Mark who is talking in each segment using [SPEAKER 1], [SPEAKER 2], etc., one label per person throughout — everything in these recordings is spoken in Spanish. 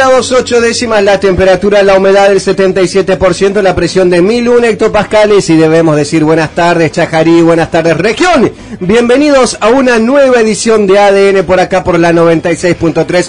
[SPEAKER 1] grados 8 décimas la temperatura, la humedad del 77%, la presión de 1001 hectopascales y debemos decir buenas tardes Chajarí, buenas tardes región. Bienvenidos a una nueva edición de ADN por acá por la 96.3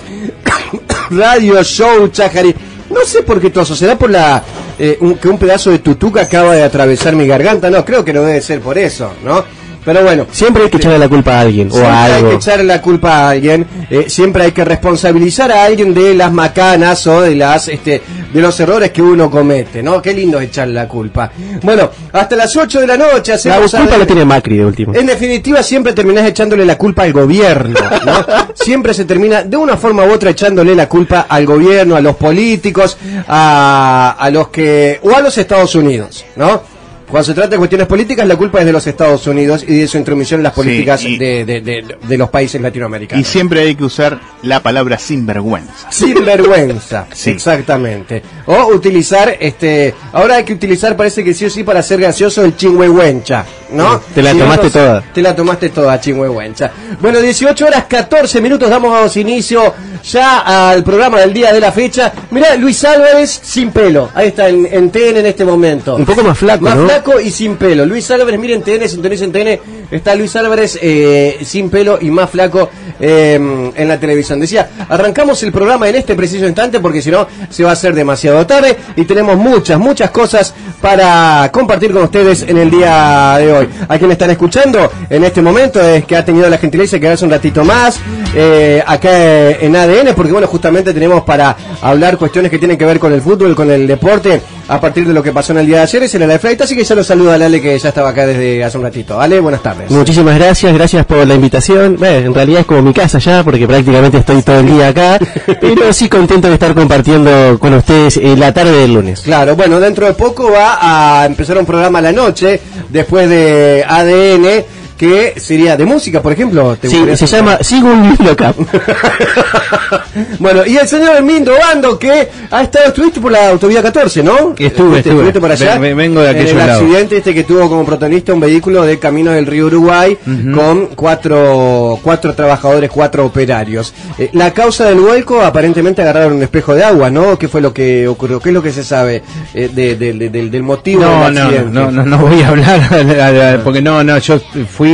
[SPEAKER 1] Radio Show Chajarí. No sé por qué toso, será por la eh, que un pedazo de tutuca acaba de atravesar mi garganta, no, creo que no debe ser por eso, ¿no? Pero bueno,
[SPEAKER 2] Siempre hay que echarle la culpa a alguien o
[SPEAKER 1] Siempre
[SPEAKER 2] a
[SPEAKER 1] hay
[SPEAKER 2] algo.
[SPEAKER 1] que echarle la culpa a alguien, eh, siempre hay que responsabilizar a alguien de las macanas o de las este de los errores que uno comete, ¿no? Qué lindo es echarle la culpa. Bueno, hasta las 8 de la noche
[SPEAKER 2] La culpa la tiene Macri de último.
[SPEAKER 1] En definitiva, siempre terminás echándole la culpa al gobierno, ¿no? Siempre se termina, de una forma u otra, echándole la culpa al gobierno, a los políticos, a, a los que, o a los Estados Unidos, ¿no? Cuando se trata de cuestiones políticas, la culpa es de los Estados Unidos y de su intromisión en las
[SPEAKER 3] Sí,
[SPEAKER 1] políticas
[SPEAKER 3] y-
[SPEAKER 1] de, de- de- de los países
[SPEAKER 3] Y
[SPEAKER 1] latinoamericanos.
[SPEAKER 3] siempre hay que usar la palabra sinvergüenza.
[SPEAKER 1] Sin vergüenza,
[SPEAKER 3] Sí.
[SPEAKER 1] exactamente. O utilizar, este, ahora hay que utilizar, parece que sí o sí, para ser gracioso, el chingüehuencha, ¿no?
[SPEAKER 2] Te la
[SPEAKER 1] Si
[SPEAKER 2] tomaste
[SPEAKER 1] no
[SPEAKER 2] toda.
[SPEAKER 1] Te la tomaste toda, chingüehuencha. Bueno, 18 horas 14 minutos, damos inicio ya al programa del día de la fecha. Mirá, Luis Álvarez sin pelo, ahí está en, en TN en este momento.
[SPEAKER 2] Un poco más flaco,
[SPEAKER 1] Más
[SPEAKER 2] ¿no?
[SPEAKER 1] flaco y sin pelo. Luis Álvarez, miren TN, sintonicen TN, está Luis Álvarez eh, sin pelo y más flaco eh, en la televisión. Decía, arrancamos el programa en este preciso instante porque si no se va a hacer demasiado tarde y tenemos muchas, muchas cosas para compartir con ustedes en el día de hoy. A quien están escuchando en este momento es que ha tenido la gentileza de quedarse un ratito más eh, acá en ADN porque bueno, justamente tenemos para hablar cuestiones que tienen que ver con el fútbol, con el deporte a partir de lo que pasó en el día de ayer es el Live Flight, así que ya lo saluda a Ale que ya estaba acá desde hace un ratito. Ale, buenas tardes.
[SPEAKER 2] Muchísimas gracias, gracias por la invitación. Bueno, en realidad es como mi casa ya, porque prácticamente estoy todo el día acá, pero sí contento de estar compartiendo con ustedes eh, la tarde del lunes.
[SPEAKER 1] Claro, bueno, dentro de poco va a empezar un programa a la noche, después de ADN, que sería de música, por ejemplo. ¿Te
[SPEAKER 2] Sí, se llama Sigo un acá.
[SPEAKER 1] bueno, y el señor Hermindo Bando, que ha estado, estuviste por la autovía 14, ¿no?
[SPEAKER 4] Que estuve, estuve.
[SPEAKER 1] estuviste por allá.
[SPEAKER 4] Ven- ven- vengo de
[SPEAKER 1] En
[SPEAKER 4] aquellos
[SPEAKER 1] el accidente este que tuvo como protagonista un vehículo de camino del río Uruguay con cuatro, cuatro trabajadores, cuatro operarios. Eh, la causa del vuelco, aparentemente agarraron un espejo de agua, ¿no? ¿Qué fue lo que ocurrió? ¿Qué es lo que se sabe eh, de- de- de- del, motivo
[SPEAKER 4] No,
[SPEAKER 1] del
[SPEAKER 4] no,
[SPEAKER 1] accidente?
[SPEAKER 4] no, no, no voy a hablar porque no, no, yo fui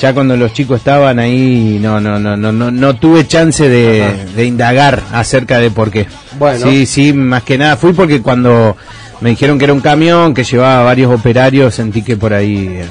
[SPEAKER 4] ya cuando los chicos estaban ahí, no, no, no, no, no, no tuve chance de, de indagar acerca de por qué.
[SPEAKER 1] Bueno.
[SPEAKER 4] Sí, sí, más que nada fui porque cuando me dijeron que era un camión que llevaba varios operarios, sentí que por ahí eh,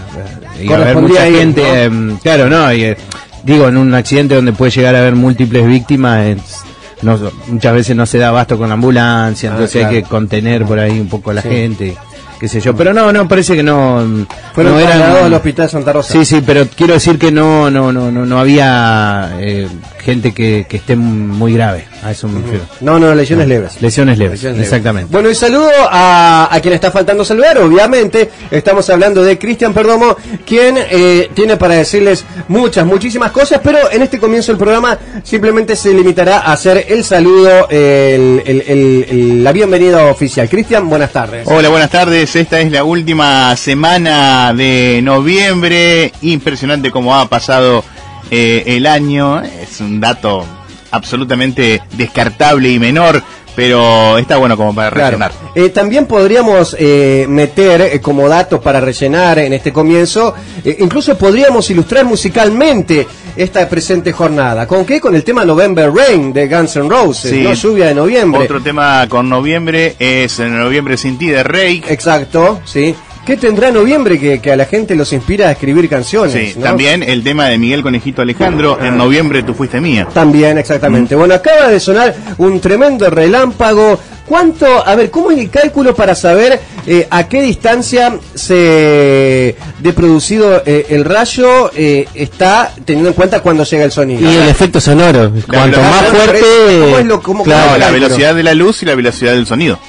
[SPEAKER 4] iba a haber mucha gente,
[SPEAKER 1] ¿no?
[SPEAKER 4] em, claro, no, y, eh, digo, en un accidente donde puede llegar a haber múltiples víctimas, es- no, muchas veces no se da abasto con la ambulancia,
[SPEAKER 1] Ah,
[SPEAKER 4] entonces
[SPEAKER 1] claro.
[SPEAKER 4] hay que contener por ahí un poco a la
[SPEAKER 1] Sí.
[SPEAKER 4] gente, qué sé yo, pero no, no, parece que no,
[SPEAKER 1] Fueron
[SPEAKER 4] no
[SPEAKER 1] trasladados al hospital Santa Rosa.
[SPEAKER 4] Sí, sí, pero quiero decir que no, no, no, no, no había eh, gente que, que esté muy grave, a eso me refiero.
[SPEAKER 1] No, no, lesiones leves.
[SPEAKER 4] Lesiones leves,
[SPEAKER 1] Lesiones leves.
[SPEAKER 4] exactamente.
[SPEAKER 1] Bueno, y saludo a, a quien está faltando saludar, obviamente. Estamos hablando de Cristian Perdomo, quien eh, tiene para decirles muchas, muchísimas cosas, pero en este comienzo del programa simplemente se limitará a hacer el saludo, el- el- el- el- la bienvenida oficial. Cristian, buenas tardes.
[SPEAKER 3] Hola, buenas tardes. Esta es la última semana de noviembre. Impresionante cómo ha pasado eh, el año. Es un dato absolutamente descartable y menor, pero está bueno como para
[SPEAKER 1] Claro.
[SPEAKER 3] reaccionar.
[SPEAKER 1] Eh, también podríamos eh, meter eh, como datos para rellenar en este comienzo, eh, incluso podríamos ilustrar musicalmente esta presente jornada. ¿Con qué? Con el tema November Rain de Guns N' Roses,
[SPEAKER 3] Sí.
[SPEAKER 1] ¿no? Lluvia de noviembre.
[SPEAKER 3] Otro tema con noviembre es en Noviembre sin ti de Rey.
[SPEAKER 1] Exacto, sí. ¿Qué tendrá noviembre que, que a la gente los inspira a escribir canciones?
[SPEAKER 3] Sí,
[SPEAKER 1] ¿no?
[SPEAKER 3] también el tema de Miguel Conejito Alejandro, en noviembre tú fuiste mía.
[SPEAKER 1] También, exactamente.
[SPEAKER 3] Mm.
[SPEAKER 1] Bueno, acaba de sonar un tremendo relámpago. ¿Cuánto, a ver, cómo es el cálculo para saber eh, a qué distancia se de producido eh, el rayo eh, está teniendo en cuenta cuando llega el sonido?
[SPEAKER 2] Y el efecto sonoro, cuanto más fuerte...
[SPEAKER 1] ¿Cómo es lo- cómo-
[SPEAKER 2] claro,
[SPEAKER 1] cómo
[SPEAKER 3] No,
[SPEAKER 1] es
[SPEAKER 3] la velocidad de la luz y la velocidad del sonido.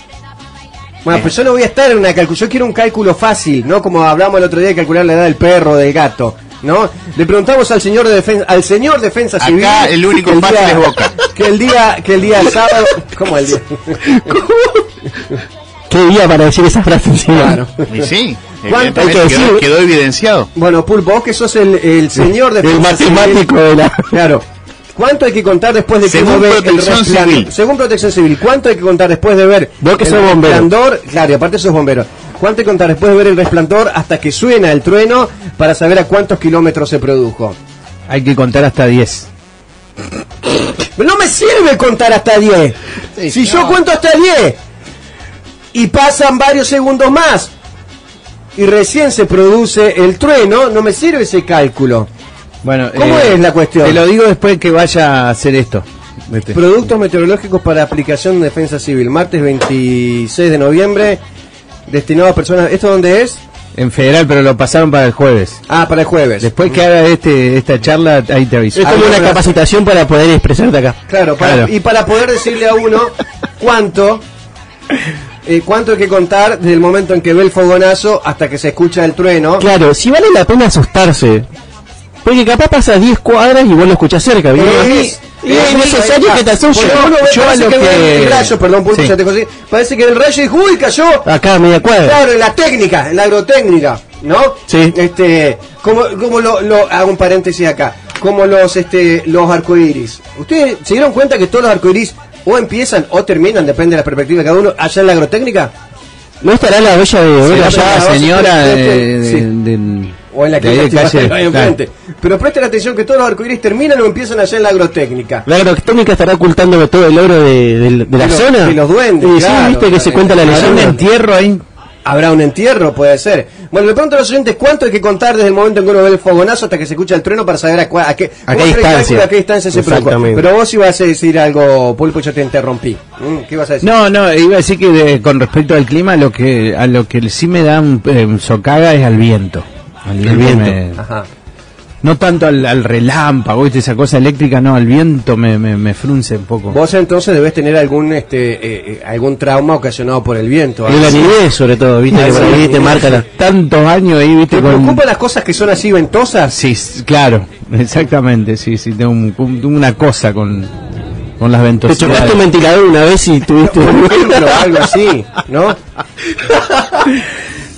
[SPEAKER 1] Bueno, pues yo no voy a estar en una cálculo, yo quiero un cálculo fácil, ¿no? Como hablamos el otro día de calcular la edad del perro, del gato. ¿no? Le preguntamos al señor de defensa, al señor defensa
[SPEAKER 3] Acá
[SPEAKER 1] civil.
[SPEAKER 3] el único
[SPEAKER 1] que el
[SPEAKER 3] fácil
[SPEAKER 1] día-
[SPEAKER 3] es Boca.
[SPEAKER 1] Que el día, que el día sábado, ¿cómo el día?
[SPEAKER 2] ¿Qué día para decir esa frase?
[SPEAKER 1] Claro.
[SPEAKER 3] Y sí,
[SPEAKER 1] ¿Cuánto
[SPEAKER 3] evidentemente
[SPEAKER 2] hay que
[SPEAKER 3] quedó,
[SPEAKER 2] decir?
[SPEAKER 3] quedó evidenciado.
[SPEAKER 1] Bueno, Pulpo, vos que sos el, el señor de
[SPEAKER 2] El matemático de la...
[SPEAKER 1] Claro. ¿Cuánto hay que contar después de que
[SPEAKER 3] Según
[SPEAKER 1] ve el
[SPEAKER 3] Protección
[SPEAKER 1] resplandor?
[SPEAKER 3] Civil.
[SPEAKER 1] Según Protección Civil, ¿cuánto hay que contar después de ver
[SPEAKER 2] Vos que
[SPEAKER 1] el
[SPEAKER 2] sos bombero.
[SPEAKER 1] resplandor? Claro, y aparte sos bombero. ¿Cuánto hay que contar después de ver el resplandor hasta que suena el trueno para saber a cuántos kilómetros se produjo?
[SPEAKER 4] Hay que contar hasta 10.
[SPEAKER 1] No me sirve contar hasta 10. si yo cuento hasta 10 y pasan varios segundos más y recién se produce el trueno, no me sirve ese cálculo.
[SPEAKER 4] Bueno,
[SPEAKER 1] ¿Cómo es la cuestión?
[SPEAKER 4] Te lo digo después que vaya a hacer esto. Vete.
[SPEAKER 1] Productos meteorológicos para aplicación de defensa civil. Martes 26 de noviembre. Destinado a personas. ¿Esto dónde es?
[SPEAKER 4] En federal, pero lo pasaron para el jueves.
[SPEAKER 1] Ah, para el jueves.
[SPEAKER 4] Después que haga este esta charla, ahí te aviso.
[SPEAKER 2] Es como una capacitación para poder expresarte acá.
[SPEAKER 1] Claro, para-
[SPEAKER 4] Claro.
[SPEAKER 1] y para poder decirle a uno cuánto. eh, cuánto hay que contar desde el momento en que ve el fogonazo hasta que se escucha el trueno.
[SPEAKER 2] Claro, si vale la pena asustarse. Porque capaz pasa 10 cuadras y vos lo escuchás cerca. ¿viste?
[SPEAKER 1] Es,
[SPEAKER 2] necesario que te
[SPEAKER 1] ve,
[SPEAKER 4] Yo a
[SPEAKER 1] parece
[SPEAKER 4] lo
[SPEAKER 1] que, el rayo, perdón, Pulpo,
[SPEAKER 4] Sí.
[SPEAKER 1] ya te conseguí. Parece que el rayo dijo, uy, cayó.
[SPEAKER 2] Acá a media cuadra.
[SPEAKER 1] Claro, en la técnica, en la agrotécnica, ¿no?
[SPEAKER 2] Sí.
[SPEAKER 1] Este, como, como lo, lo- hago un paréntesis acá, como los, este, los arcoíris. ¿Ustedes se dieron cuenta que todos los arcoíris o empiezan o terminan, depende de la perspectiva de cada uno, allá en la agrotécnica?
[SPEAKER 2] ¿No estará la bella de
[SPEAKER 4] ya
[SPEAKER 2] allá?
[SPEAKER 4] la señora de, de-
[SPEAKER 1] sí. O en la que
[SPEAKER 4] de calle,
[SPEAKER 1] ahí
[SPEAKER 4] claro.
[SPEAKER 1] enfrente. Pero presten atención que todos los arcoíris terminan o empiezan allá en la agrotécnica.
[SPEAKER 2] La agrotécnica estará ocultándome todo el oro de, de- de la
[SPEAKER 1] De los-
[SPEAKER 2] zona.
[SPEAKER 1] de los duendes,
[SPEAKER 2] Y sí,
[SPEAKER 1] claro.
[SPEAKER 2] viste que se cuenta la
[SPEAKER 4] ¿Habrá un
[SPEAKER 2] leyenda.
[SPEAKER 4] entierro ahí?
[SPEAKER 1] Habrá un entierro, puede ser. Bueno, le pregunto a los oyentes cuánto hay que contar desde el momento en que uno ve el fogonazo hasta que se escucha el trueno para saber a, cua- a qué,
[SPEAKER 2] A qué distancia.
[SPEAKER 1] a qué distancia se produjo. Pero vos ibas a decir algo, Pulpo, yo te interrumpí. Mm, ¿Qué ibas a decir?
[SPEAKER 4] No, no, iba a decir que de- con respecto al clima, lo que a lo que sí me da un, eh, un socaga es al viento. Al viento.
[SPEAKER 2] viento.
[SPEAKER 4] me-
[SPEAKER 1] Ajá.
[SPEAKER 4] no tanto al, al relámpago, ¿viste? esa cosa eléctrica, no, al viento me, me, me frunce un poco.
[SPEAKER 1] Vos entonces debes tener algún este eh, eh, algún trauma ocasionado por el viento.
[SPEAKER 2] En la
[SPEAKER 1] ¿ah?
[SPEAKER 2] niñez, sobre todo, viste que por ahí te marca la...
[SPEAKER 4] Tantos años ahí, ¿viste?
[SPEAKER 1] ¿Te
[SPEAKER 4] con-
[SPEAKER 1] preocupan las cosas que son así ventosas?
[SPEAKER 4] Sí, claro, exactamente, sí, sí, tengo un- un- una cosa con, con las
[SPEAKER 2] Te
[SPEAKER 4] ventosidades.
[SPEAKER 2] chocaste un ventilador una vez y tuviste...
[SPEAKER 1] Ejemplo, algo así, ¿no?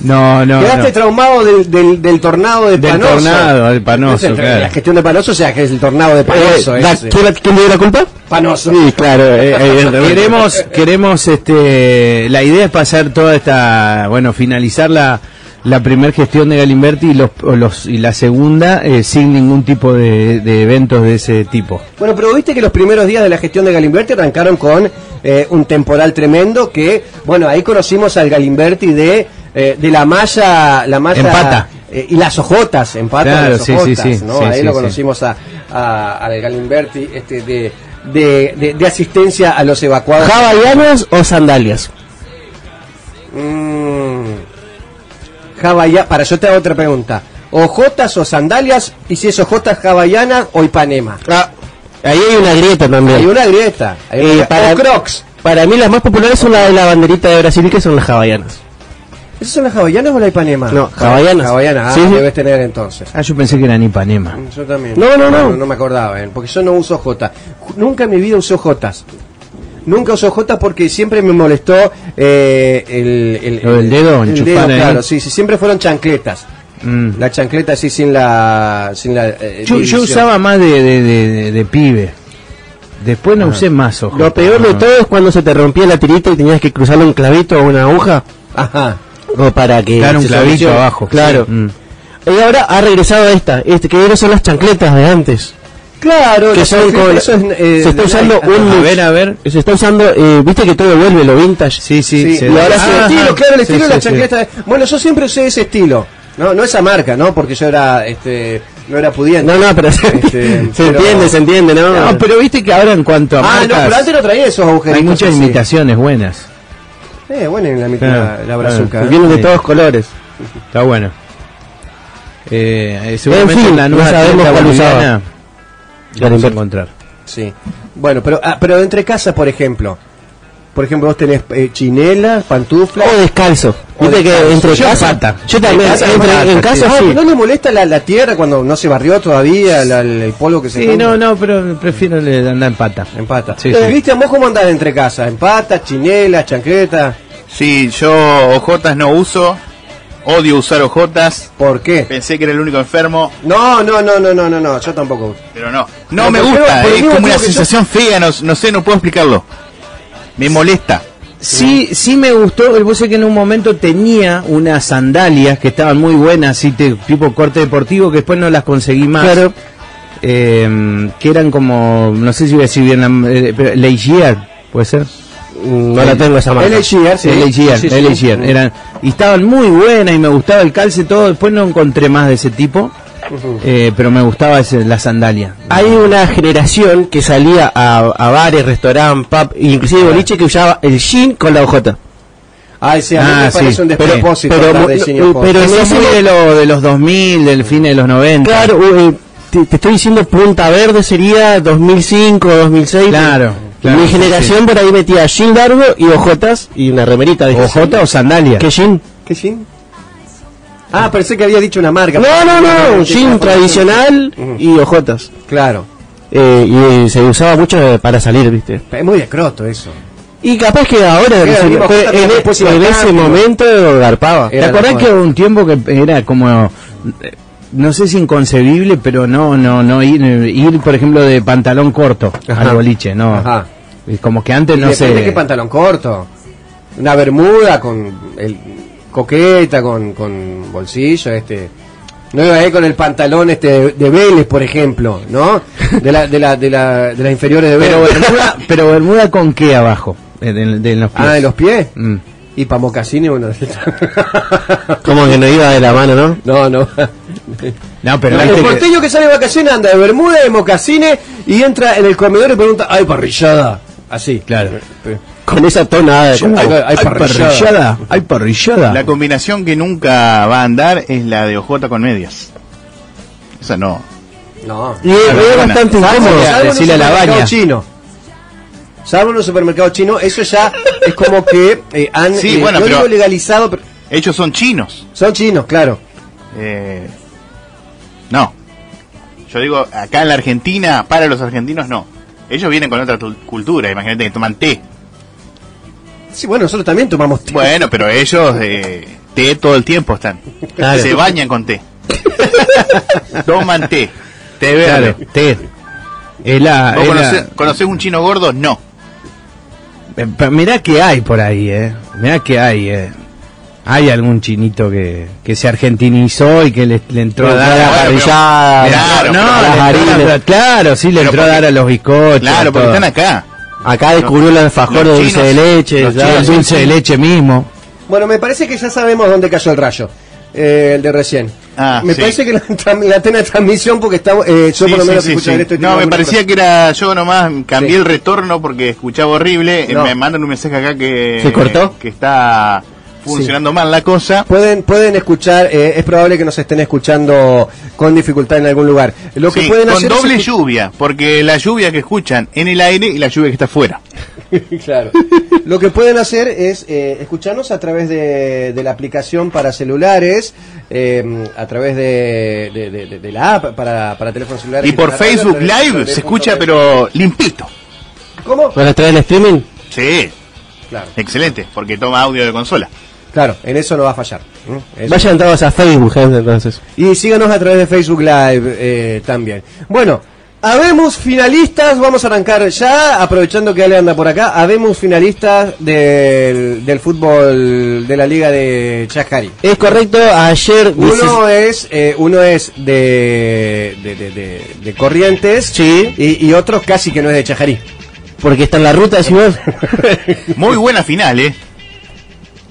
[SPEAKER 4] No, no,
[SPEAKER 1] Quedaste
[SPEAKER 4] no.
[SPEAKER 1] traumado del, del, del tornado de
[SPEAKER 4] Del
[SPEAKER 1] Panoso.
[SPEAKER 4] tornado, del Panoso,
[SPEAKER 1] Entonces,
[SPEAKER 4] claro.
[SPEAKER 1] La gestión de Panoso, o sea, que es el tornado de Panoso.
[SPEAKER 2] Eh,
[SPEAKER 1] ese.
[SPEAKER 2] ¿quién, quién le dio la culpa?
[SPEAKER 1] Panoso.
[SPEAKER 2] Sí, claro, eh, evidentemente.
[SPEAKER 4] queremos queremos este la idea es pasar toda esta bueno finalizar la la primera gestión de Galimberti y los, o los y la segunda eh, sin ningún tipo de, de eventos de ese tipo
[SPEAKER 1] Bueno, pero viste que los primeros días de la gestión de Galimberti arrancaron con eh, un temporal tremendo que, bueno, ahí conocimos al Galimberti de, eh, de la malla, la malla
[SPEAKER 4] Empata.
[SPEAKER 1] eh, y las ojotas, empata
[SPEAKER 4] Claro,
[SPEAKER 1] las ojotas,
[SPEAKER 4] sí, sí,
[SPEAKER 1] ¿no? ahí lo conocimos a, a- al Galimberti este, de, de, de- de asistencia a los evacuados.
[SPEAKER 2] ¿Hawaianas o sandalias?
[SPEAKER 1] Mm. Para yo te hago otra pregunta. ¿Ojotas o sandalias? Y si es ojotas hawaianas o Ipanema.
[SPEAKER 2] Ah, ahí hay una grieta también.
[SPEAKER 1] Hay una grieta. Hay una
[SPEAKER 2] Eh,
[SPEAKER 1] grieta.
[SPEAKER 2] para-
[SPEAKER 1] O Crocs.
[SPEAKER 2] Para mí las más populares son las de la banderita de Brasil, que son las hawaianas.
[SPEAKER 1] ¿Esas son las hawaianas o la Ipanema?
[SPEAKER 2] No, hawaianas.
[SPEAKER 1] Hawaianas, ah,
[SPEAKER 2] Sí, sí.
[SPEAKER 1] debes tener entonces.
[SPEAKER 4] ah yo pensé que eran Ipanema
[SPEAKER 1] Yo también.
[SPEAKER 2] No, no, no.
[SPEAKER 1] No, no me acordaba, eh, porque yo no uso J. Nunca en mi vida usé Jotas. Nunca uso J porque siempre me molestó eh, el, el,
[SPEAKER 4] Lo del dedo,
[SPEAKER 1] el dedo, claro, sí, sí, siempre fueron chancletas.
[SPEAKER 4] Mm.
[SPEAKER 1] La chancleta así sin la... Sin la eh,
[SPEAKER 4] yo, usaba más de, de, de, pibe después no usé más ojo
[SPEAKER 2] Lo peor de todo es cuando se te rompía la tirita y tenías que cruzarle un clavito o una aguja.
[SPEAKER 1] Ajá.
[SPEAKER 2] O para que.
[SPEAKER 4] Claro, un clavito abajo
[SPEAKER 2] Claro.
[SPEAKER 4] Sí. Mm.
[SPEAKER 2] Y ahora ha regresado esta, este, que ahora son las chancletas de antes.
[SPEAKER 1] Claro,
[SPEAKER 2] Que son con-
[SPEAKER 1] eso es, eh,
[SPEAKER 2] se está usando un-
[SPEAKER 4] a ver a ver
[SPEAKER 2] Se está usando, eh, viste que todo vuelve lo vintage.
[SPEAKER 4] sí sí,
[SPEAKER 1] Sí,
[SPEAKER 4] se
[SPEAKER 1] y ahora
[SPEAKER 4] Ah,
[SPEAKER 1] estilo, claro, el
[SPEAKER 4] Sí,
[SPEAKER 1] estilo de la
[SPEAKER 4] sí.
[SPEAKER 1] chancleta. Bueno, yo siempre usé ese estilo. No, no esa marca, ¿no? Porque yo era, este, no era pudiente.
[SPEAKER 2] No, no, pero se,
[SPEAKER 1] Este,
[SPEAKER 2] se
[SPEAKER 1] pero-
[SPEAKER 2] entiende, se entiende, ¿no?
[SPEAKER 4] no pero viste que ahora en cuanto a
[SPEAKER 1] Ah, no, pero antes no traía esos agujeritos.
[SPEAKER 4] hay muchas imitaciones buenas
[SPEAKER 1] Eh, bueno, en la mitad,
[SPEAKER 4] Claro,
[SPEAKER 1] la brazuca.
[SPEAKER 4] claro.
[SPEAKER 2] Vienen de todos colores.
[SPEAKER 4] Está bueno. Eh, seguramente
[SPEAKER 2] En fin,
[SPEAKER 4] la
[SPEAKER 2] no
[SPEAKER 4] nueva
[SPEAKER 2] sabemos
[SPEAKER 4] atleta
[SPEAKER 2] cuál usaba.
[SPEAKER 4] boliviana vamos a encontrar.
[SPEAKER 1] Sí. Bueno, pero, ah, pero entre casa, por ejemplo. Por ejemplo, vos tenés eh, chinelas, pantuflas.
[SPEAKER 2] O descalzo.
[SPEAKER 1] O
[SPEAKER 2] Viste que
[SPEAKER 1] descalzo.
[SPEAKER 2] entre
[SPEAKER 4] Yo
[SPEAKER 2] casa.
[SPEAKER 4] pata.
[SPEAKER 2] Yo también,
[SPEAKER 4] En casa,
[SPEAKER 2] entre-
[SPEAKER 4] pata,
[SPEAKER 2] en
[SPEAKER 4] sí.
[SPEAKER 2] casa
[SPEAKER 1] Ah,
[SPEAKER 2] sí.
[SPEAKER 1] ¿No le molesta la, la tierra cuando no se barrió todavía la- el, el polvo que se
[SPEAKER 4] Sí,
[SPEAKER 1] junta?
[SPEAKER 4] no, no, pero prefiero andar en pata.
[SPEAKER 1] En pata.
[SPEAKER 4] Sí, sí.
[SPEAKER 1] Cristian, ¿vos cómo andás entre casa? ¿En pata, chinelas, chancleta?
[SPEAKER 3] Sí, yo ojotas no uso. Odio usar ojotas.
[SPEAKER 1] ¿Por qué?
[SPEAKER 3] Pensé que era el único enfermo,
[SPEAKER 1] No, no, no, no, no, no, no, yo tampoco.
[SPEAKER 3] pero no. No
[SPEAKER 1] Pero
[SPEAKER 3] me gusta, es como una
[SPEAKER 1] que yo-
[SPEAKER 3] sensación fea, no, no sé, no puedo explicarlo. Me molesta.
[SPEAKER 4] Sí, sí me gustó. Vos sé que en un momento tenía unas sandalias que estaban muy buenas, así tipo corte deportivo, que después no las conseguí más.
[SPEAKER 2] Claro.
[SPEAKER 4] Eh, que eran como, no sé si voy a decir bien, la- eh, pero Legier, puede ser.
[SPEAKER 2] No la tengo esa marca.
[SPEAKER 1] Shear, sí. Sí,
[SPEAKER 4] eran y estaban muy buenas y me gustaba el calce todo. Después no encontré más de ese tipo, eh, pero me gustaba ese- la sandalia.
[SPEAKER 2] Hay una generación que salía a, a bares, restaurantes, pub, e inclusive boliche que usaba el jean con la OJ.
[SPEAKER 1] Ay, sí, a mí
[SPEAKER 4] Ah,
[SPEAKER 1] me parece
[SPEAKER 4] sí,
[SPEAKER 1] un
[SPEAKER 2] pero-
[SPEAKER 1] despropósito
[SPEAKER 2] pero mu-
[SPEAKER 1] de ojota.
[SPEAKER 2] pero
[SPEAKER 4] Eso es muy de, lo, de los 2000, del fin de los 90.
[SPEAKER 2] Claro, te, te estoy diciendo Punta Verde sería 2005 o 2006.
[SPEAKER 4] Claro, claro,
[SPEAKER 2] Mi
[SPEAKER 4] sí,
[SPEAKER 2] generación por ahí metía jean largo y ojotas y una remerita. Dije,
[SPEAKER 4] ¿Ojota o sandalia?
[SPEAKER 2] ¿Qué jean?
[SPEAKER 1] ¿Qué jean? Ah, pensé que había dicho una marca.
[SPEAKER 2] No, no, no, un jean tradicional y ojotas.
[SPEAKER 1] Claro.
[SPEAKER 2] Eh, y eh, se usaba mucho eh, para salir, ¿viste?
[SPEAKER 1] Es muy de croto eso.
[SPEAKER 2] Y capaz que ahora, en,
[SPEAKER 1] después al
[SPEAKER 2] ese momento garpaba.
[SPEAKER 4] ¿Te acordás que hubo un tiempo que era como, no sé si inconcebible, pero no, no, no ir, ir por ejemplo, de pantalón corto
[SPEAKER 1] Ajá.
[SPEAKER 4] al boliche, no.
[SPEAKER 1] Ajá.
[SPEAKER 4] Y Como que antes no
[SPEAKER 1] Depende
[SPEAKER 4] sé.
[SPEAKER 1] qué pantalón corto. Una bermuda con el coqueta, con, con bolsillo, este. No iba a ir con el pantalón este de, Vélez, por ejemplo, ¿no? De la, de la, de la, de las inferiores de
[SPEAKER 4] Pero
[SPEAKER 1] Vélez.
[SPEAKER 4] bermuda, pero bermuda con qué abajo, de, de los pies.
[SPEAKER 1] Ah, de los pies.
[SPEAKER 4] Mm.
[SPEAKER 1] Y pa' mocasini, bueno.
[SPEAKER 2] Como que no iba de la mano, ¿no?
[SPEAKER 1] no, no.
[SPEAKER 4] No, pero
[SPEAKER 1] el
[SPEAKER 4] que-
[SPEAKER 1] porteño que... sale de vacaciones anda de bermuda, de mocasines y entra en el comedor y pregunta, ¡ay, parrillada! Así.
[SPEAKER 4] Claro.
[SPEAKER 2] Con esa tonada. de-
[SPEAKER 1] Hay- hay
[SPEAKER 4] hay
[SPEAKER 1] parrillada.
[SPEAKER 4] parrillada, hay parrillada.
[SPEAKER 3] La combinación que nunca va a andar es la de ojota con medias. Esa no.
[SPEAKER 1] No.
[SPEAKER 2] Y es, bastante incómodo.
[SPEAKER 4] decirle a la
[SPEAKER 1] supermercado
[SPEAKER 4] baña.
[SPEAKER 1] chino. Salvo en un supermercado chino, eso ya es como que eh, han
[SPEAKER 3] Sí,
[SPEAKER 1] eh,
[SPEAKER 3] bueno,
[SPEAKER 1] no
[SPEAKER 3] pero-
[SPEAKER 1] digo legalizado, pero
[SPEAKER 3] Ellos son chinos.
[SPEAKER 1] son chinos, claro.
[SPEAKER 3] Eh, no. Yo digo, acá en la Argentina, para los argentinos no. Ellos vienen con otra tu- cultura, imagínate que toman té.
[SPEAKER 1] Sí, bueno, nosotros también tomamos té.
[SPEAKER 3] Bueno, pero ellos eh, té todo el tiempo están.
[SPEAKER 2] Claro.
[SPEAKER 3] Se bañan con té. Toman té. Té verde.
[SPEAKER 4] Claro, té. Es la,
[SPEAKER 3] ¿Vos
[SPEAKER 4] es la-
[SPEAKER 3] conocés, conocés un chino gordo? No.
[SPEAKER 4] Eh, mirá que hay por ahí, eh. Mirá que hay, eh. Hay algún chinito que, que se argentinizó y que le, le entró a dar a
[SPEAKER 2] parrillada.
[SPEAKER 3] Claro,
[SPEAKER 4] no,
[SPEAKER 3] pero
[SPEAKER 4] claro, sí, le entró a dar a los bizcochos.
[SPEAKER 3] Claro, porque
[SPEAKER 4] todo.
[SPEAKER 3] están acá.
[SPEAKER 2] Acá descubrió el alfajor de dulce de leche.
[SPEAKER 4] el dulce de leche mismo.
[SPEAKER 1] Bueno, me parece que ya sabemos dónde cayó el rayo. eh, el de recién.
[SPEAKER 3] Ah,
[SPEAKER 1] me
[SPEAKER 3] sí.
[SPEAKER 1] parece que la, la de transmisión, porque estamos, eh, yo
[SPEAKER 3] Sí,
[SPEAKER 1] por lo menos
[SPEAKER 3] sí,
[SPEAKER 1] escucho
[SPEAKER 3] sí.
[SPEAKER 1] esto. y
[SPEAKER 3] No, me parecía
[SPEAKER 1] cosa.
[SPEAKER 3] que era yo nomás cambié
[SPEAKER 1] Sí.
[SPEAKER 3] el retorno porque escuchaba horrible. eh. Me mandan un mensaje acá que
[SPEAKER 2] ¿Se cortó?
[SPEAKER 3] que está funcionando mal la cosa.
[SPEAKER 1] Pueden, pueden escuchar, eh, es probable que nos estén escuchando con dificultad en algún lugar. Lo que
[SPEAKER 3] Sí,
[SPEAKER 1] pueden
[SPEAKER 3] con
[SPEAKER 1] hacer
[SPEAKER 3] doble lluvia, porque la lluvia que escuchan en el aire y la lluvia que está afuera.
[SPEAKER 1] claro. Lo que pueden hacer es eh, escucharnos a través de, de la aplicación para celulares, eh, a través de, de- de- de- de la app para, para teléfonos celulares.
[SPEAKER 3] Y por
[SPEAKER 1] radio,
[SPEAKER 3] Facebook Live se escucha, pero limpito.
[SPEAKER 1] ¿Cómo?
[SPEAKER 2] Bueno, a través del streaming.
[SPEAKER 3] Sí,
[SPEAKER 1] Claro,
[SPEAKER 3] excelente, porque toma audio de consola.
[SPEAKER 1] Claro, en eso no va a fallar. ¿eh?
[SPEAKER 2] Vayan todos a Facebook, gente, entonces.
[SPEAKER 1] Y síganos a través de Facebook Live eh, también. Bueno, habemos finalistas, vamos a arrancar ya, aprovechando que Ale anda por acá, habemos finalistas del, del fútbol de la Liga de Chascari.
[SPEAKER 2] Es correcto, ayer...
[SPEAKER 1] Uno es eh, uno es de, de, de, de- de Corrientes
[SPEAKER 2] Sí.
[SPEAKER 1] y, y otro casi que no es de Chajarí.
[SPEAKER 2] Porque está en la ruta, vos.
[SPEAKER 3] Muy buena final, ¿eh?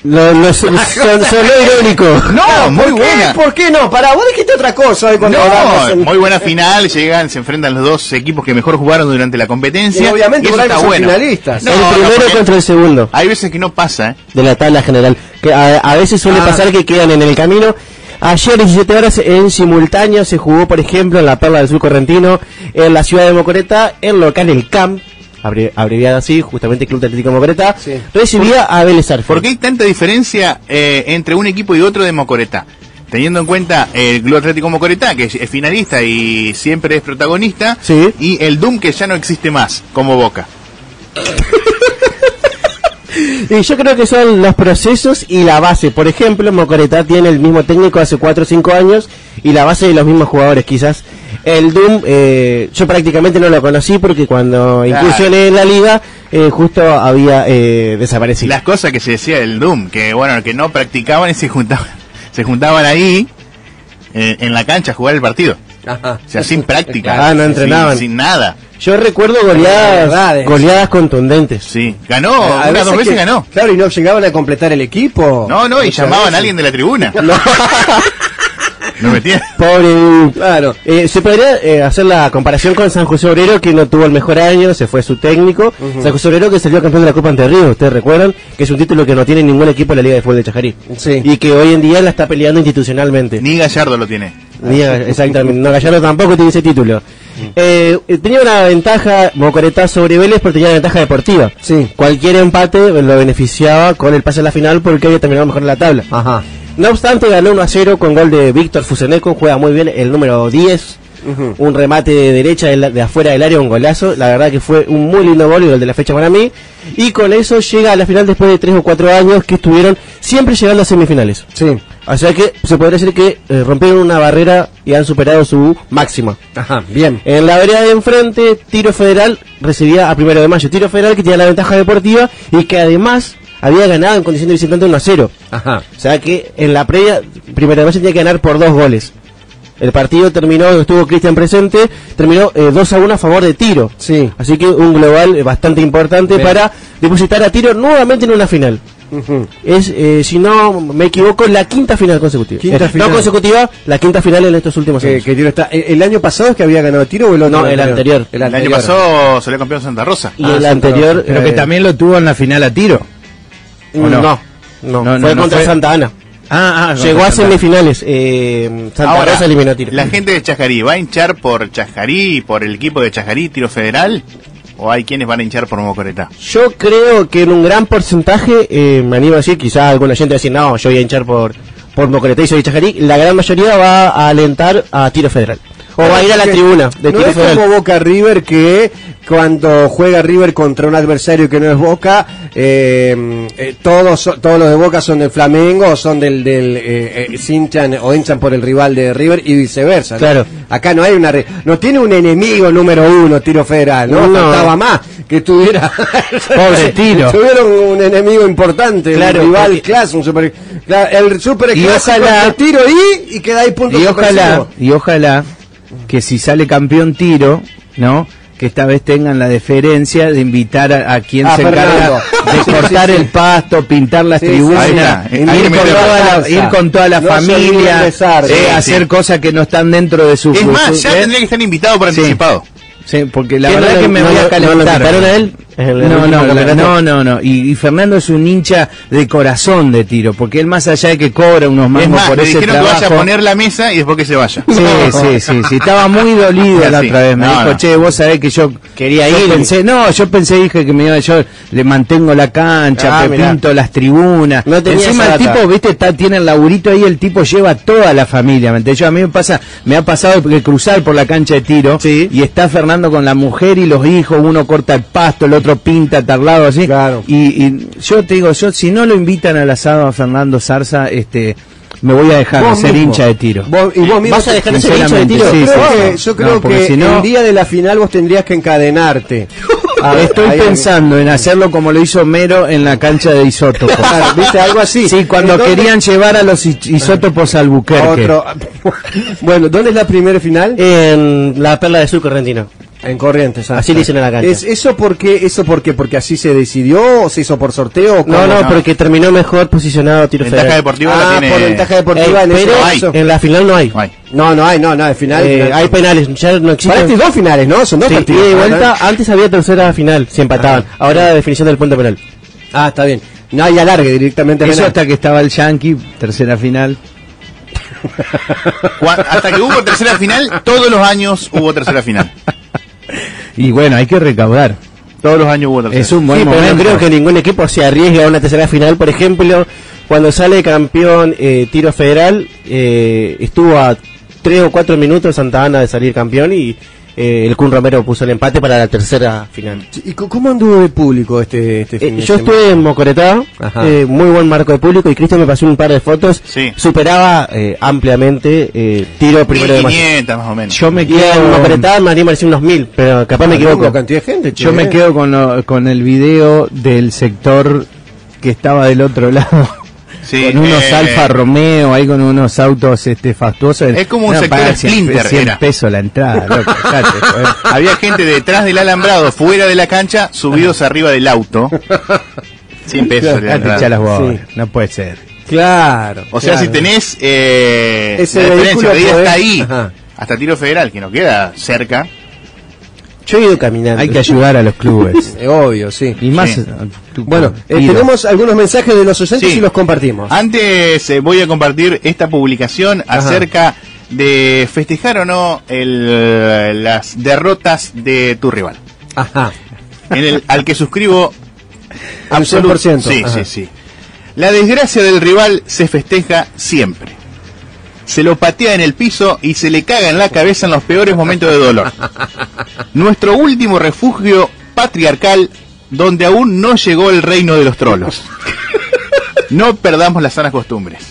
[SPEAKER 2] Lo, lo, son, son- sonó irónico.
[SPEAKER 3] No, muy
[SPEAKER 1] ¿Por qué?
[SPEAKER 3] buena.
[SPEAKER 1] ¿Por qué no? Para vos dijiste otra cosa hoy cuando
[SPEAKER 3] No,
[SPEAKER 1] en-
[SPEAKER 3] muy buena final, llegan, se enfrentan los dos equipos que mejor jugaron durante la competencia.
[SPEAKER 1] Y obviamente por son
[SPEAKER 3] bueno.
[SPEAKER 1] finalistas.
[SPEAKER 3] No,
[SPEAKER 2] el primero contra el segundo
[SPEAKER 3] Hay veces que no pasa, ¿eh?
[SPEAKER 2] de la tabla general. Que a, a veces suele
[SPEAKER 1] Ah.
[SPEAKER 2] pasar que quedan en el camino. Ayer 17 horas en simultáneo se jugó, por ejemplo, en la Perla del Sur Correntino, en la ciudad de Mocoreta, en local el CAMP, abre- abreviada así, justamente Club Atlético Mocoretá,
[SPEAKER 1] Sí.
[SPEAKER 2] recibía a Vélez Arfield.
[SPEAKER 3] ¿Por qué hay tanta diferencia eh, entre un equipo y otro de Mocoretá? Teniendo en cuenta el Club Atlético Mocoretá, que es, es finalista y siempre es protagonista,
[SPEAKER 2] Sí.
[SPEAKER 3] y el Doom, que ya no existe más, como Boca.
[SPEAKER 2] Y yo creo que son los procesos y la base. Por ejemplo, Mocoretá tiene el mismo técnico hace 4 o 5 años y la base de los mismos jugadores quizás. El Doom, eh, yo prácticamente no lo conocí porque cuando
[SPEAKER 3] Claro.
[SPEAKER 2] incursioné en la liga, eh, justo había eh, desaparecido.
[SPEAKER 3] Las cosas que se decía del Doom, que bueno, que no practicaban y se juntaban, se juntaban ahí eh, en la cancha a jugar el partido.
[SPEAKER 1] Ajá.
[SPEAKER 3] O sea, sin práctica.
[SPEAKER 2] Ah, no
[SPEAKER 3] sin-
[SPEAKER 2] entrenaban.
[SPEAKER 3] Sin, nada.
[SPEAKER 2] Yo recuerdo goleadas, goleadas contundentes.
[SPEAKER 3] Sí. Ganó,
[SPEAKER 1] A
[SPEAKER 3] unas dos veces
[SPEAKER 1] que-
[SPEAKER 3] ganó.
[SPEAKER 1] Claro, y no llegaban a completar el equipo.
[SPEAKER 3] No, no, y llamaban
[SPEAKER 1] veces.
[SPEAKER 3] a alguien de la tribuna. No metían.
[SPEAKER 2] Pobre
[SPEAKER 1] Claro.
[SPEAKER 2] Eh, se podría eh, hacer la comparación con San José Obrero, que no tuvo el mejor año, se fue su técnico. San José Obrero que salió campeón de la Copa Ante Ríos, ustedes recuerdan, que es un título que no tiene ningún equipo en la Liga de Fútbol de Chajarí.
[SPEAKER 1] Sí.
[SPEAKER 2] Y que hoy en día la está peleando institucionalmente.
[SPEAKER 3] Ni Gallardo lo tiene.
[SPEAKER 2] Ni- exactamente, no, Gallardo tampoco tiene ese título. Eh, eh, tenía una ventaja Mocoretá sobre Vélez, pero tenía una ventaja deportiva.
[SPEAKER 1] Sí.
[SPEAKER 2] Cualquier empate lo beneficiaba con el pase a la final porque había terminado mejor en la tabla.
[SPEAKER 1] Ajá.
[SPEAKER 2] No obstante, ganó 1 a 0 con gol de Víctor Fuseneco, juega muy bien el número 10.
[SPEAKER 1] Ujú.
[SPEAKER 2] Un remate de derecha de, la- de afuera del área, un golazo. La verdad que fue un muy lindo gol y el de la fecha para mí. Y con eso llega a la final después de 3 o 4 años que estuvieron siempre llegando a semifinales.
[SPEAKER 1] Sí.
[SPEAKER 2] O sea que se podría decir que eh, rompieron una barrera y han superado su máxima.
[SPEAKER 1] Ajá. Bien.
[SPEAKER 2] En la vereda de enfrente, Tiro Federal recibía a primero de mayo. Tiro Federal que tenía la ventaja deportiva y que además había ganado en condición de visitante 1 a 0.
[SPEAKER 1] Ajá.
[SPEAKER 2] O sea que en la previa, primero de mayo tenía que ganar por dos goles. El partido terminó, estuvo Cristian presente, terminó eh, 2 a 1 a favor de Tiro.
[SPEAKER 1] Sí.
[SPEAKER 2] Así que un global eh, bastante importante
[SPEAKER 1] Bien.
[SPEAKER 2] para depositar a Tiro nuevamente en una final. Es, eh, si no me equivoco, la quinta final consecutiva.
[SPEAKER 1] Quinta
[SPEAKER 2] Eh,
[SPEAKER 1] final.
[SPEAKER 2] No consecutiva, la quinta final en estos últimos
[SPEAKER 1] Que,
[SPEAKER 2] años.
[SPEAKER 1] que Tiro está. ¿El, el año pasado es que había ganado Tiro o el otro?
[SPEAKER 2] No, el anterior.
[SPEAKER 1] El,
[SPEAKER 3] El año pasado salió campeón Santa Rosa.
[SPEAKER 2] y
[SPEAKER 1] Ah,
[SPEAKER 2] el
[SPEAKER 1] Santa
[SPEAKER 2] anterior...
[SPEAKER 1] Rosa.
[SPEAKER 4] Pero que
[SPEAKER 2] eh,
[SPEAKER 4] también lo tuvo en la final a tiro. ¿O
[SPEAKER 2] no,
[SPEAKER 4] no?
[SPEAKER 2] no, fue
[SPEAKER 4] no
[SPEAKER 2] contra
[SPEAKER 4] fue-
[SPEAKER 2] Santa Ana.
[SPEAKER 4] Ah, ah,
[SPEAKER 2] Llegó a
[SPEAKER 4] Santa-
[SPEAKER 2] semifinales. Eh, Santa
[SPEAKER 3] Ahora,
[SPEAKER 2] Rosa eliminó a Tiro.
[SPEAKER 3] la gente de Chajarí, ¿va a hinchar por Chajarí, por el equipo de Chajarí, Tiro Federal? ¿O hay quienes van a hinchar por Mocoretá?
[SPEAKER 2] Yo creo que en un gran porcentaje, eh, me animo a decir, quizás alguna gente va a decir, no, yo voy a hinchar por, por Mocoretá y soy de Chajarí, la gran mayoría va a alentar a Tiro Federal. O va a ir a la tribuna de
[SPEAKER 1] no es como Boca River que cuando juega River contra un adversario que no es Boca, eh, eh, todos todos los de Boca son del Flamengo o son del, del eh, eh, se hinchan o hinchan por el rival de River y viceversa. ¿no?
[SPEAKER 2] Claro.
[SPEAKER 1] Acá no hay una re- no tiene un enemigo número uno Tiro Federal, no,
[SPEAKER 2] No.
[SPEAKER 1] faltaba más que tuviera
[SPEAKER 4] Pobre Tiro.
[SPEAKER 1] tuvieron un enemigo importante,
[SPEAKER 2] Claro,
[SPEAKER 1] un rival
[SPEAKER 2] porque-
[SPEAKER 1] clase, un super, el super
[SPEAKER 4] Y ojalá-
[SPEAKER 1] Tiro y y queda ahí punto
[SPEAKER 4] Y ojalá, y ojalá que si sale campeón tiro, ¿no? Que esta vez tengan la deferencia de invitar a, a quien
[SPEAKER 1] A
[SPEAKER 4] se encarga de
[SPEAKER 1] Sí,
[SPEAKER 4] cortar
[SPEAKER 1] sí, sí.
[SPEAKER 4] el pasto, pintar las tribunas, ir, con toda la,
[SPEAKER 1] salsa.
[SPEAKER 4] ir con toda la
[SPEAKER 1] No se olviden
[SPEAKER 4] familia, eh,
[SPEAKER 3] Sí,
[SPEAKER 4] hacer
[SPEAKER 3] sí.
[SPEAKER 4] cosas que no están dentro de su...
[SPEAKER 3] Es más,
[SPEAKER 4] su-
[SPEAKER 3] ya
[SPEAKER 4] ¿eh?
[SPEAKER 3] tendría que estar invitado por anticipado.
[SPEAKER 4] Sí, porque la
[SPEAKER 2] ¿Qué,
[SPEAKER 4] verdad
[SPEAKER 2] no
[SPEAKER 4] que me
[SPEAKER 2] no
[SPEAKER 4] voy
[SPEAKER 2] lo-
[SPEAKER 4] a
[SPEAKER 2] ¿No
[SPEAKER 4] calentar.
[SPEAKER 2] lo invitaron a él?
[SPEAKER 4] No, no, no, no, no. Y, y Fernando es un hincha de corazón de tiro, porque él más allá de que cobra unos
[SPEAKER 3] Es
[SPEAKER 4] mangos
[SPEAKER 3] más,
[SPEAKER 4] por
[SPEAKER 3] le
[SPEAKER 4] ese
[SPEAKER 3] dijeron que
[SPEAKER 4] trabajo...
[SPEAKER 3] vaya a poner la mesa y después que se vaya.
[SPEAKER 4] Sí, sí, sí, sí, estaba muy dolida la otra vez. Me
[SPEAKER 3] No,
[SPEAKER 4] dijo,
[SPEAKER 3] no.
[SPEAKER 4] che, vos sabés que yo
[SPEAKER 2] Quería
[SPEAKER 4] yo
[SPEAKER 2] ir.
[SPEAKER 4] Pensé, no, yo pensé, dije que me iba, yo le mantengo la cancha,
[SPEAKER 2] Ah,
[SPEAKER 4] te
[SPEAKER 2] mirá.
[SPEAKER 4] pinto las tribunas.
[SPEAKER 2] No
[SPEAKER 4] Encima el tipo, viste, está, tiene el laburito ahí, el tipo lleva toda la familia. ¿me? Yo, a mí me pasa, me ha pasado que cruzar por la cancha de tiro
[SPEAKER 2] Sí.
[SPEAKER 4] y está Fernando con la mujer y los hijos, uno corta el pasto, el otro pinta tarlado así.
[SPEAKER 1] Claro.
[SPEAKER 4] Y, y yo te digo, yo si no lo invitan al asado a Fernando Zarza, este, me voy a dejar de ser
[SPEAKER 1] mismo.
[SPEAKER 4] hincha de tiro.
[SPEAKER 1] Vos- y vos mismo
[SPEAKER 2] ¿Vas a dejar de ser hincha de tiro?
[SPEAKER 4] sí,
[SPEAKER 1] Yo creo
[SPEAKER 4] sí,
[SPEAKER 1] que, yo creo
[SPEAKER 4] No, porque
[SPEAKER 1] que
[SPEAKER 4] si no-
[SPEAKER 1] el día de la final vos tendrías que encadenarte. Ver,
[SPEAKER 4] Estoy pensando en hacerlo como lo hizo Mero en la cancha de isótopos.
[SPEAKER 1] Claro, ¿viste? Algo así.
[SPEAKER 4] Sí, cuando
[SPEAKER 1] Entonces,
[SPEAKER 4] querían llevar a los is- isótopos a Albuquerque.
[SPEAKER 1] Otro. bueno, ¿dónde es la primera final?
[SPEAKER 2] En la Perla de Sur Correntino.
[SPEAKER 1] En Corrientes. ah.
[SPEAKER 2] Así le dicen a la cancha.
[SPEAKER 1] ¿Es eso porque eso porque porque así se decidió o se hizo por sorteo? o
[SPEAKER 2] No, no, porque terminó mejor posicionado Tiro
[SPEAKER 3] Ventaja
[SPEAKER 2] Federal.
[SPEAKER 3] deportiva
[SPEAKER 1] Ah,
[SPEAKER 3] la tiene.
[SPEAKER 1] por ventaja deportiva
[SPEAKER 2] Eh,
[SPEAKER 1] en
[SPEAKER 2] pero en la final no hay.
[SPEAKER 3] No hay.
[SPEAKER 1] No, no hay, no, no, de final.
[SPEAKER 2] Eh,
[SPEAKER 1] final.
[SPEAKER 2] hay penales, ya no existen.
[SPEAKER 1] Para este dos finales, ¿no? Son dos
[SPEAKER 2] Sí,
[SPEAKER 1] partidos.
[SPEAKER 2] y
[SPEAKER 1] Ah,
[SPEAKER 2] vuelta, antes había tercera final, se empataban. Ahora la definición del punto penal.
[SPEAKER 1] Ah, está bien. No hay alargue directamente.
[SPEAKER 4] Eso
[SPEAKER 1] penal.
[SPEAKER 4] hasta que estaba el Yankee, tercera final.
[SPEAKER 3] Hasta que hubo tercera final, todos los años hubo tercera final.
[SPEAKER 4] Y bueno, hay que recaudar.
[SPEAKER 3] Todos los años hubo tercera.
[SPEAKER 4] Es un buen
[SPEAKER 2] Sí, pero no
[SPEAKER 4] momento.
[SPEAKER 2] creo que ningún equipo se arriesgue a una tercera final. Por ejemplo, cuando sale campeón eh, tiro federal, eh, estuvo a tres o cuatro minutos Santa Ana de salir campeón y eh, el Kun Romero puso el empate para la tercera final.
[SPEAKER 1] ¿Y cómo anduvo de público este, este
[SPEAKER 2] Eh,
[SPEAKER 1] fin de
[SPEAKER 2] yo
[SPEAKER 1] semana?
[SPEAKER 2] estuve en Mocoretá,
[SPEAKER 1] Ajá.
[SPEAKER 2] eh, muy buen marco de público y Cristian me pasó un par de fotos.
[SPEAKER 3] Sí.
[SPEAKER 2] Superaba eh, ampliamente eh, tiro primero de mayo.
[SPEAKER 3] 1500 más o menos.
[SPEAKER 4] Yo me
[SPEAKER 2] Y en
[SPEAKER 4] quedo,
[SPEAKER 2] Mocoretá me pareció unos mil, pero capaz me
[SPEAKER 1] Ah,
[SPEAKER 2] equivoco.
[SPEAKER 1] ¿cómo cantidad de gente, che,
[SPEAKER 4] yo me quedo con, lo- con el video del sector que estaba del otro lado.
[SPEAKER 3] Sí,
[SPEAKER 4] con unos
[SPEAKER 3] eh,
[SPEAKER 4] Alfa Romeo, ahí con unos autos este fastuosos.
[SPEAKER 3] Es como un sector
[SPEAKER 4] paga 100
[SPEAKER 3] Splinter,
[SPEAKER 4] 100
[SPEAKER 3] era.
[SPEAKER 4] pesos la entrada, loco.
[SPEAKER 3] Había gente detrás del alambrado, fuera de la cancha, subidos arriba del auto. 100 pesos. la entrada.
[SPEAKER 4] echar las bolas,
[SPEAKER 2] Sí.
[SPEAKER 4] no puede ser.
[SPEAKER 1] Claro.
[SPEAKER 3] O sea,
[SPEAKER 1] claro.
[SPEAKER 3] si tenés eh,
[SPEAKER 1] Ese
[SPEAKER 3] la diferencia de ir hasta ahí,
[SPEAKER 1] Ajá.
[SPEAKER 3] hasta Tiro Federal, que no queda cerca.
[SPEAKER 2] Yo he ido caminando.
[SPEAKER 4] Hay que ayudar a los clubes.
[SPEAKER 1] Obvio, sí.
[SPEAKER 4] Y más.
[SPEAKER 3] Sí.
[SPEAKER 1] Bueno, eh, tenemos algunos mensajes de los oyentes
[SPEAKER 3] Sí.
[SPEAKER 1] y los compartimos.
[SPEAKER 3] Antes eh, voy a compartir esta publicación
[SPEAKER 1] Ajá.
[SPEAKER 3] acerca de festejar o no el, las derrotas de tu rival.
[SPEAKER 1] Ajá.
[SPEAKER 3] En el, al que suscribo
[SPEAKER 1] Al
[SPEAKER 3] absolut-
[SPEAKER 1] 100%.
[SPEAKER 3] Sí,
[SPEAKER 1] Ajá.
[SPEAKER 3] sí, sí. La desgracia del rival se festeja siempre. Se lo patea en el piso y se le caga en la cabeza en los peores momentos de dolor. Nuestro último refugio patriarcal donde aún no llegó el reino de los trolos. No perdamos las sanas costumbres.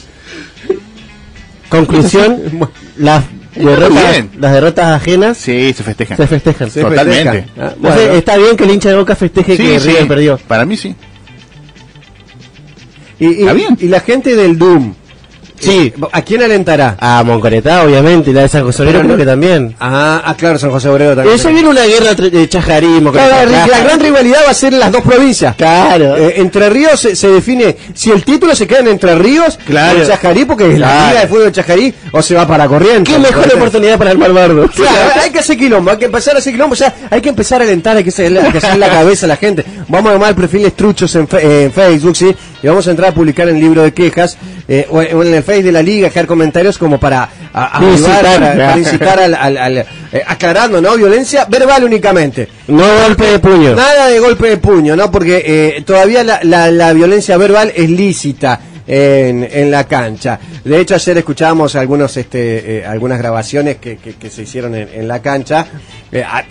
[SPEAKER 2] Conclusión, las derrotas, las derrotas ajenas
[SPEAKER 3] Sí, se festejan.
[SPEAKER 2] se festejan.
[SPEAKER 1] Se
[SPEAKER 3] Totalmente.
[SPEAKER 1] festejan. Ah,
[SPEAKER 2] está bien que el hincha de Boca festeje
[SPEAKER 3] Sí,
[SPEAKER 2] que
[SPEAKER 3] sí.
[SPEAKER 2] River perdió.
[SPEAKER 3] Para mí sí.
[SPEAKER 1] Y, y-
[SPEAKER 3] Está bien.
[SPEAKER 1] y la gente del Doom.
[SPEAKER 2] Sí.
[SPEAKER 1] eh, ¿A quién alentará?
[SPEAKER 2] A Moncoretá, obviamente, y la de San José Obrero creo que también.
[SPEAKER 1] Ah, ah, claro, San José Obrero también.
[SPEAKER 2] Eso viene una guerra de Chajarí y Moncoretá.
[SPEAKER 1] Claro, la, gran rivalidad va a ser las dos provincias.
[SPEAKER 2] Claro.
[SPEAKER 1] Eh, entre Ríos se, se define si el título se queda en Entre Ríos
[SPEAKER 2] Claro.
[SPEAKER 1] o en Chajarí, porque es la
[SPEAKER 2] Claro.
[SPEAKER 1] Liga de Fútbol de Chajarí, o se va para Corrientes.
[SPEAKER 2] Qué mejor oportunidad para el Malvardo.
[SPEAKER 1] Claro, hay que hacer quilombo, hay que empezar a hacer quilombo, o sea, hay que empezar a alentar, hay que hacer, la cabeza a la gente. Vamos a llamar perfiles truchos en, fe- eh, en Facebook, ¿sí? Y vamos a entrar a publicar en el libro de quejas, eh, o en o en el Face de la Liga, dejar comentarios como para a- a
[SPEAKER 2] Incitar,
[SPEAKER 1] ayudar, para,
[SPEAKER 2] claro.
[SPEAKER 1] para incitar al, al- al- eh, aclarando, ¿no? Violencia verbal únicamente.
[SPEAKER 2] No golpe de puño.
[SPEAKER 1] Nada de golpe de puño, ¿no? Porque eh, todavía la, la- la violencia verbal es lícita en, en la cancha. De hecho, ayer escuchábamos algunos, este, eh, algunas grabaciones que, que- que se hicieron en, en la cancha. Eh, a-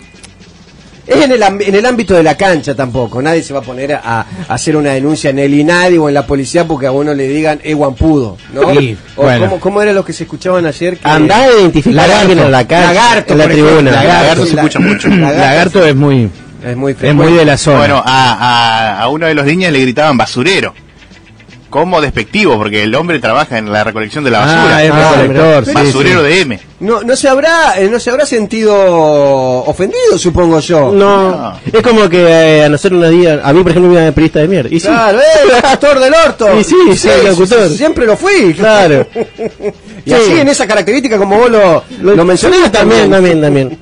[SPEAKER 1] es en el, en el ámbito de la cancha tampoco. Nadie se va a poner a, a hacer una denuncia en el INADI o en la policía porque a uno le digan eh, guampudo, ¿no?
[SPEAKER 4] Sí,
[SPEAKER 1] o
[SPEAKER 4] bueno.
[SPEAKER 1] ¿cómo, cómo eran los que se escuchaban ayer? Que-
[SPEAKER 2] Andá a identificar a alguien en la cancha,
[SPEAKER 1] Lagarto,
[SPEAKER 2] en la tribuna.
[SPEAKER 1] ejemplo,
[SPEAKER 3] Lagarto se
[SPEAKER 1] la-
[SPEAKER 3] escucha mucho.
[SPEAKER 4] Lagarto es muy,
[SPEAKER 1] Es muy
[SPEAKER 4] es muy de la zona.
[SPEAKER 3] Bueno, a, a, a uno de los niños le gritaban basurero. Como despectivo, porque el hombre trabaja en la recolección de la basura.
[SPEAKER 4] ah, es
[SPEAKER 1] Ah,
[SPEAKER 4] recolector. sí,
[SPEAKER 3] basurero
[SPEAKER 4] sí.
[SPEAKER 3] de M.
[SPEAKER 1] No, no se habrá, eh, no se habrá sentido ofendido, supongo yo.
[SPEAKER 2] No,
[SPEAKER 3] No.
[SPEAKER 2] es como que eh, a nosotros nos digan, a mí por ejemplo me llaman periodista de mierda. Y sí,
[SPEAKER 1] Claro, ¡eh, el pastor del orto!
[SPEAKER 2] Y sí, sí, el locutor.
[SPEAKER 1] siempre lo fui, claro. y
[SPEAKER 2] Sí.
[SPEAKER 1] así en esa característica como vos lo, lo, mencionaste
[SPEAKER 2] Sí, también, también, también.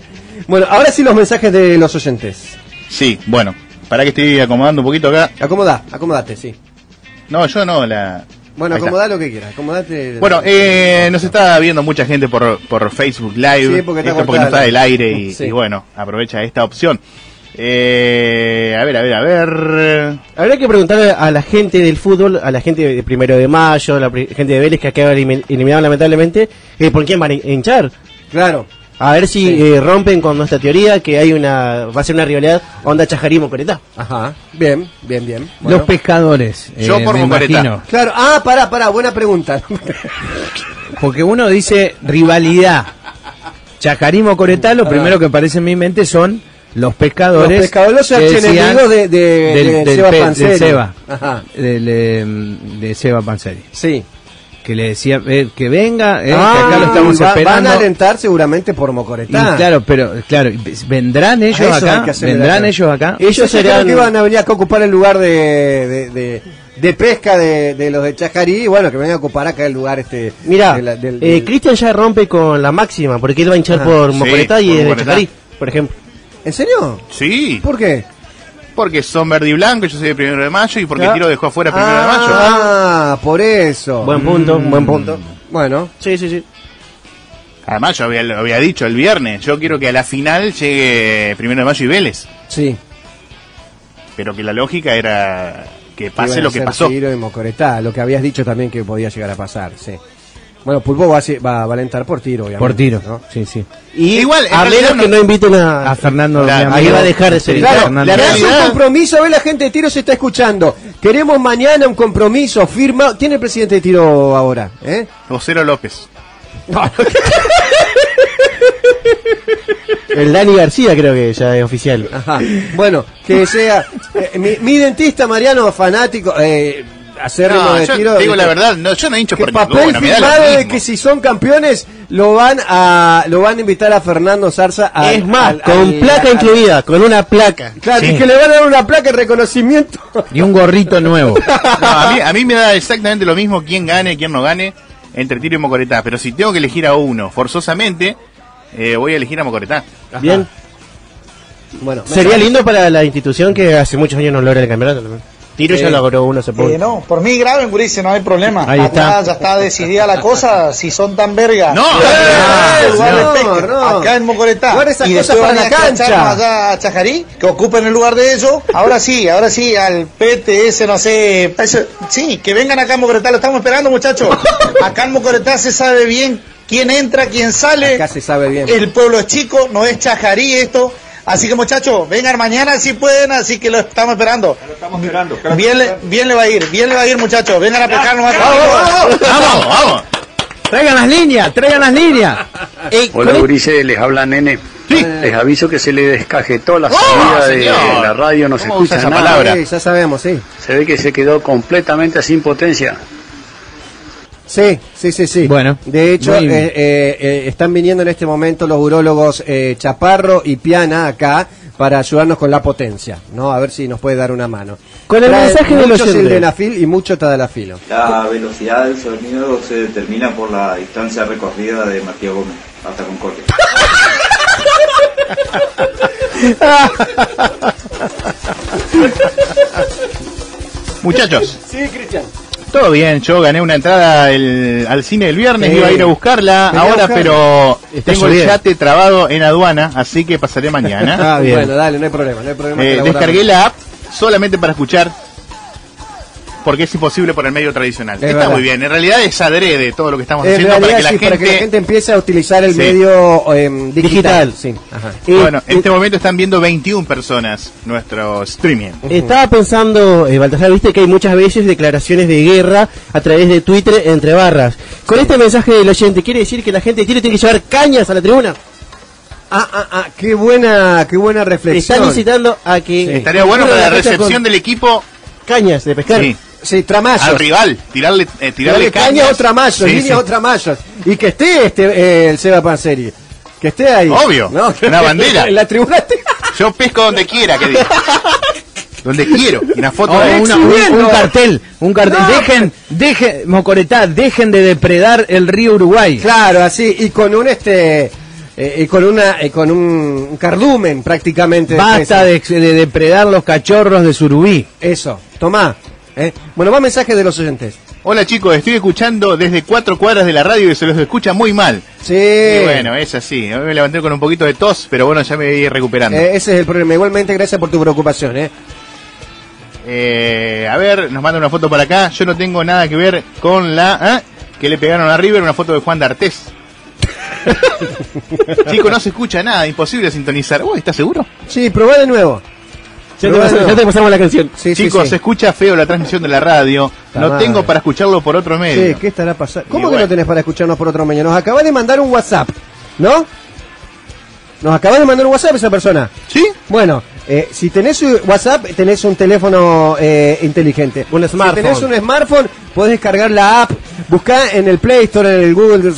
[SPEAKER 1] Bueno, ahora sí los mensajes de los oyentes.
[SPEAKER 3] Sí, bueno. Para que estoy acomodando un poquito acá.
[SPEAKER 1] Acomodá, acomodate, sí.
[SPEAKER 3] No, yo no, la...
[SPEAKER 1] Bueno, acomodá lo que quieras, acomodate.
[SPEAKER 3] Bueno, eh, nos está viendo mucha gente por, por Facebook Live.
[SPEAKER 1] Sí, porque está
[SPEAKER 3] Esto porque
[SPEAKER 1] cortada
[SPEAKER 3] no está del aire y,
[SPEAKER 1] Sí.
[SPEAKER 3] y bueno, aprovecha esta opción. Eh, a ver, a ver, a ver.
[SPEAKER 2] Habría que preguntarle a la gente del fútbol, a la gente de Primero de Mayo, a la gente de Vélez que acaba elimin- eliminado lamentablemente, eh, ¿por quién van a hinchar?
[SPEAKER 1] Claro.
[SPEAKER 2] A ver si eh, rompen con nuestra teoría que hay una va a ser una rivalidad onda Chajarí Mocoretá.
[SPEAKER 1] Ajá. Bien, bien, bien. Bueno.
[SPEAKER 4] Los pescadores.
[SPEAKER 3] Yo
[SPEAKER 4] eh,
[SPEAKER 3] por Mocoretá.
[SPEAKER 1] Claro, ah, pará, pará, buena pregunta.
[SPEAKER 4] Porque uno dice rivalidad. Chajarí Mocoretá, lo
[SPEAKER 1] Ah.
[SPEAKER 4] primero que aparece en mi mente son los pescadores.
[SPEAKER 1] Los pescadores
[SPEAKER 4] que
[SPEAKER 1] archienemigos de, de,
[SPEAKER 4] del,
[SPEAKER 1] de
[SPEAKER 4] del
[SPEAKER 1] Seba
[SPEAKER 4] pe-
[SPEAKER 1] Panseri.
[SPEAKER 4] del Seba.
[SPEAKER 1] Ajá.
[SPEAKER 4] Del, em, de Seba Panseri.
[SPEAKER 1] Sí.
[SPEAKER 4] Que le decía eh, que venga, eh,
[SPEAKER 1] Ah,
[SPEAKER 4] que acá lo estamos
[SPEAKER 1] va-
[SPEAKER 4] esperando.
[SPEAKER 1] Van a alentar seguramente por
[SPEAKER 4] Y
[SPEAKER 1] Mocoretá.
[SPEAKER 4] claro, pero claro, vendrán ellos acá, vendrán
[SPEAKER 1] acá.
[SPEAKER 4] ellos acá.
[SPEAKER 1] Ellos serían
[SPEAKER 2] serán-
[SPEAKER 1] que iban a venir acá a ocupar el lugar de, de, de, de pesca de, de los de Chajarí y bueno, que vengan a ocupar acá el lugar este.
[SPEAKER 2] Mira, eh, Cristian ya rompe con la máxima, porque él va a hinchar
[SPEAKER 1] Ah,
[SPEAKER 2] por
[SPEAKER 3] sí,
[SPEAKER 2] Mocoretá y
[SPEAKER 3] por
[SPEAKER 2] es de. Chajarí, por ejemplo.
[SPEAKER 1] ¿En serio?
[SPEAKER 3] Sí,
[SPEAKER 1] ¿Por qué?
[SPEAKER 3] Porque son verde y blanco, yo soy de primero de mayo y porque
[SPEAKER 2] Ya.
[SPEAKER 3] Tiro dejó afuera primero de mayo.
[SPEAKER 1] Ah, por eso.
[SPEAKER 2] Buen punto, buen punto.
[SPEAKER 1] Bueno,
[SPEAKER 2] Sí, sí, sí.
[SPEAKER 3] Además, yo había, lo había dicho el viernes, yo quiero que a la final llegue primero de mayo y Vélez.
[SPEAKER 1] sí.
[SPEAKER 3] pero que la lógica era que pase
[SPEAKER 1] Iban a
[SPEAKER 3] lo que
[SPEAKER 1] ser
[SPEAKER 3] pasó.
[SPEAKER 1] Ciro y Mocoretá, lo que habías dicho también que podía llegar a pasar, sí. Bueno, Pulpo va a, va, a alentar por tiro, obviamente.
[SPEAKER 4] Por tiro.
[SPEAKER 1] ¿no?
[SPEAKER 4] Sí, sí.
[SPEAKER 2] Y
[SPEAKER 3] Igual, en
[SPEAKER 2] a
[SPEAKER 3] realidad
[SPEAKER 2] menos
[SPEAKER 3] no-
[SPEAKER 2] que no inviten a,
[SPEAKER 4] A Fernando.
[SPEAKER 3] Claro,
[SPEAKER 4] mi
[SPEAKER 2] ahí va a dejar de ser
[SPEAKER 1] Claro,
[SPEAKER 4] Fernando.
[SPEAKER 1] le hace un
[SPEAKER 3] realidad-
[SPEAKER 1] compromiso, ve la gente de tiro se está escuchando. Queremos mañana un compromiso, firma. Tiene el presidente de tiro ahora, ¿eh?
[SPEAKER 3] Vocero López.
[SPEAKER 2] El Dani García creo que ya es oficial.
[SPEAKER 1] Ajá. Bueno, que sea. eh, mi, mi dentista Mariano, fanático, eh, acérrimo
[SPEAKER 3] No,
[SPEAKER 1] de
[SPEAKER 3] yo
[SPEAKER 1] tiro.
[SPEAKER 3] digo la verdad, no, yo no hincho
[SPEAKER 1] Que
[SPEAKER 3] por
[SPEAKER 1] papel
[SPEAKER 3] ninguna,
[SPEAKER 1] firmado de que si son campeones lo van a lo van a invitar a Fernando Zarza a,
[SPEAKER 2] es más,
[SPEAKER 1] al-
[SPEAKER 2] con
[SPEAKER 1] al-
[SPEAKER 2] placa
[SPEAKER 1] al-
[SPEAKER 2] incluida, con una placa.
[SPEAKER 1] Claro,
[SPEAKER 4] Sí.
[SPEAKER 1] y que le van a dar una placa de reconocimiento.
[SPEAKER 4] Y un gorrito nuevo.
[SPEAKER 3] No, a, mí, a mí me da exactamente lo mismo quién gane, quién no gane entre Tiro y Mocoretá. Pero si tengo que elegir a uno forzosamente, eh, voy a elegir a Mocoretá.
[SPEAKER 2] Bien.
[SPEAKER 1] Bueno,
[SPEAKER 2] Sería lindo para la institución que hace muchos años no logra el campeonato. ¿no? Tiro ya
[SPEAKER 1] Sí.
[SPEAKER 2] logró uno hace poco.
[SPEAKER 5] Eh, no, por mí graben, Gurice, no hay problema.
[SPEAKER 4] Ahí
[SPEAKER 5] Acá
[SPEAKER 4] está.
[SPEAKER 5] ya está decidida la cosa, si son tan verga.
[SPEAKER 3] No,
[SPEAKER 5] Eh,
[SPEAKER 1] no, no.
[SPEAKER 5] acá en Mocoretá. Y después van a
[SPEAKER 1] cancha.
[SPEAKER 5] allá a Chajarí, que ocupen el lugar de ellos. Ahora sí, ahora sí, al PTS, no sé. ese- sí, que vengan acá en Mocoretá, lo estamos esperando, muchachos. Acá en Mocoretá se sabe bien quién entra, quién sale.
[SPEAKER 1] acá se sabe bien.
[SPEAKER 5] El pueblo es chico, no es Chajarí esto. Así que muchachos, vengan mañana si pueden, así que lo estamos esperando. estamos esperando. Bien, le, bien le va a ir, bien le va a ir muchachos. Vengan a pescar nomás.
[SPEAKER 3] vamos, vamos.
[SPEAKER 4] Traigan las líneas, traigan las líneas.
[SPEAKER 2] Ey,
[SPEAKER 6] Hola,
[SPEAKER 2] con
[SPEAKER 6] Gurice, les habla Nene. Les aviso que se le descajetó la
[SPEAKER 3] ¡Oh,
[SPEAKER 6] salida de la radio, no se
[SPEAKER 3] ¿Cómo usa
[SPEAKER 6] escucha
[SPEAKER 3] esa
[SPEAKER 6] nada.
[SPEAKER 3] palabra?
[SPEAKER 1] Sí, ya sabemos, sí.
[SPEAKER 6] Se ve que se quedó completamente sin potencia.
[SPEAKER 1] Sí, sí, sí, sí.
[SPEAKER 4] Bueno,
[SPEAKER 1] de hecho, eh, eh, eh, están viniendo en este momento los urólogos eh, Chaparro y Piana acá para ayudarnos con la potencia, ¿no? A ver si nos puede dar una mano.
[SPEAKER 2] Con el
[SPEAKER 1] Trae
[SPEAKER 2] mensaje
[SPEAKER 1] mucho
[SPEAKER 2] oyente.
[SPEAKER 1] sildenafil y mucho tadalafilo.
[SPEAKER 7] La velocidad del sonido se determina por la distancia recorrida de Matías Gómez hasta Concordia.
[SPEAKER 3] Muchachos,
[SPEAKER 1] Sí, Cristian.
[SPEAKER 3] Todo bien. Yo gané una entrada el- al cine el viernes,
[SPEAKER 1] Sí.
[SPEAKER 3] iba a ir a buscarla
[SPEAKER 1] a
[SPEAKER 3] ahora,
[SPEAKER 1] buscar.
[SPEAKER 3] pero
[SPEAKER 2] Está
[SPEAKER 3] tengo el yate trabado en aduana, así que pasaré mañana.
[SPEAKER 2] Ah, bien.
[SPEAKER 1] Bueno, dale, no hay problema, no hay problema.
[SPEAKER 3] Eh, descargué la app solamente para escuchar. Porque es imposible por el medio tradicional.
[SPEAKER 1] Es
[SPEAKER 3] Está
[SPEAKER 1] verdad.
[SPEAKER 3] muy bien. En realidad es adrede todo lo que estamos
[SPEAKER 1] En
[SPEAKER 3] haciendo para que la,
[SPEAKER 1] sí,
[SPEAKER 3] gente,
[SPEAKER 1] para que la gente empiece a utilizar el
[SPEAKER 3] Sí.
[SPEAKER 1] medio em, digital.
[SPEAKER 2] Digital.
[SPEAKER 1] Sí, ajá.
[SPEAKER 2] Y-
[SPEAKER 3] Bueno, en este momento están viendo 21 personas nuestro streaming.
[SPEAKER 2] Estaba pensando, eh, Baltasar, viste que hay muchas veces declaraciones de guerra a través de Twitter entre barras. Con este mensaje del oyente, ¿quiere decir que la gente de tiro tiene que llevar cañas a la tribuna?
[SPEAKER 1] Ah, ah, ah, qué buena, qué buena reflexión.
[SPEAKER 2] Están incitando a que...
[SPEAKER 3] Estaría bueno para la recepción
[SPEAKER 2] con
[SPEAKER 3] del equipo
[SPEAKER 2] Cañas de pescar.
[SPEAKER 3] sí,
[SPEAKER 1] Sí, tramayos.
[SPEAKER 3] al rival, tirarle, eh, tirarle
[SPEAKER 1] Tirarle caña
[SPEAKER 3] cañas.
[SPEAKER 1] a otra mayo,
[SPEAKER 3] Sí,
[SPEAKER 1] línea
[SPEAKER 3] sí.
[SPEAKER 1] otra mayo. Y que esté este eh, el Seba Panzeri. Que esté ahí.
[SPEAKER 3] Obvio, una bandera.
[SPEAKER 1] En la tribuna.
[SPEAKER 3] Yo pesco donde quiera, que diga. donde quiero. Y una foto
[SPEAKER 4] Oh,
[SPEAKER 3] de
[SPEAKER 4] una- un, cartel, un cartel.
[SPEAKER 1] No,
[SPEAKER 4] dejen, dejen, Mocoretá, dejen de depredar el río Uruguay.
[SPEAKER 1] Claro, así. Y con un este. eh, y con una eh, con un, cardumen prácticamente.
[SPEAKER 4] Basta de depredar los cachorros de Surubí.
[SPEAKER 1] Eso, tomá. Eh. Bueno, más mensajes de los oyentes.
[SPEAKER 3] Hola chicos, estoy escuchando desde cuatro cuadras de la radio y se los escucha muy mal.
[SPEAKER 1] Sí.
[SPEAKER 3] Y bueno, es así. Hoy me levanté con un poquito de tos, pero bueno, ya me voy recuperando.
[SPEAKER 1] Eh, ese es el problema. Igualmente, gracias por tu preocupación, ¿eh?
[SPEAKER 3] Eh, a ver, nos manda una foto por acá. Yo no tengo nada que ver con la que le pegaron a River, una foto de Juan D'Artés. Chico, no se escucha nada, imposible sintonizar. Uy, ¿estás seguro?
[SPEAKER 1] Sí, probá de nuevo.
[SPEAKER 2] Ya te, ya pasamos la canción.
[SPEAKER 1] Sí,
[SPEAKER 3] Chicos,
[SPEAKER 1] sí.
[SPEAKER 3] se escucha feo la transmisión de la radio.
[SPEAKER 1] Está
[SPEAKER 3] No
[SPEAKER 1] mal.
[SPEAKER 3] tengo para escucharlo por otro medio.
[SPEAKER 1] Sí, ¿qué estará pasando?
[SPEAKER 3] Y
[SPEAKER 1] ¿Cómo que
[SPEAKER 3] bueno.
[SPEAKER 1] no tenés para escucharnos por otro medio? Nos acaba de mandar un WhatsApp, ¿no? Nos acaba de mandar un WhatsApp esa persona.
[SPEAKER 3] ¿Sí?
[SPEAKER 1] Bueno, eh, si tenés un WhatsApp, tenés un teléfono eh, inteligente.
[SPEAKER 2] Un smartphone.
[SPEAKER 1] Si tenés un smartphone, podés descargar la app, buscá en el Play Store, en el Google,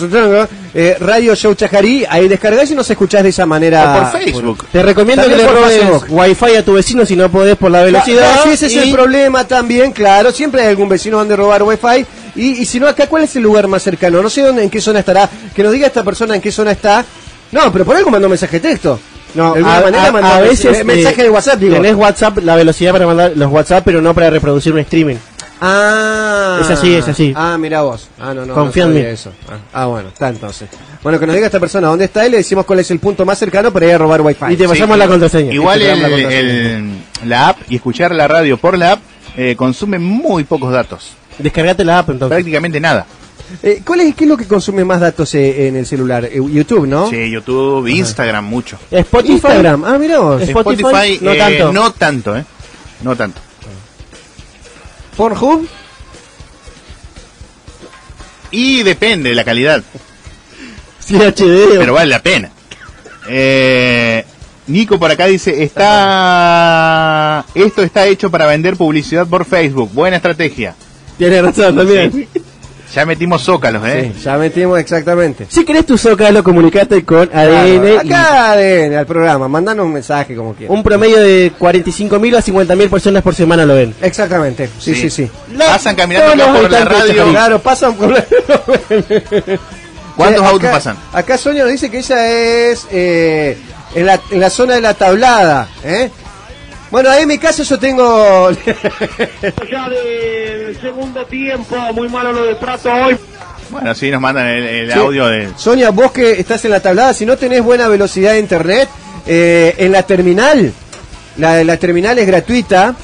[SPEAKER 1] eh, Radio Show Chajarí, ahí descargás y nos escuchás de esa manera.
[SPEAKER 3] O por Facebook.
[SPEAKER 2] Te recomiendo que le robes wifi a tu vecino si no podés por la velocidad.
[SPEAKER 1] Claro, sí, ese es
[SPEAKER 2] y-
[SPEAKER 1] el problema también, claro. Siempre hay algún vecino donde robar wifi. Y, y si no, acá, ¿cuál es el lugar más cercano? No sé dónde, en qué zona estará. Que nos diga esta persona en qué zona está. No, pero por algo mandó mensaje de texto.
[SPEAKER 2] No,
[SPEAKER 1] de alguna
[SPEAKER 2] a,
[SPEAKER 1] manera
[SPEAKER 2] a- a veces
[SPEAKER 1] mensaje
[SPEAKER 2] eh,
[SPEAKER 1] de WhatsApp, digo.
[SPEAKER 2] Tenés WhatsApp, la velocidad para mandar los WhatsApp, pero no para reproducir un streaming.
[SPEAKER 1] Ah.
[SPEAKER 2] Es así, es así.
[SPEAKER 1] Ah, mira vos. Ah, no, no.
[SPEAKER 2] Confía
[SPEAKER 1] no
[SPEAKER 2] en mí.
[SPEAKER 1] Eso. Ah, ah, bueno, está entonces. Bueno, que nos diga esta persona dónde está y le decimos cuál es el punto más cercano para ir a robar wifi.
[SPEAKER 2] Y te pasamos la contraseña.
[SPEAKER 3] Igual
[SPEAKER 1] Y te
[SPEAKER 3] el,
[SPEAKER 1] la contraseña.
[SPEAKER 3] el- la app y escuchar la radio por la app eh, consume muy pocos datos.
[SPEAKER 2] Descargate la app entonces.
[SPEAKER 3] Prácticamente nada.
[SPEAKER 1] Eh, ¿Cuál es, qué es lo que consume más datos eh, en el celular? Eh, YouTube, ¿no?
[SPEAKER 3] Sí, YouTube, Instagram, mucho.
[SPEAKER 2] Spotify.
[SPEAKER 1] Instagram. Ah, mira vos.
[SPEAKER 2] Spotify, no
[SPEAKER 3] eh,
[SPEAKER 2] tanto.
[SPEAKER 3] No tanto, ¿eh? No tanto.
[SPEAKER 1] Pornhub.
[SPEAKER 3] Y depende de la calidad,
[SPEAKER 2] Sí, HD.
[SPEAKER 3] pero vale la pena. Eh, Nico por acá dice, está esto está hecho para vender publicidad por Facebook. Buena estrategia.
[SPEAKER 2] Tienes razón también.
[SPEAKER 3] Ya metimos zócalos, ¿eh?
[SPEAKER 1] Sí, ya metimos exactamente.
[SPEAKER 2] Si querés tu Zócalo, comunicate con ADN.
[SPEAKER 1] Claro,
[SPEAKER 2] y
[SPEAKER 1] acá ADN, al programa. Mandanos un mensaje como quieras.
[SPEAKER 2] un promedio de 45.000 a 50.000 personas por semana lo ven.
[SPEAKER 1] Exactamente. Sí, sí,
[SPEAKER 3] Sí.
[SPEAKER 1] sí.
[SPEAKER 3] Pasan caminando
[SPEAKER 2] todos
[SPEAKER 3] acá por la radio.
[SPEAKER 1] Claro, pasan por la...
[SPEAKER 3] ¿Cuántos
[SPEAKER 1] Acá-
[SPEAKER 3] autos pasan?
[SPEAKER 1] Acá Sonia nos dice que ella es eh, en, la, en la zona de la tablada. ¿eh? Bueno, ahí en mi caso yo tengo...
[SPEAKER 8] Ya del segundo tiempo, muy malo lo de Prato hoy.
[SPEAKER 3] Bueno, sí, nos mandan el, el
[SPEAKER 1] Sí.
[SPEAKER 3] audio de...
[SPEAKER 1] Sonia, vos que estás en la tablada, si no tenés buena velocidad de internet, eh, en la terminal, la, la terminal es gratuita,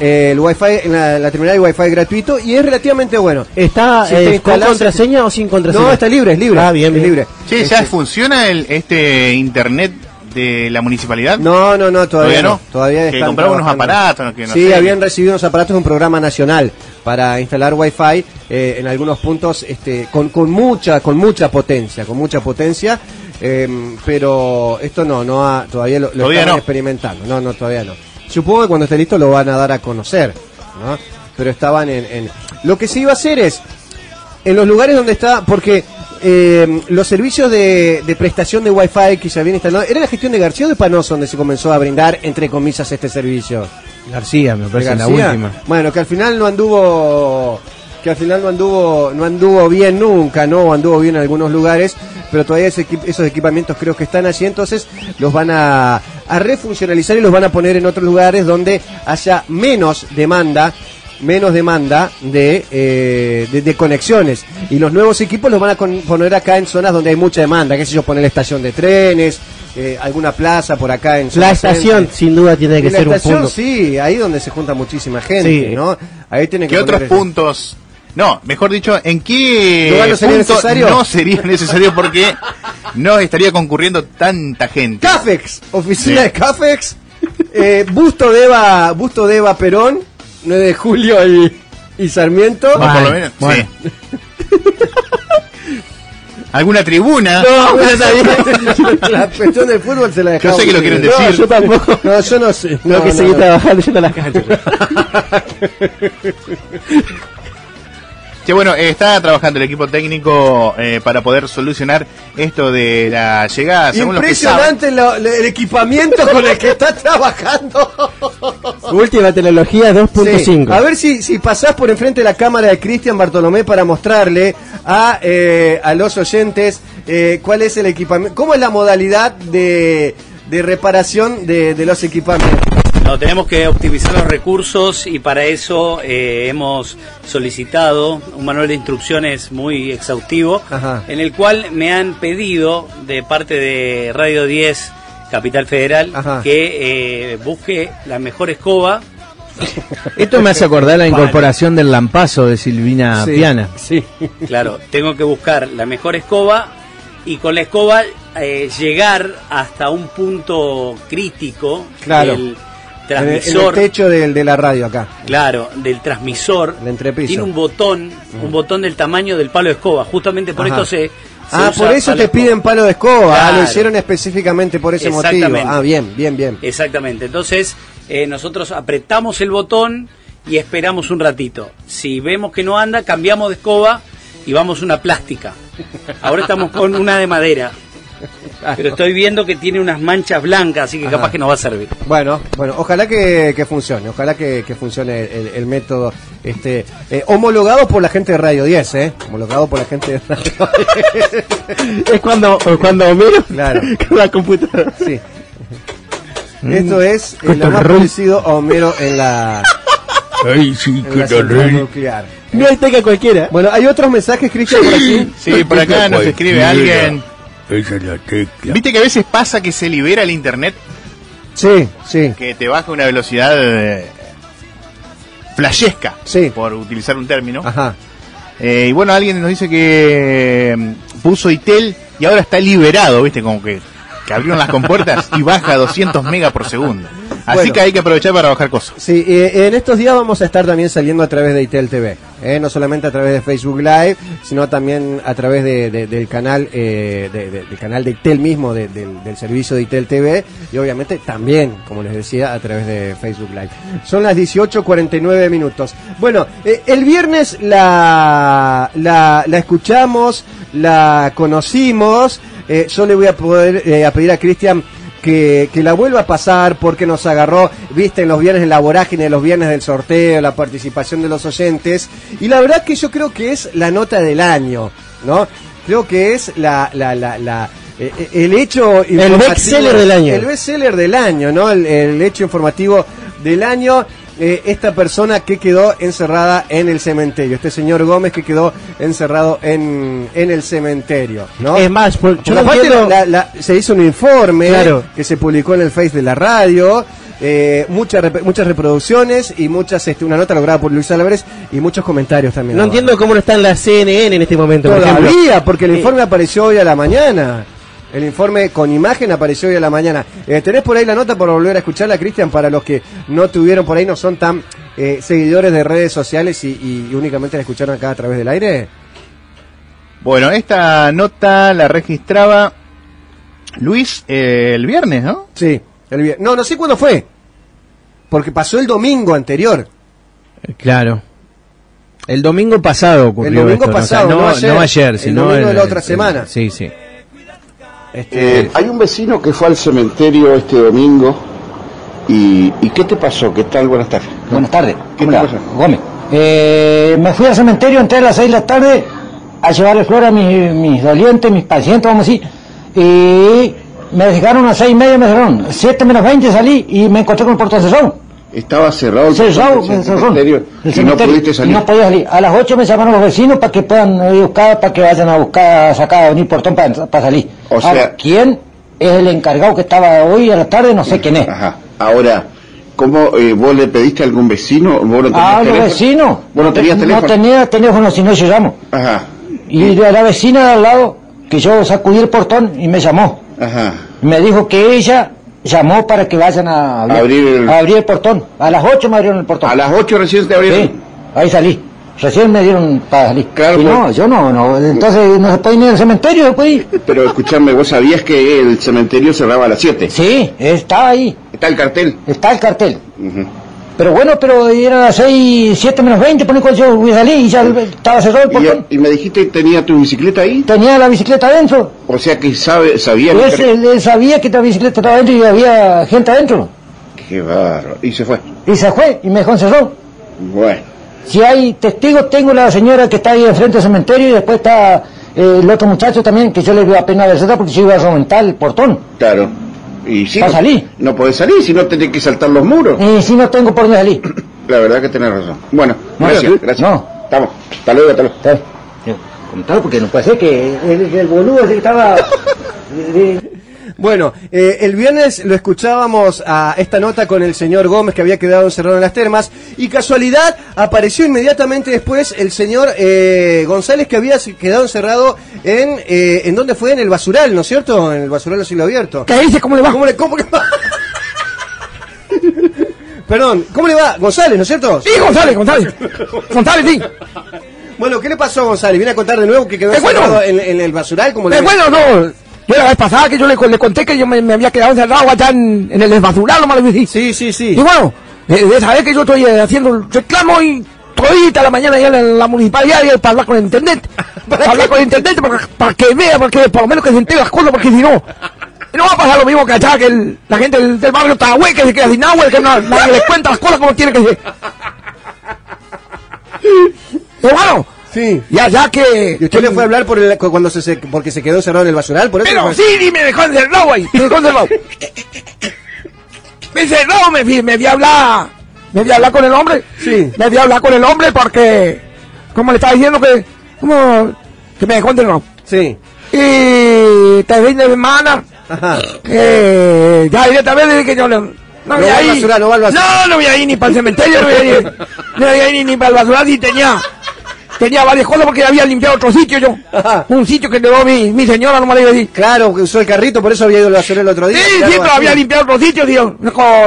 [SPEAKER 1] eh, el wifi, en la, la terminal de wifi es gratuito y es relativamente bueno.
[SPEAKER 2] ¿Está
[SPEAKER 1] Si
[SPEAKER 2] eh, con contraseña o sin contraseña?
[SPEAKER 1] No, está libre, es libre.
[SPEAKER 2] Ah, bien,
[SPEAKER 1] es
[SPEAKER 2] bien.
[SPEAKER 1] libre.
[SPEAKER 3] Che, ¿ya
[SPEAKER 1] Este,
[SPEAKER 3] funciona el, este internet de la municipalidad?
[SPEAKER 1] No, no, no, todavía,
[SPEAKER 3] ¿Todavía
[SPEAKER 1] no. Todavía
[SPEAKER 3] Que
[SPEAKER 1] están
[SPEAKER 3] compraron unos aparatos, ¿no? que no
[SPEAKER 1] sí,
[SPEAKER 3] sé.
[SPEAKER 1] habían recibido unos aparatos de un programa nacional para instalar Wi-Fi eh, en algunos puntos este, con, con mucha con mucha potencia, con mucha potencia, eh, pero esto no, no ha, todavía lo, lo
[SPEAKER 3] Todavía no.
[SPEAKER 1] experimentando. No, no, todavía no. Supongo que cuando esté listo lo van a dar a conocer, ¿no? Pero estaban en, en... Lo que se iba a hacer es, en los lugares donde está, porque eh, los servicios de, de prestación de Wi-Fi que se habían instalado, ¿era la gestión de García o de Panoso donde se comenzó a brindar, entre comillas, este servicio?
[SPEAKER 4] García, me
[SPEAKER 1] ¿De
[SPEAKER 4] parece, la
[SPEAKER 1] García?
[SPEAKER 4] última.
[SPEAKER 1] Bueno, que al final no anduvo que al final no anduvo no anduvo bien nunca, no anduvo bien en algunos lugares, pero todavía ese esos equipamientos creo que están allí, entonces los van a, a refuncionalizar y los van a poner en otros lugares donde haya menos demanda menos demanda de, eh, de, de conexiones y los nuevos equipos los van a con- poner acá en zonas donde hay mucha demanda, qué sé yo, poner la estación de trenes, eh, alguna plaza por acá en
[SPEAKER 2] La estación,
[SPEAKER 1] centro.
[SPEAKER 2] sin duda, tiene
[SPEAKER 1] Y
[SPEAKER 2] que
[SPEAKER 1] la
[SPEAKER 2] ser un
[SPEAKER 1] estación,
[SPEAKER 2] punto.
[SPEAKER 1] sí, ahí donde se junta muchísima gente,
[SPEAKER 2] Sí.
[SPEAKER 1] ¿no? Ahí tiene que
[SPEAKER 3] ¿Qué otros puntos? No, mejor dicho, ¿en qué
[SPEAKER 1] ¿Lugar no sería
[SPEAKER 3] punto
[SPEAKER 1] necesario?
[SPEAKER 3] no sería necesario porque no estaría concurriendo tanta gente?
[SPEAKER 1] Cafex, oficina
[SPEAKER 3] Sí.
[SPEAKER 1] de Cafex, eh, busto de Eva, busto de Eva Perón, 9 de julio y, y Sarmiento.
[SPEAKER 3] O por lo menos,
[SPEAKER 4] bueno.
[SPEAKER 3] sí. ¿Alguna tribuna?
[SPEAKER 1] No, pero está bien. la cuestión del fútbol se la dejamos.
[SPEAKER 3] sé que lo quieren
[SPEAKER 1] No,
[SPEAKER 3] decir.
[SPEAKER 1] yo tampoco. No, yo no sé.
[SPEAKER 2] No, que seguir trabajando yendo a las canchas.
[SPEAKER 3] Che, bueno, eh, está trabajando el equipo técnico eh, para poder solucionar esto de la llegada, según.
[SPEAKER 1] Impresionante lo- lo- el equipamiento con el que está trabajando.
[SPEAKER 2] Última tecnología 2.5.
[SPEAKER 1] Sí. A ver si, si pasás por enfrente de la cámara de Cristian Bartolomé para mostrarle a, eh, a los oyentes eh, cuál es el equipamiento, cómo es la modalidad de, de reparación de, de los equipamientos.
[SPEAKER 9] No, tenemos que optimizar los recursos y para eso eh, hemos solicitado un manual de instrucciones muy exhaustivo
[SPEAKER 1] Ajá.
[SPEAKER 9] en el cual me han pedido de parte de Radio 10 Capital Federal
[SPEAKER 1] Ajá.
[SPEAKER 9] que eh, busque la mejor escoba.
[SPEAKER 4] Esto me hace acordar la incorporación del lampazo de Silvina
[SPEAKER 1] Sí,
[SPEAKER 4] Piana.
[SPEAKER 1] Sí.
[SPEAKER 9] Claro, tengo que buscar la mejor escoba y con la escoba eh, llegar hasta un punto crítico
[SPEAKER 1] Claro.
[SPEAKER 9] del
[SPEAKER 1] En el, en el
[SPEAKER 9] transmisor.
[SPEAKER 1] techo del, de la radio acá.
[SPEAKER 9] Claro, del transmisor.
[SPEAKER 1] El entrepiso.
[SPEAKER 9] Tiene un botón, un botón del tamaño del palo de escoba. Justamente por
[SPEAKER 1] Ajá.
[SPEAKER 9] esto se. se
[SPEAKER 1] Ah,
[SPEAKER 9] usa
[SPEAKER 1] por eso te piden palo de escoba. Ah, lo hicieron específicamente por ese motivo. Ah, bien, bien, bien.
[SPEAKER 9] Exactamente. Entonces, eh, nosotros apretamos el botón y esperamos un ratito. Si vemos que no anda, cambiamos de escoba y vamos a una plástica. Ahora estamos con una de madera. Pero estoy viendo que tiene unas manchas blancas, así que
[SPEAKER 1] Ajá.
[SPEAKER 9] capaz que nos va a servir.
[SPEAKER 1] Bueno, bueno, ojalá que, que funcione, ojalá que, que funcione el, el método este eh, homologado por la gente de Radio 10, ¿eh? Homologado por la gente de Radio 10.
[SPEAKER 2] Es cuando, cuando Homero
[SPEAKER 1] Claro.
[SPEAKER 2] con la computadora.
[SPEAKER 1] Sí. Esto es eh, lo más parecido a Homero en la
[SPEAKER 4] Ay, sí,
[SPEAKER 1] en la central nuclear.
[SPEAKER 2] No es teca cualquiera.
[SPEAKER 1] Bueno, hay otros mensajes, Cristian, por aquí.
[SPEAKER 3] Sí, por acá nos escribe alguien.
[SPEAKER 4] Esa es la tecla.
[SPEAKER 3] ¿Viste que a veces pasa que se libera el internet?
[SPEAKER 1] Sí, sí.
[SPEAKER 3] Que te baja una velocidad eh, flashesca,
[SPEAKER 1] Sí.
[SPEAKER 3] por utilizar un término.
[SPEAKER 1] Ajá.
[SPEAKER 3] Eh, y bueno, alguien nos dice que mm, puso Itel y ahora está liberado, ¿viste? Como que, que abrieron las compuertas y baja a 200 megas por segundo. Así
[SPEAKER 1] Bueno.
[SPEAKER 3] que hay que aprovechar para bajar cosas.
[SPEAKER 1] Sí, eh, en estos días vamos a estar también saliendo a través de ITEL TV, eh, no solamente a través de Facebook Live, sino también a través de- de- del canal eh, de- de- del canal de ITEL mismo, de- del, servicio de ITEL TV, y obviamente también, como les decía, a través de Facebook Live. Son las 18.49 minutos. Bueno, eh, el viernes la, la, escuchamos, la conocimos, eh, yo le voy a poder a pedir a Cristian que, que la vuelva a pasar porque nos agarró, viste, en los viernes en la vorágine, los viernes del sorteo, la participación de los oyentes. Y la verdad que yo creo que es la nota del año, ¿no? Creo que es la, la, la, la- eh, eh, el hecho informativo-
[SPEAKER 2] bestseller del año.
[SPEAKER 1] El bestseller del año, ¿no? El, el hecho informativo del año. Eh, esta persona que quedó encerrada en el cementerio, este señor Gómez que quedó encerrado en, en el cementerio, ¿no?
[SPEAKER 2] Es más, por- yo
[SPEAKER 1] Porque
[SPEAKER 2] no
[SPEAKER 1] aparte
[SPEAKER 2] entiendo-
[SPEAKER 1] la- la- se hizo un informe
[SPEAKER 2] Claro.
[SPEAKER 1] que se publicó en el Face de la radio, eh, muchas rep- muchas reproducciones y muchas este, una nota lograda por Luis Álvarez y muchos comentarios también.
[SPEAKER 2] No entiendo cómo no está en la CNN en este momento, por.
[SPEAKER 1] Todavía, porque el
[SPEAKER 2] Eh,
[SPEAKER 1] informe apareció hoy a la mañana. El informe con imagen apareció hoy a la mañana. Eh, ¿Tenés por ahí la nota para volver a escucharla, Cristian? Para los que no tuvieron por ahí, no son tan eh, seguidores de redes sociales y, y únicamente la escucharon acá a través del aire.
[SPEAKER 3] Bueno, esta nota la registraba Luis eh, el viernes, ¿no?
[SPEAKER 1] Sí, el vier- No, no sé cuándo fue. Porque pasó el domingo anterior.
[SPEAKER 4] Claro. El domingo pasado ocurrió
[SPEAKER 1] El domingo
[SPEAKER 4] esto, ¿no? O sea,
[SPEAKER 1] pasado,
[SPEAKER 4] no,
[SPEAKER 1] no ayer.
[SPEAKER 4] no ayer,
[SPEAKER 1] El
[SPEAKER 4] sino
[SPEAKER 1] domingo de la
[SPEAKER 4] el-
[SPEAKER 1] otra
[SPEAKER 4] el-
[SPEAKER 1] semana.
[SPEAKER 4] sí, sí.
[SPEAKER 1] Este,
[SPEAKER 10] Eh, hay un vecino que fue al cementerio este domingo y, ¿y qué te pasó? ¿Qué tal? Buenas tardes.
[SPEAKER 11] Buenas tardes.
[SPEAKER 10] ¿Qué
[SPEAKER 11] ¿Cómo
[SPEAKER 10] te?
[SPEAKER 11] Gómez. Eh, me fui al cementerio, entré a las 6 de la tarde a llevarle flor a mis, mis dolientes, mis pacientes, vamos a decir. Y me dejaron a las 6 y media, me cerraron. 7 menos 20 salí y me encontré con el portón cerrado.
[SPEAKER 10] Estaba cerrado el
[SPEAKER 11] Cerrado,
[SPEAKER 10] cementerio y no pudiste salir.
[SPEAKER 11] No podía salir. A las 8 me llamaron los vecinos para que puedan ir buscar, para que vayan a buscar, a sacar, venir portón para, para salir.
[SPEAKER 10] O
[SPEAKER 11] Ahora,
[SPEAKER 10] sea-
[SPEAKER 11] ¿quién es el encargado que estaba hoy a la tarde? No sé quién es.
[SPEAKER 10] Ajá. Ahora, ¿cómo eh, vos le pediste a algún vecino? ¿Vos no tenías
[SPEAKER 11] Ah, los vecinos.
[SPEAKER 10] ¿Vos no tenías teléfono?
[SPEAKER 11] No tenía teléfono, si no yo llamo.
[SPEAKER 10] Ajá,
[SPEAKER 11] Y de la vecina de al lado, que yo sacudí el portón y me llamó.
[SPEAKER 10] ajá.
[SPEAKER 11] Me dijo que ella llamó para que vayan a abrir,
[SPEAKER 10] Abrir el-
[SPEAKER 11] a abrir el portón. A las 8 me abrieron el portón.
[SPEAKER 10] A las 8 recién te abrieron.
[SPEAKER 11] Sí, ahí salí. Recién me dieron para salir.
[SPEAKER 10] Claro, pues.
[SPEAKER 11] no, yo no, no. Entonces no se puede ir ni al cementerio, puede ir.
[SPEAKER 10] Pero escuchame, ¿vos sabías que el cementerio cerraba a las 7?
[SPEAKER 11] Sí, estaba ahí.
[SPEAKER 10] ¿Está el cartel?
[SPEAKER 11] Está el cartel.
[SPEAKER 10] Ujú.
[SPEAKER 11] Pero bueno, pero era las 6, 7 menos 20, pone cuando yo voy a salir y ya estaba cerrado el portón.
[SPEAKER 10] ¿Y, me dijiste que tenía tu bicicleta ahí?
[SPEAKER 11] Tenía la bicicleta adentro.
[SPEAKER 10] O sea que sabe, sabía
[SPEAKER 11] Pues
[SPEAKER 10] que...
[SPEAKER 11] él, él sabía que la bicicleta estaba adentro y había gente adentro.
[SPEAKER 10] Qué barro. Y se fue.
[SPEAKER 11] Y se fue y me encerrado.
[SPEAKER 10] Bueno.
[SPEAKER 11] Si hay testigos, tengo la señora que está ahí enfrente del cementerio y después está eh, el otro muchacho también, que yo le dio a pena verse porque yo iba a reventar el portón.
[SPEAKER 10] Claro. Y si
[SPEAKER 11] ¿Para
[SPEAKER 10] no,
[SPEAKER 11] salir?
[SPEAKER 10] no podés salir, si no tenés que saltar los muros.
[SPEAKER 11] Y si no tengo por dónde salir.
[SPEAKER 10] La verdad que tenés razón. Bueno,
[SPEAKER 11] No,
[SPEAKER 10] gracias, gracias.
[SPEAKER 11] No.
[SPEAKER 10] Estamos. Hasta luego, hasta luego.
[SPEAKER 11] Comentado porque no puede ser que el, el boludo ese que estaba...
[SPEAKER 1] Bueno, eh, el viernes lo escuchábamos a esta nota con el señor Gómez que había quedado encerrado en las termas y casualidad apareció inmediatamente después el señor eh, González que había quedado encerrado en eh, en dónde fue en el basural, ¿no es cierto? En el basural a cielo abierto.
[SPEAKER 11] ¿Qué dice? ¿Cómo le va?
[SPEAKER 1] ¿Cómo le, cómo que va? Perdón, ¿cómo le va? González, ¿no es cierto?
[SPEAKER 11] Sí, González, González. González, sí.
[SPEAKER 1] Bueno, ¿qué le pasó a González? Viene a contar de nuevo que quedó
[SPEAKER 11] bueno.
[SPEAKER 1] encerrado en, en el basural como le
[SPEAKER 11] bueno, no. Yo la vez pasada que yo le, le conté que yo me, me había quedado encerrado allá en, en el desbasural, dije.
[SPEAKER 1] Sí, sí, sí.
[SPEAKER 11] Y bueno, eh, de esa vez que yo estoy eh, haciendo reclamo y todita la mañana ya en la municipalidad y para hablar con el intendente. para hablar con el intendente para, para que vea, para que por lo menos que se entere las cosas, porque si no, no va a pasar lo mismo que allá, que el- la gente del, del barrio Tagüe que se queda sin agua, que no, nadie les cuenta las cosas como tiene que ser. Pero bueno,
[SPEAKER 1] Sí.
[SPEAKER 11] y allá que...
[SPEAKER 1] ¿Y usted le fue a hablar por el- cu- cuando se, se- porque se quedó encerrado en el basural? Por eso
[SPEAKER 11] Pero
[SPEAKER 1] fue-
[SPEAKER 11] sí, sí, me dejó encerrado ahí, me dejó encerrado. Me encerrado, me me fui a hablar
[SPEAKER 12] Me fui a hablar con el hombre.
[SPEAKER 1] Sí.
[SPEAKER 12] Me fui a hablar con el hombre porque, como le estaba diciendo que, como, que me dejó entrenado.
[SPEAKER 1] Sí.
[SPEAKER 12] Y te fin de semana,
[SPEAKER 1] Ajá.
[SPEAKER 12] que ya directamente dije que yo no, no
[SPEAKER 1] No
[SPEAKER 12] voy
[SPEAKER 1] va
[SPEAKER 12] a
[SPEAKER 1] al
[SPEAKER 12] ir.
[SPEAKER 1] basural, no va al basural.
[SPEAKER 12] No, no voy a ir ni para el cementerio, no voy a ir. No voy ni, ni para el basural si tenía, tenía varias cosas porque había limpiado otro sitio yo.
[SPEAKER 1] Ajá.
[SPEAKER 12] Un sitio que llevó mi, mi señora, no me a decir.
[SPEAKER 1] Claro, que usó el carrito, por eso había ido al basurero el otro día.
[SPEAKER 12] Sí,
[SPEAKER 1] Claro,
[SPEAKER 12] sí, pero había limpiado otro sitio, tío.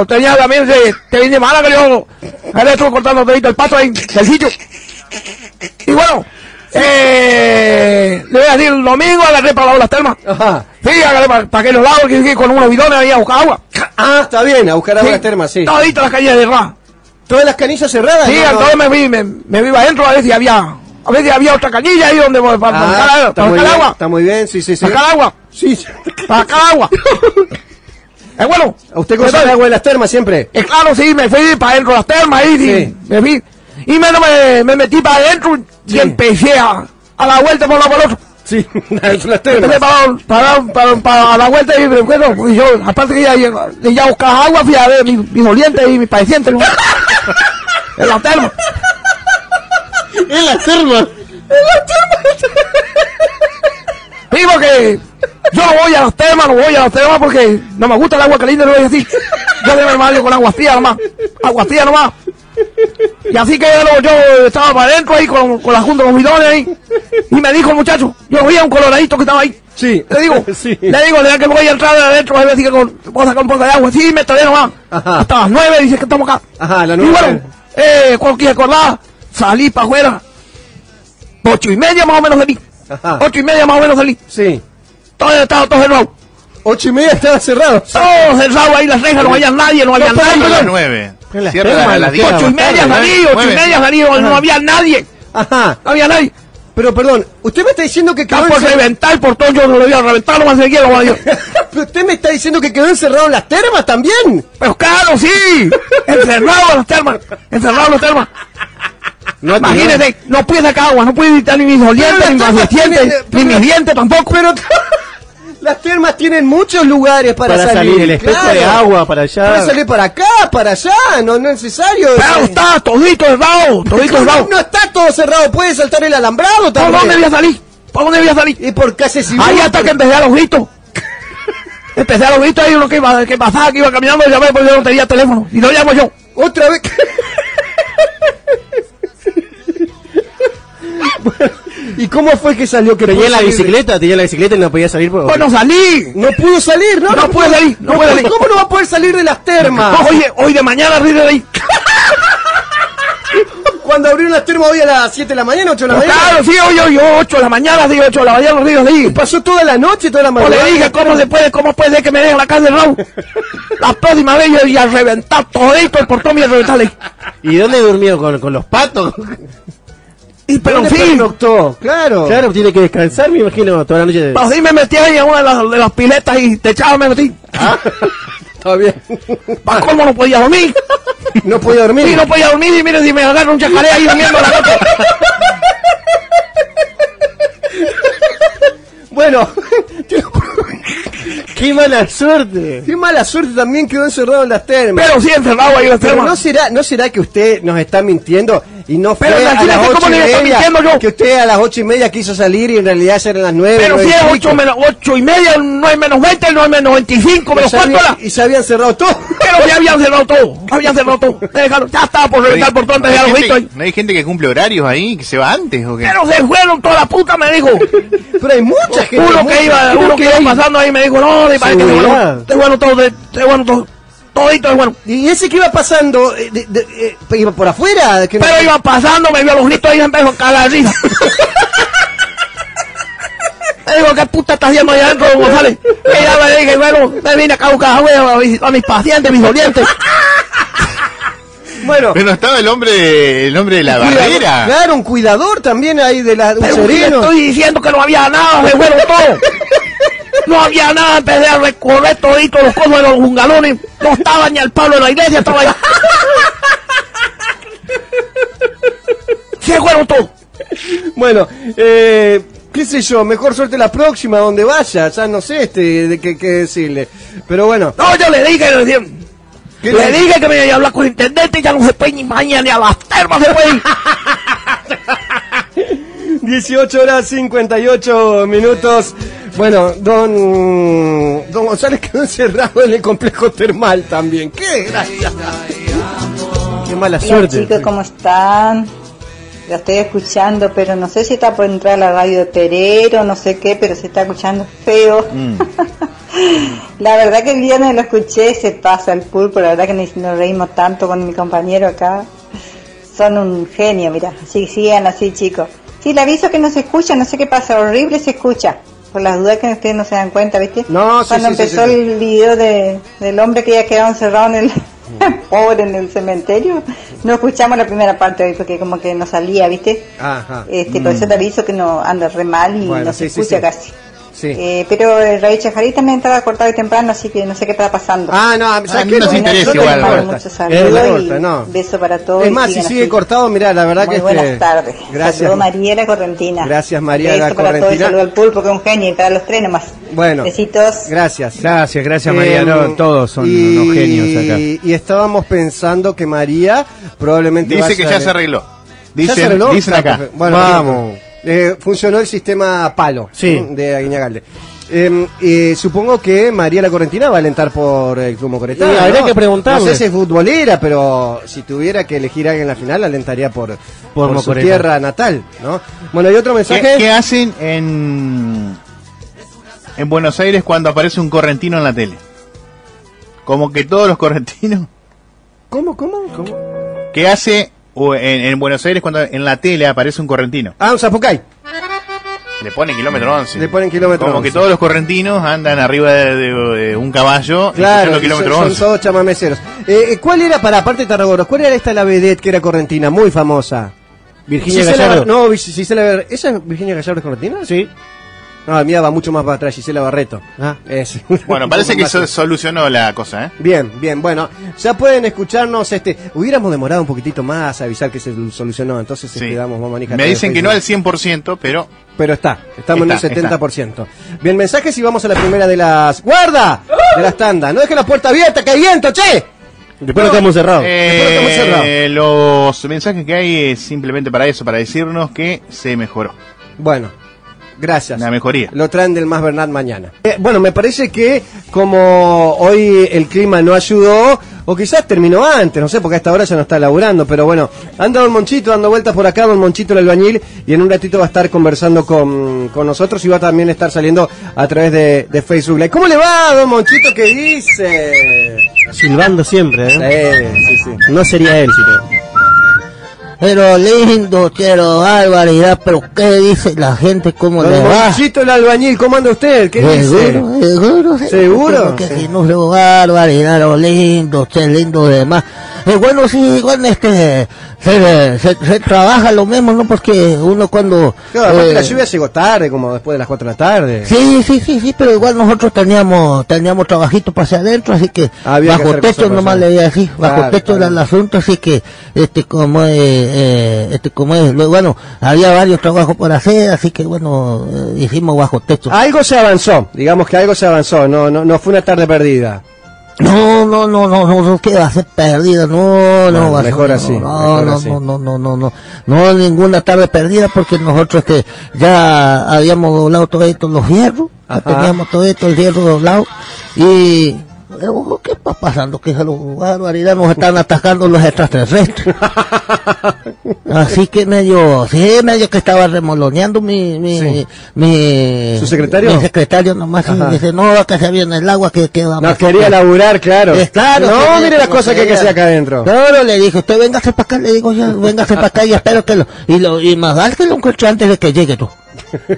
[SPEAKER 12] Tenía también ese, te viene mala que yo, le estuve cortando todito el pato ahí, del sitio. Y bueno, eh, le voy a decir, el domingo agarré para las termas.
[SPEAKER 1] Ajá.
[SPEAKER 12] Sí, agarré para, para aquellos lados que, que con unos bidones ahí a buscar agua.
[SPEAKER 1] Ah, está bien, a buscar agua
[SPEAKER 12] Sí.
[SPEAKER 1] a las termas, sí.
[SPEAKER 12] Todito las calles de Ra.
[SPEAKER 1] Todas las canillas cerradas.
[SPEAKER 12] Sí,
[SPEAKER 1] no, no.
[SPEAKER 12] entonces me fui, me, me para adentro a ver si había, a ver si había otra canilla ahí donde para, para,
[SPEAKER 1] Ah,
[SPEAKER 12] sacar,
[SPEAKER 1] está
[SPEAKER 12] para
[SPEAKER 1] muy
[SPEAKER 12] sacar
[SPEAKER 1] bien,
[SPEAKER 12] agua.
[SPEAKER 1] está muy bien, sí, sí, sí.
[SPEAKER 12] Para sacar agua.
[SPEAKER 1] Sí.
[SPEAKER 12] Para sacar agua. Es bueno.
[SPEAKER 1] ¿A usted
[SPEAKER 12] Entonces,
[SPEAKER 1] agua de las termas siempre?
[SPEAKER 12] Eh, claro, sí, me fui para adentro de las termas ahí, sí,
[SPEAKER 1] Sí.
[SPEAKER 12] me fui. Y me, me, me metí para adentro y empecé a, a la vuelta por un lado por el otro.
[SPEAKER 1] Sí, las termas.
[SPEAKER 12] para, para, para, la vuelta y, bueno, y yo, aparte que ya, ya, buscaba agua, fui a ver mis, mis dolientes y mis padecientes, ¿no? en la terma.
[SPEAKER 1] En las termas.
[SPEAKER 12] Sí, porque yo no voy a las termas, no voy a las termas porque no me gusta el agua caliente, no voy a decir. Yo de normal con agua fría nomás, agua fría nomás. Y así que yo estaba para adentro ahí con, con la junta de los bidones ahí. Y me dijo el muchacho, yo vi a un coloradito que estaba ahí.
[SPEAKER 1] Sí.
[SPEAKER 12] Le digo,
[SPEAKER 1] Sí.
[SPEAKER 12] le digo, ¿de que voy a entrar de adentro? A ver si que con- puedo sacar un poco de agua. Sí, me estaré nomás.
[SPEAKER 1] Ajá.
[SPEAKER 12] Hasta las nueve, dice que estamos acá.
[SPEAKER 1] Ajá, la
[SPEAKER 12] Y
[SPEAKER 1] nueva.
[SPEAKER 12] bueno, eh, cualquier acordada, salí para afuera. Ocho y media más o menos salí.
[SPEAKER 1] Ajá.
[SPEAKER 12] Ocho y media más o menos salí.
[SPEAKER 1] Sí.
[SPEAKER 12] Todo estaba todo cerrado.
[SPEAKER 1] Ocho y media estaba cerrado.
[SPEAKER 12] Todo cerrado ahí las rejas, no había nadie, no había
[SPEAKER 3] A las
[SPEAKER 12] nadie.
[SPEAKER 3] nueve. Cierra a las diez.
[SPEAKER 12] Ocho y media salí, ocho y media salí, no, había nadie.
[SPEAKER 1] Ajá.
[SPEAKER 12] No había nadie.
[SPEAKER 1] Pero perdón, usted me está diciendo que quedó
[SPEAKER 12] Está por
[SPEAKER 1] encerrado.
[SPEAKER 12] reventar por todo, yo no lo voy a reventar, no más quiero, Dios.
[SPEAKER 1] Pero usted me está diciendo que quedó encerrado en las termas también.
[SPEAKER 12] Pero claro, sí. Encerrado en las termas. Encerrado en las termas.
[SPEAKER 1] No,
[SPEAKER 12] Imagínese, no pude sacar agua, no pude evitar ni mis dolientes,
[SPEAKER 1] Pero
[SPEAKER 12] ni mis dientes, ni mis dientes tampoco.
[SPEAKER 1] Pero las termas tienen muchos lugares para,
[SPEAKER 2] Para salir, el espejo
[SPEAKER 1] claro.
[SPEAKER 2] de agua para allá.
[SPEAKER 1] Puede salir para acá, para allá, no, no es necesario.
[SPEAKER 12] Pero
[SPEAKER 1] Eh,
[SPEAKER 12] está todito cerrado, todito
[SPEAKER 1] no,
[SPEAKER 12] cerrado.
[SPEAKER 1] no está todo cerrado, puede saltar el alambrado
[SPEAKER 12] ¿Por
[SPEAKER 1] también.
[SPEAKER 12] dónde voy a salir? ¿Por dónde voy a salir?
[SPEAKER 1] Y por casi si
[SPEAKER 12] Ahí hasta que empecé a los gritos. Empecé a los gritos ahí uno que, iba, que pasaba, que iba caminando, llamé porque yo no tenía teléfono. Y no llamo yo.
[SPEAKER 1] Otra vez. ¿Y cómo fue que salió que
[SPEAKER 2] Tenía la
[SPEAKER 1] salir
[SPEAKER 2] bicicleta, tenía la bicicleta y no podía salir. por-
[SPEAKER 12] Pues no salí.
[SPEAKER 1] No pudo salir, ¿no?
[SPEAKER 12] No puede salir, no puede salir.
[SPEAKER 1] ¿Cómo no va a poder salir de las termas?
[SPEAKER 12] Oye, hoy de mañana ríe de ahí.
[SPEAKER 1] Cuando abrieron las termas hoy a las 7 de la mañana, 8 de la mañana.
[SPEAKER 12] Claro, sí, hoy, hoy, 8 de la mañana, sí, 8 de la mañana, río ahí.
[SPEAKER 1] Pasó toda la noche, toda la
[SPEAKER 12] Pues
[SPEAKER 1] madrugada.
[SPEAKER 12] le dije, ¿cómo se puede, cómo puede ser que me dejen la casa de Raúl? La próxima vez yo voy a reventar todito el portón y a reventarle.
[SPEAKER 2] ¿Y dónde durmió? ¿Con, con los patos?
[SPEAKER 12] Y pero en
[SPEAKER 1] ¿Dónde
[SPEAKER 12] fin,
[SPEAKER 1] pernoctó? Claro.
[SPEAKER 2] Claro, tiene que descansar, me imagino, toda la noche.
[SPEAKER 12] así me metí ahí en una de las, de las piletas y te echaba, me metí.
[SPEAKER 1] Está bien.
[SPEAKER 12] ¿Para cómo no podía dormir?
[SPEAKER 1] No podía dormir.
[SPEAKER 12] Sí, no podía dormir y mire si me agarra un chacaré ahí durmiendo a la noche.
[SPEAKER 1] Bueno,
[SPEAKER 2] ¡Qué mala suerte!
[SPEAKER 1] qué mala suerte también quedó encerrado en las termas.
[SPEAKER 12] Pero sí encerrado ahí en las termas.
[SPEAKER 1] no será, no será que usted nos está mintiendo y no fue
[SPEAKER 12] Pero
[SPEAKER 1] a las
[SPEAKER 12] imagínate
[SPEAKER 1] ocho
[SPEAKER 12] cómo
[SPEAKER 1] y media,
[SPEAKER 12] yo.
[SPEAKER 1] que usted a las ocho y media quiso salir y en realidad eran las nueve.
[SPEAKER 12] Pero si
[SPEAKER 1] pico.
[SPEAKER 12] 8 menos, ocho y media, no es menos 20, no es menos 25,
[SPEAKER 1] Y
[SPEAKER 12] menos cuánto era.
[SPEAKER 1] y se habían cerrado todo.
[SPEAKER 12] Pero ya habían cerrado todo, habían cerrado todo. Dejaron, ya estaba por reventar el portón,
[SPEAKER 3] ¿No hay,
[SPEAKER 12] dejaron
[SPEAKER 3] gente,
[SPEAKER 12] visto ahí.
[SPEAKER 3] no hay gente que cumple horarios ahí, que se va antes o qué?
[SPEAKER 12] Pero se fueron toda la puta, me dijo.
[SPEAKER 1] Pero hay mucha gente.
[SPEAKER 12] Uno que iba, uno que iba
[SPEAKER 1] hay.
[SPEAKER 12] pasando ahí me dijo, no,
[SPEAKER 2] Seguridad.
[SPEAKER 12] bueno, todo, de bueno todo, todito de bueno.
[SPEAKER 1] Y ese que iba pasando, eh, de- de- eh, iba por afuera. Que no-
[SPEAKER 12] Pero iba pasando, me vio los gritos ahí y empezó a cagar risa. Me dijo, ¿qué puta estás haciendo allá adentro, González? Y ya le dije, bueno, me vine acá a buscar a mis, a mis pacientes, mis dolientes.
[SPEAKER 1] Bueno,
[SPEAKER 3] Pero no estaba el hombre, el hombre de la
[SPEAKER 1] cuidador-
[SPEAKER 3] barrera.
[SPEAKER 1] Claro, un cuidador también ahí de la,
[SPEAKER 12] Pero le
[SPEAKER 1] sereno.
[SPEAKER 12] estoy diciendo que no había nada, se fueron todo. No había nada, empecé a recorrer todito los cosos de los bungalones. No estaba ni al Pablo de la iglesia, estaba ahí. Se fueron todos.
[SPEAKER 1] Bueno, eh, qué sé yo, mejor suerte la próxima donde vaya, ya no sé este, de qué, qué decirle. Pero bueno,
[SPEAKER 12] No, yo le dije, le dije,
[SPEAKER 13] Le dije que me iba a hablar con el intendente y ya no se puede ni mañana ni a las termas se puede ir.
[SPEAKER 1] 18 horas 58 minutos. Bueno, don, don González quedó encerrado en el complejo termal también. ¡Qué gracia! ¡Qué mala
[SPEAKER 14] Hola
[SPEAKER 1] suerte!
[SPEAKER 14] chicos, ¿cómo están? Lo estoy escuchando, pero no sé si está por entrar a la radio de Perero, no sé qué, pero se está escuchando feo. La verdad que el viernes lo escuché, se pasa el pulpo, la verdad que ni- nos reímos tanto con mi compañero acá. Son un genio, mira, así sigan así chicos. Sí, le aviso que no se escucha, no sé qué pasa, horrible se escucha. Por las dudas que ustedes no se dan cuenta, ¿viste?
[SPEAKER 1] No, sí,
[SPEAKER 14] Cuando
[SPEAKER 1] sí,
[SPEAKER 14] empezó
[SPEAKER 1] sí.
[SPEAKER 14] el video de, del hombre que ya quedado encerrado en el pobre en el cementerio, no escuchamos la primera parte hoy porque como que no salía, ¿viste?
[SPEAKER 1] Ajá.
[SPEAKER 14] Este, Por eso te aviso que no anda re mal y
[SPEAKER 1] Bueno,
[SPEAKER 14] no se escucha casi.
[SPEAKER 1] Sí.
[SPEAKER 14] Eh, pero el Radio Chajarí también estaba cortado y temprano, así que no sé qué está pasando.
[SPEAKER 1] Ah, no, ¿sabes qué?
[SPEAKER 3] no nos interesa igual,
[SPEAKER 1] Es la Roberta, no.
[SPEAKER 14] beso para todos.
[SPEAKER 1] Es
[SPEAKER 14] y
[SPEAKER 1] más, si sigue
[SPEAKER 14] así.
[SPEAKER 1] cortado, mirá, la verdad
[SPEAKER 14] Muy
[SPEAKER 1] que
[SPEAKER 14] buenas
[SPEAKER 1] este,
[SPEAKER 14] tardes.
[SPEAKER 1] Gracias.
[SPEAKER 14] Saludos María la Correntina.
[SPEAKER 1] Gracias, María
[SPEAKER 14] Beso
[SPEAKER 1] la
[SPEAKER 14] para todos y
[SPEAKER 1] Correntina.
[SPEAKER 14] saludo al pulpo que es un genio y para los tres nomás.
[SPEAKER 1] Bueno,
[SPEAKER 14] Besitos.
[SPEAKER 1] gracias.
[SPEAKER 4] Gracias, gracias María.
[SPEAKER 1] Em,
[SPEAKER 4] No, todos son
[SPEAKER 1] y-
[SPEAKER 4] unos genios acá.
[SPEAKER 1] Y estábamos pensando que María probablemente
[SPEAKER 3] Dice que ya se arregló.
[SPEAKER 1] ¿Ya
[SPEAKER 3] Dicen,
[SPEAKER 1] se arregló?
[SPEAKER 3] dicen
[SPEAKER 1] Ah,
[SPEAKER 3] acá.
[SPEAKER 1] Bueno,
[SPEAKER 2] Vamos.
[SPEAKER 1] Eh, funcionó el sistema palo
[SPEAKER 2] Sí.
[SPEAKER 1] de Aguiñagalde. Eh, eh, supongo que María la Correntina va a alentar por el Club Mocoretá.
[SPEAKER 2] Sí, habría
[SPEAKER 1] ¿no?
[SPEAKER 2] que preguntarle.
[SPEAKER 1] No sé si es futbolera, pero si tuviera que elegir a alguien en la final, alentaría por, por, su tierra natal. ¿no? Bueno, y otro mensaje.
[SPEAKER 3] ¿Qué, qué hacen en, en Buenos Aires cuando aparece un correntino en la tele? Como que todos los correntinos.
[SPEAKER 1] ¿Cómo, cómo, cómo?
[SPEAKER 3] ¿Qué hace o en, en Buenos Aires cuando en la tele aparece un correntino?
[SPEAKER 1] Ah, un zapucay.
[SPEAKER 3] Le ponen kilómetro 11.
[SPEAKER 1] Le ponen kilómetro
[SPEAKER 3] Como
[SPEAKER 1] 11.
[SPEAKER 3] que todos los correntinos andan arriba de, de- de un caballo
[SPEAKER 1] Claro,
[SPEAKER 3] y
[SPEAKER 1] son,
[SPEAKER 3] kilómetro
[SPEAKER 1] son
[SPEAKER 3] 11.
[SPEAKER 1] todos chamameceros. Eh, eh, ¿Cuál era, para aparte de Tarragona, cuál era esta la vedette que era correntina, muy famosa?
[SPEAKER 2] Virginia
[SPEAKER 1] Gisela-
[SPEAKER 2] Gallardo.
[SPEAKER 1] No, Gisela ¿Esa es Virginia Gallardo es correntina?
[SPEAKER 2] Sí.
[SPEAKER 1] No, la mía va mucho más para atrás, Gisela Barreto.
[SPEAKER 2] Ah.
[SPEAKER 1] Es-
[SPEAKER 3] Bueno, parece que se solucionó la cosa, ¿eh?
[SPEAKER 1] Bien, bien, bueno, ya pueden escucharnos, este, hubiéramos demorado un poquito más a avisar que se solucionó, entonces
[SPEAKER 3] Sí.
[SPEAKER 1] este, damos más manija
[SPEAKER 3] Me dicen que no al
[SPEAKER 1] Facebook.
[SPEAKER 3] 100%, pero
[SPEAKER 1] Pero está, estamos
[SPEAKER 3] Está,
[SPEAKER 1] en el 70%. Bien, mensajes y vamos a la primera de las... ¡Guarda! De las tandas, no dejen la puerta abierta, que hay viento, che.
[SPEAKER 2] Después lo quedamos cerrados.
[SPEAKER 1] Después lo quedamos cerrado.
[SPEAKER 3] eh, los mensajes que hay es simplemente para eso, para decirnos que se mejoró.
[SPEAKER 1] Bueno, gracias.
[SPEAKER 3] La mejoría.
[SPEAKER 1] Lo traen del Más Bernat mañana. Eh, bueno, me parece que como hoy el clima no ayudó, o quizás terminó antes, no sé, porque a esta hora ya no está laburando, pero bueno, anda Don Monchito dando vueltas por acá, Don Monchito el albañil, y en un ratito va a estar conversando con, con nosotros y va a también estar saliendo a través de, de Facebook Live. ¿Cómo le va, Don Monchito? ¿Qué dice?
[SPEAKER 2] Silbando siempre, ¿eh?
[SPEAKER 1] Sí, sí, sí.
[SPEAKER 2] No sería él, sino.
[SPEAKER 13] Pero lindo, quiero barbaridad, pero ¿qué dice la gente? ¿Cómo le va?
[SPEAKER 1] El albañil, ¿cómo anda usted? ¿Qué dice?
[SPEAKER 13] Seguro, seguro,
[SPEAKER 1] ¿Seguro?
[SPEAKER 13] Que si no lo barbaridad, lo lindo, usted lindo demás. Eh, bueno, sí, igual este, se, se, se trabaja lo mismo, ¿no? Porque uno cuando...
[SPEAKER 1] Claro,
[SPEAKER 13] eh,
[SPEAKER 1] la lluvia llegó tarde, como después de las 4 de la tarde.
[SPEAKER 13] Sí, sí, sí, sí, pero igual nosotros teníamos teníamos trabajito para hacia adentro, así que
[SPEAKER 1] Había que
[SPEAKER 13] bajo
[SPEAKER 1] hacer
[SPEAKER 13] techo nomás le di así, bajo
[SPEAKER 1] Claro,
[SPEAKER 13] techo era el asunto, así que este como es, eh, este como es, bueno, había varios trabajos por hacer, así que bueno, eh, hicimos bajo techo.
[SPEAKER 1] Algo se avanzó, digamos que algo se avanzó, no, no, no fue una tarde perdida.
[SPEAKER 13] No, no, no, no, no, no, que va a ser perdida, no, no, va a ser-
[SPEAKER 1] mejor
[SPEAKER 13] no,
[SPEAKER 1] así,
[SPEAKER 13] no, no, no, no, no, no, no, no, ninguna tarde perdida porque nosotros este, ya habíamos doblado todo esto los hierros, teníamos todo esto el hierro doblado y ¿qué está pasando? Que barbaridad nos están atacando los extraterrestres. Así que medio, sí, medio que estaba remoloneando mi, mi,
[SPEAKER 1] Sí.
[SPEAKER 13] mi,
[SPEAKER 1] ¿Su secretario?
[SPEAKER 13] Mi secretario nomás, y dice, no, que se viene el agua, que queda
[SPEAKER 1] No quería laburar, claro.
[SPEAKER 13] claro.
[SPEAKER 1] No, mire las cosas que hay que hacer acá adentro.
[SPEAKER 13] Claro, le dije, usted véngase para acá, le digo yo, véngase para acá y espero que lo, y lo, y más vale que lo encuentre antes de que llegue tú.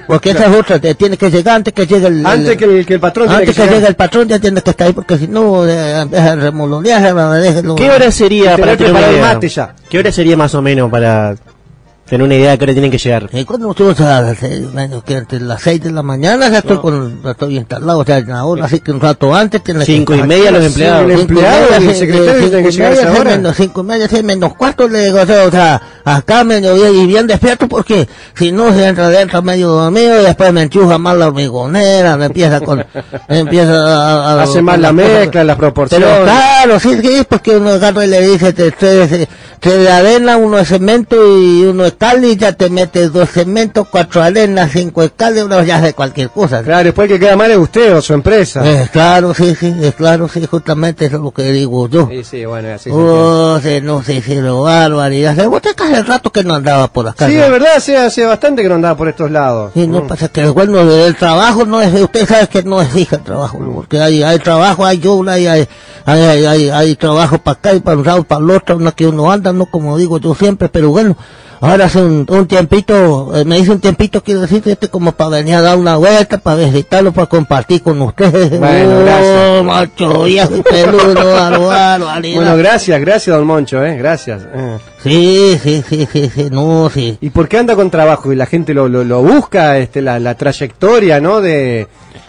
[SPEAKER 13] Porque esa es otra, te tiene que llegar antes que llegue el,
[SPEAKER 1] Antes
[SPEAKER 13] el-
[SPEAKER 1] que el, que el patrón
[SPEAKER 13] antes
[SPEAKER 1] que
[SPEAKER 13] que, llegue el patrón ya tiene que estar ahí porque si no, eh, remolonear.
[SPEAKER 2] ¿Qué hora sería para
[SPEAKER 1] preparado el mate ya.
[SPEAKER 2] ¿Qué hora sería más o menos para Tener una idea de qué hora tienen que llegar.
[SPEAKER 13] Y cuando estuvimos a las seis, que entre las 6 de la mañana ya estoy, con, ya estoy instalado, o sea, ahora así que un rato antes tiene que
[SPEAKER 2] Cinco y media los empleados.
[SPEAKER 1] el
[SPEAKER 13] Cinco y
[SPEAKER 1] empleado
[SPEAKER 13] media,
[SPEAKER 1] y el secretario tienen que
[SPEAKER 13] cinco y
[SPEAKER 1] llegar a esa
[SPEAKER 13] media,
[SPEAKER 1] hora.
[SPEAKER 13] Menos cinco y media, seis menos cuarto, le digo, o sea, o sea, acá me y bien despierto porque si no se entra dentro medio dormido y después me enchuja mal la hormigonera, me empieza con, me empieza a, a-
[SPEAKER 1] Hace mal la mezcla, las proporciones.
[SPEAKER 13] Pero claro, sí, sí, porque uno agarra y le dice tres, tres de arena, uno de cemento y uno de y ya te metes dos cementos, cuatro arenas, cinco de uno ya hace cualquier cosa.
[SPEAKER 1] Claro, después que queda mal es usted o su empresa.
[SPEAKER 13] Eh, claro, sí, sí, es claro, sí, justamente eso es lo que digo yo.
[SPEAKER 1] Sí, sí, bueno, así se.
[SPEAKER 13] Oh, sí, no sé si lo barbaridad. Se usted hace rato que no andaba por acá.
[SPEAKER 1] Sí,
[SPEAKER 13] ¿no?
[SPEAKER 1] es verdad, hace, hace bastante que no andaba por estos lados.
[SPEAKER 13] Sí, no pasa que bueno, el trabajo no es, usted sabe que no es fija el trabajo, ¿no? porque hay, hay trabajo, hay yo, hay, hay, hay, hay, hay- hay trabajo para acá y para un lado, para el otro, no que uno anda, no como digo yo siempre, pero bueno, ahora hace un, un tiempito, eh, me hice un tiempito, quiero decir, este como para venir a dar una vuelta, para visitarlo, para compartir con ustedes.
[SPEAKER 1] Bueno,
[SPEAKER 13] Oh,
[SPEAKER 1] gracias.
[SPEAKER 13] macho, viejo y peludo, barbaridad.
[SPEAKER 1] Bueno, gracias, gracias, don Moncho, eh, gracias. eh.
[SPEAKER 13] Sí, sí, sí, sí, sí, no, sí.
[SPEAKER 1] ¿Y por qué anda con trabajo? Y la gente lo, lo, lo busca, este, la, la trayectoria, ¿no? De,